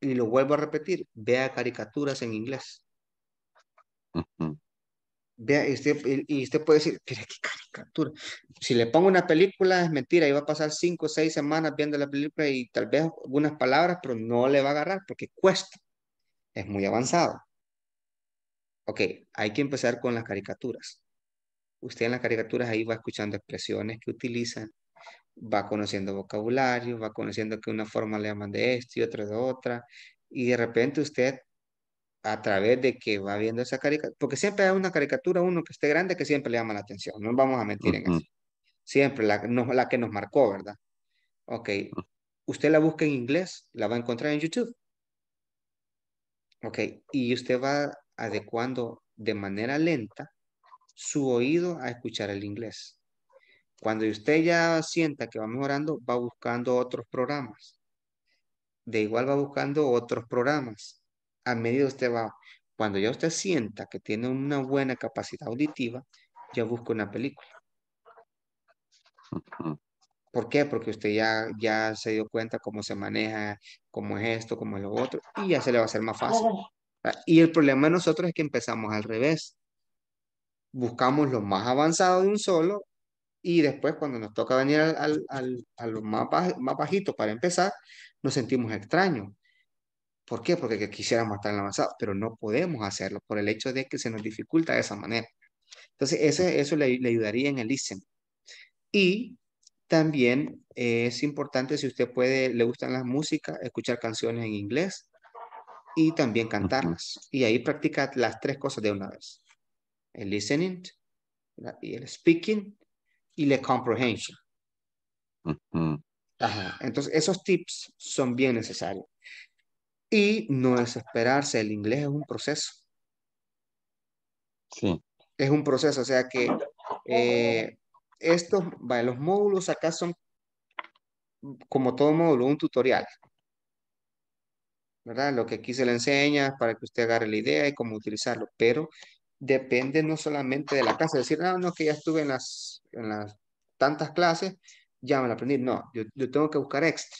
y lo vuelvo a repetir, vea caricaturas en inglés. Vea, y usted, y y usted puede decir, mira qué caricatura. Si le pongo una película, es mentira, iba a pasar cinco o seis semanas viendo la película y tal vez algunas palabras, pero no le va a agarrar porque cuesta. Es muy avanzado. Ok, hay que empezar con las caricaturas. Usted en las caricaturas ahí va escuchando expresiones que utilizan, va conociendo vocabulario, va conociendo que una forma le llaman de esto y otra de otra, y de repente usted, a través de que va viendo esa caricatura, porque siempre hay una caricatura, uno que esté grande, que siempre le llama la atención, no vamos a mentir en eso. Siempre la, no- la que nos marcó, ¿verdad? Ok, usted la busca en inglés, la va a encontrar en YouTube. Ok, y usted va adecuando de manera lenta su oído a escuchar el inglés. Cuando usted ya sienta que va mejorando, va buscando otros programas. De igual va buscando otros programas. A medida usted va, cuando ya usted sienta que tiene una buena capacidad auditiva, ya busca una película. ¿Por qué? Porque usted ya, ya se dio cuenta cómo se maneja, cómo es esto, cómo es lo otro, y ya se le va a hacer más fácil. Ah, Y el problema de nosotros es que empezamos al revés. Buscamos lo más avanzado de un solo y después cuando nos toca venir al, al- al- a lo más, baj- más bajito para empezar, nos sentimos extraños. ¿Por qué? Porque que quisiéramos estar en el avanzado, pero no podemos hacerlo por el hecho de que se nos dificulta de esa manera. Entonces, ese, eso le, le ayudaría en el listening. Y también eh, es importante si usted puede, le gustan las músicas, escuchar canciones en inglés y también cantarlas. Y ahí practica las tres cosas de una vez. El listening, la- y el speaking y la comprehension. Ajá. Entonces, esos tips son bien necesarios. Y no desesperarse, el inglés es un proceso. Sí. Es un proceso, o sea que eh, estos, vaya, los módulos acá son como todo módulo, un tutorial. ¿Verdad? Lo que aquí se le enseña para que usted agarre la idea y cómo utilizarlo, pero depende no solamente de la clase, decir, no, no, que ya estuve en las, en las tantas clases, ya me la aprendí. No, yo, yo tengo que buscar extra.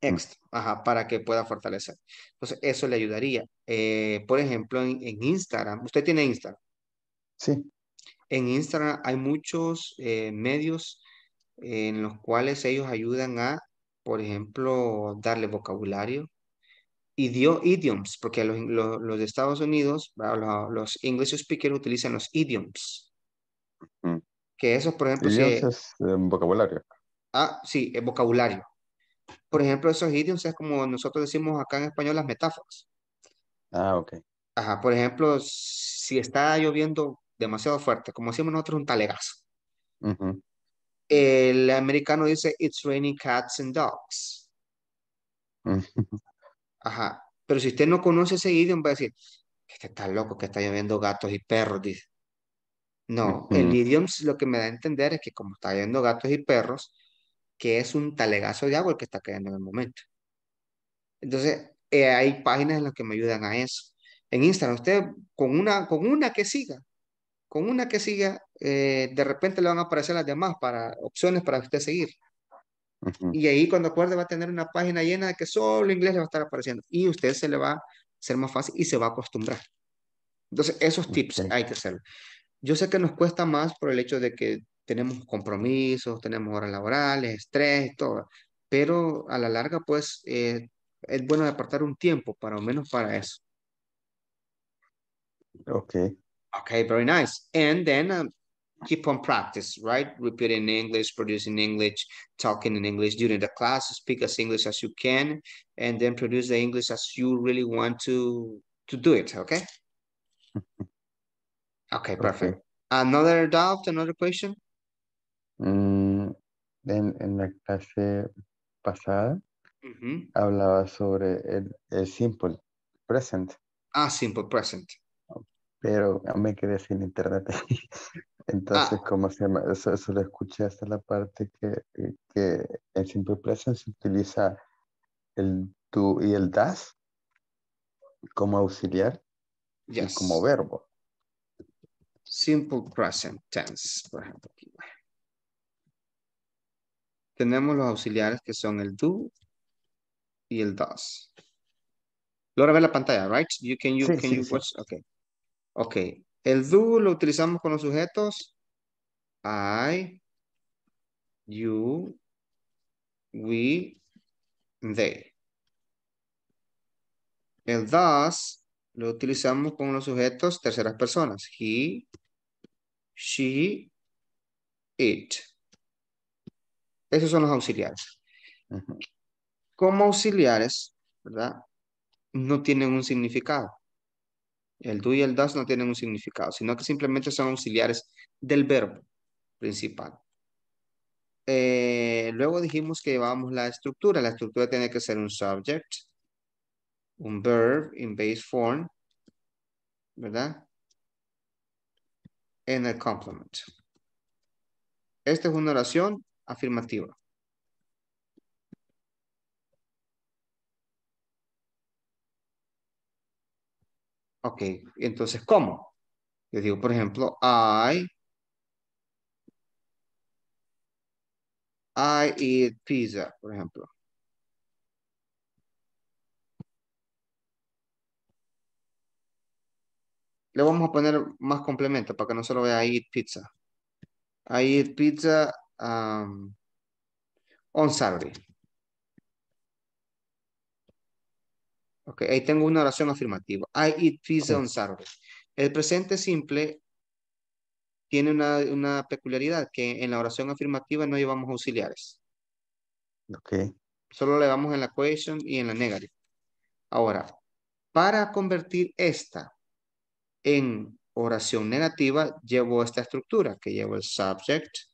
Extra, ajá, para que pueda fortalecer. Entonces, eso le ayudaría. Eh, por ejemplo, en, en Instagram, usted tiene Instagram. Sí. En Instagram hay muchos eh, medios en los cuales ellos ayudan a, por ejemplo, darle vocabulario, idio- idioms, porque los, los, los de Estados Unidos, los, los English speakers utilizan los idioms, que esos, por ejemplo, Idioms es eh, vocabulario. ah, sí, es vocabulario. Por ejemplo, esos idioms es como nosotros decimos acá en español las metáforas. Ah, ok. Ajá, por ejemplo, si está lloviendo demasiado fuerte, como decimos nosotros, un talegazo. Ujú. El americano dice, it's raining cats and dogs. Ajá, pero si usted no conoce ese idioma, va a decir, este está loco que está lloviendo gatos y perros, dice. No, el Ujú. idioma lo que me da a entender es que como está lloviendo gatos y perros, que es un talegazo de agua el que está cayendo en el momento. Entonces, eh, hay páginas en las que me ayudan a eso. En Instagram, usted con una, con una que siga, con una que siga, eh, de repente le van a aparecer las demás para opciones para usted seguir. Y ahí cuando acuerde va a tener una página llena de que solo inglés le va a estar apareciendo. Y usted se le va a ser más fácil y se va a acostumbrar. Entonces, esos tips hay que hacerlo. Yo sé que nos cuesta más por el hecho de que tenemos compromisos, tenemos horas laborales, estrés, todo. Pero a la larga, pues, eh, es bueno apartar un tiempo para menos para eso. Ok. Okay, very nice. And then um, keep on practice, right? Repeating English, producing English, talking in English during the class, speak as English as you can, and then produce the English as you really want to to do it, okay? Okay, perfect. Another doubt, another question? Mm, en, en la clase pasada hablaba sobre el, el simple present, Ah, simple present. pero me quedé sin internet. Entonces, ¿cómo se llama? Eso, eso lo escuché hasta la parte que, que en simple present se utiliza el tú y el das como auxiliar y Yes. como verbo. Simple present tense, por ejemplo. aquí. Tenemos los auxiliares que son el do y el does. Logra ver la pantalla, right? You can you Sí, can sí, you sí. watch? Okay. Okay. El do lo utilizamos con los sujetos I, you, we, they. El does lo utilizamos con los sujetos terceras personas. He, she, it. Esos son los auxiliares. Como auxiliares, ¿verdad? No tienen un significado. El do y el does no tienen un significado, sino que simplemente son auxiliares del verbo principal. Eh, luego dijimos que llevábamos la estructura. La estructura tiene que ser un subject, un verb in base form, ¿verdad? En el complement. Esta es una oración afirmativa. Ok, entonces, ¿cómo? Yo digo, por ejemplo, I, I eat pizza, por ejemplo. Le vamos a poner más complemento para que no solo vea I eat pizza. I eat pizza um, on Saturday. Ok, ahí tengo una oración afirmativa. I eat pizza on Saturday. El presente simple tiene una, una peculiaridad que en la oración afirmativa no llevamos auxiliares. Ok. Solo le damos en la question y en la negative. Ahora, para convertir esta en oración negativa, llevo esta estructura, que llevo el subject,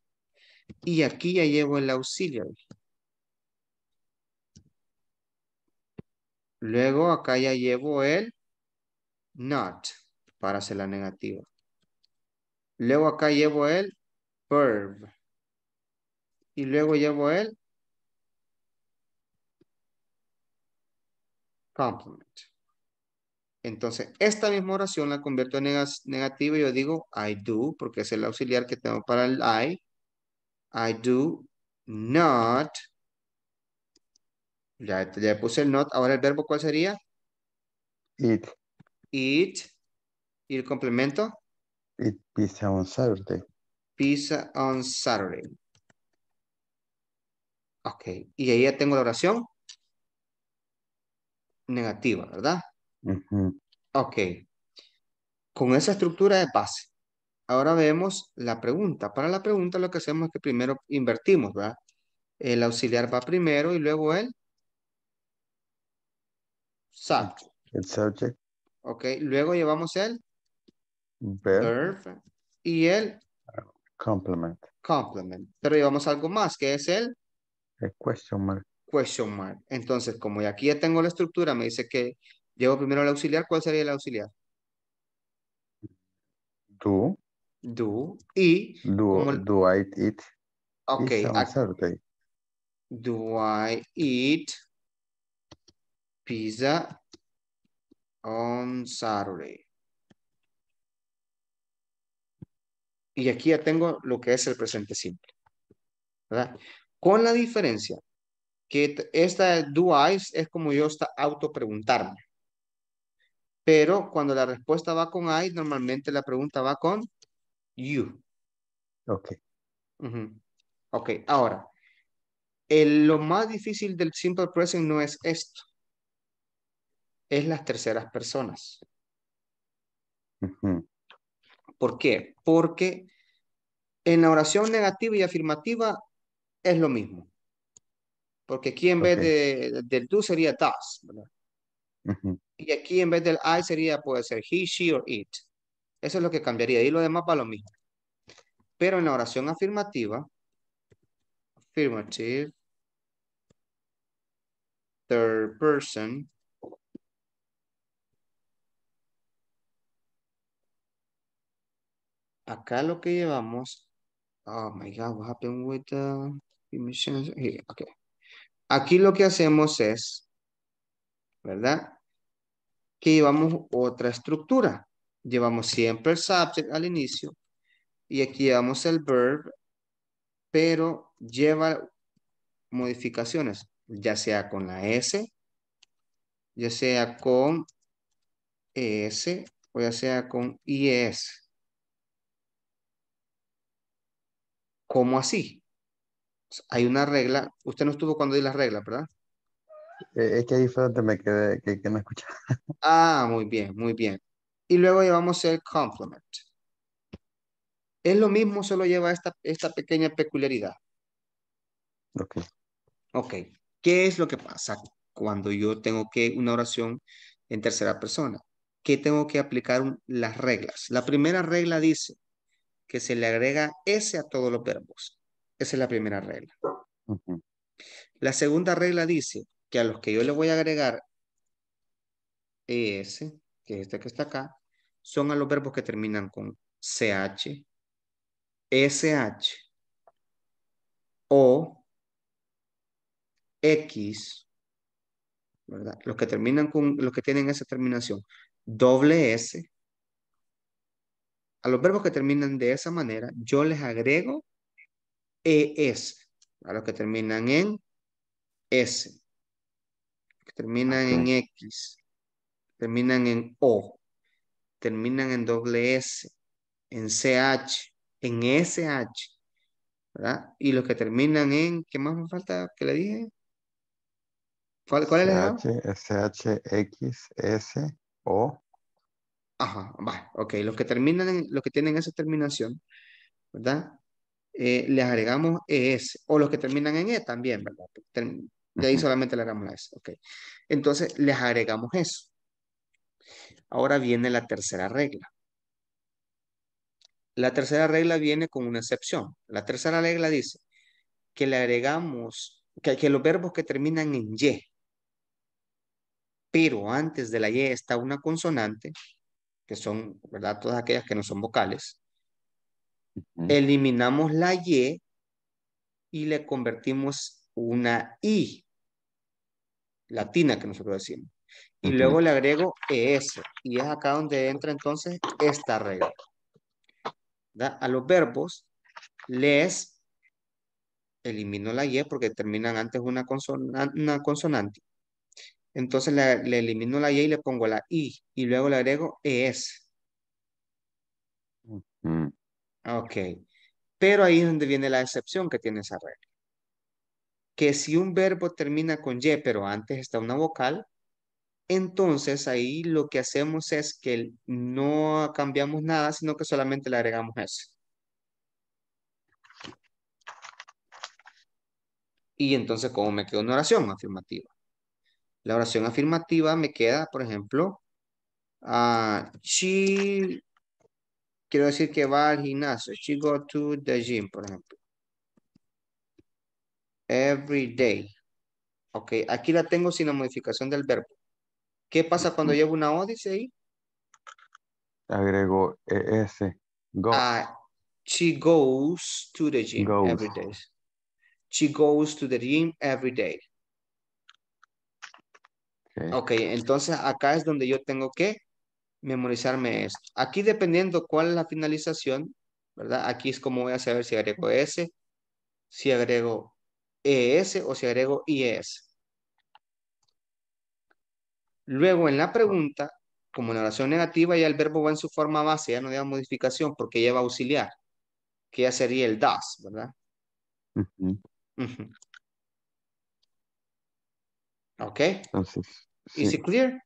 y aquí ya llevo el auxiliary. Luego acá ya llevo el not, para hacer la negativa. Luego acá llevo el verb. Y luego llevo el complement. Entonces, esta misma oración la convierto en nega- negativa y yo digo I do, porque es el auxiliar que tengo para el I. I do not. Ya, ya puse el not. Ahora el verbo, ¿cuál sería? Eat, Eat. ¿Y el complemento? eat pizza on Saturday. Pizza on Saturday. Ok. Y ahí ya tengo la oración negativa, ¿verdad? Ujú. Ok. Con esa estructura de base. Ahora vemos la pregunta. Para la pregunta lo que hacemos es que primero invertimos, ¿verdad? El auxiliar va primero y luego el subject. El subject, Ok. Luego llevamos el verb, verb y el complement. complement. Pero llevamos algo más que es el El question mark. question mark. Entonces, como aquí ya tengo la estructura, me dice que llevo primero el auxiliar. ¿Cuál sería el auxiliar? Do, Do. Y do, como do I eat Ok, pizza on ac- Saturday? Do I eat pizza on Saturday? Y aquí ya tengo lo que es el presente simple. ¿Verdad? Con la diferencia que esta do I es como yo está auto preguntarme. Pero cuando la respuesta va con I, normalmente la pregunta va con you. Ok. Ujú. Ok, ahora, el- lo más difícil del simple present no es esto. Es las terceras personas. ¿Por qué? Porque en la oración negativa y afirmativa es lo mismo. Porque aquí en vez de, del do sería. Ujú. Y aquí en vez del I sería, puede ser he, she or it. Eso es lo que cambiaría. Y lo demás va lo mismo. Pero en la oración afirmativa, affirmative, third person, acá lo que llevamos, oh my God, what happened with the? Here, okay. Aquí lo que hacemos es, ¿verdad? Que llevamos otra estructura. Llevamos siempre el subject al inicio y aquí llevamos el verb, pero lleva modificaciones, ya sea con la S, ya sea con ES o ya sea con IES. ¿Cómo así? Hay una regla. Usted no estuvo cuando di las reglas, ¿verdad? Eh, es que ahí fue donde me quedé, que, que no escuchaba. Ah, muy bien, muy bien. Y luego llevamos el complement. Es lo mismo, solo lleva esta, esta pequeña peculiaridad. Ok. Ok. ¿Qué es lo que pasa cuando yo tengo que una oración en tercera persona? Que tengo que aplicar un- las reglas. La primera regla dice que se le agrega S a todos los verbos. Esa es la primera regla. La segunda regla dice que a los que yo le voy a agregar ES, que es este que está acá, son a los verbos que terminan con CH, SH o X, ¿verdad? Los que terminan con, los que tienen esa terminación, doble S. A los verbos que terminan de esa manera, yo les agrego ES, a los que terminan en S, que terminan en X, terminan en O, terminan en doble S, en CH, en SH, ¿verdad? Y los que terminan en, ¿qué más me falta que le dije? ¿Cuál, cuál es CH, SH, X, S, O. Ajá, va, ok. Los que terminan en, los que tienen esa terminación, ¿verdad? Eh, les agregamos ES, o los que terminan en E también, ¿verdad? Term- de ahí solamente le agregamos la S, ok. Entonces, les agregamos eso. Ahora viene la tercera regla. La tercera regla viene con una excepción. La tercera regla dice que le agregamos, que, que los verbos que terminan en Y, pero antes de la Y está una consonante, que son, ¿verdad? Todas aquellas que no son vocales. Eliminamos la Y y le convertimos una I, latina que nosotros decimos. Y luego le agrego ES. Y es acá donde entra entonces esta regla. ¿verdad? A los verbos les elimino la Y porque terminan antes una, consona- una consonante. Entonces le, le elimino la Y y le pongo la I. Y luego le agrego ES. Mm, Ok. Pero ahí es donde viene la excepción que tiene esa regla. Que si un verbo termina con Y, pero antes está una vocal, entonces ahí lo que hacemos es que no cambiamos nada, sino que solamente le agregamos eso. Y entonces, ¿cómo me queda una oración afirmativa? La oración afirmativa me queda, por ejemplo, ah, she, quiero decir que va al gimnasio. She go to the gym, por ejemplo. Every day. Ok, aquí la tengo sin la modificación del verbo. ¿Qué pasa cuando llevo una O, dice ahí? Agrego ES. Go. Ah, she goes to the gym Goes. every day. She goes to the gym every day. Ok, entonces acá es donde yo tengo que memorizarme esto. Aquí dependiendo cuál es la finalización, ¿verdad? Aquí es como voy a saber si agrego S, si agrego ES o si agrego IES. Luego en la pregunta, como en la oración negativa, ya el verbo va en su forma base, ya no lleva modificación porque lleva auxiliar, que ya sería el does, ¿verdad? Ok. Entonces, Is it clear?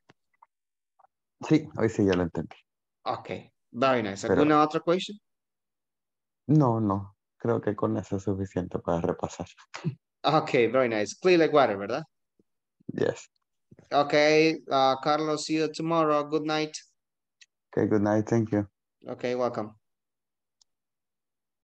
Sí, hoy sí ya lo entendí. Okay. Very nice. Pero- ¿Alguna otra question? No, no. Creo que con eso es suficiente para repasar. Okay, very nice. Clear like water, ¿verdad? Yes. Okay, uh, Carlos, see you tomorrow. Good night. Okay, good night. Thank you. Okay, welcome.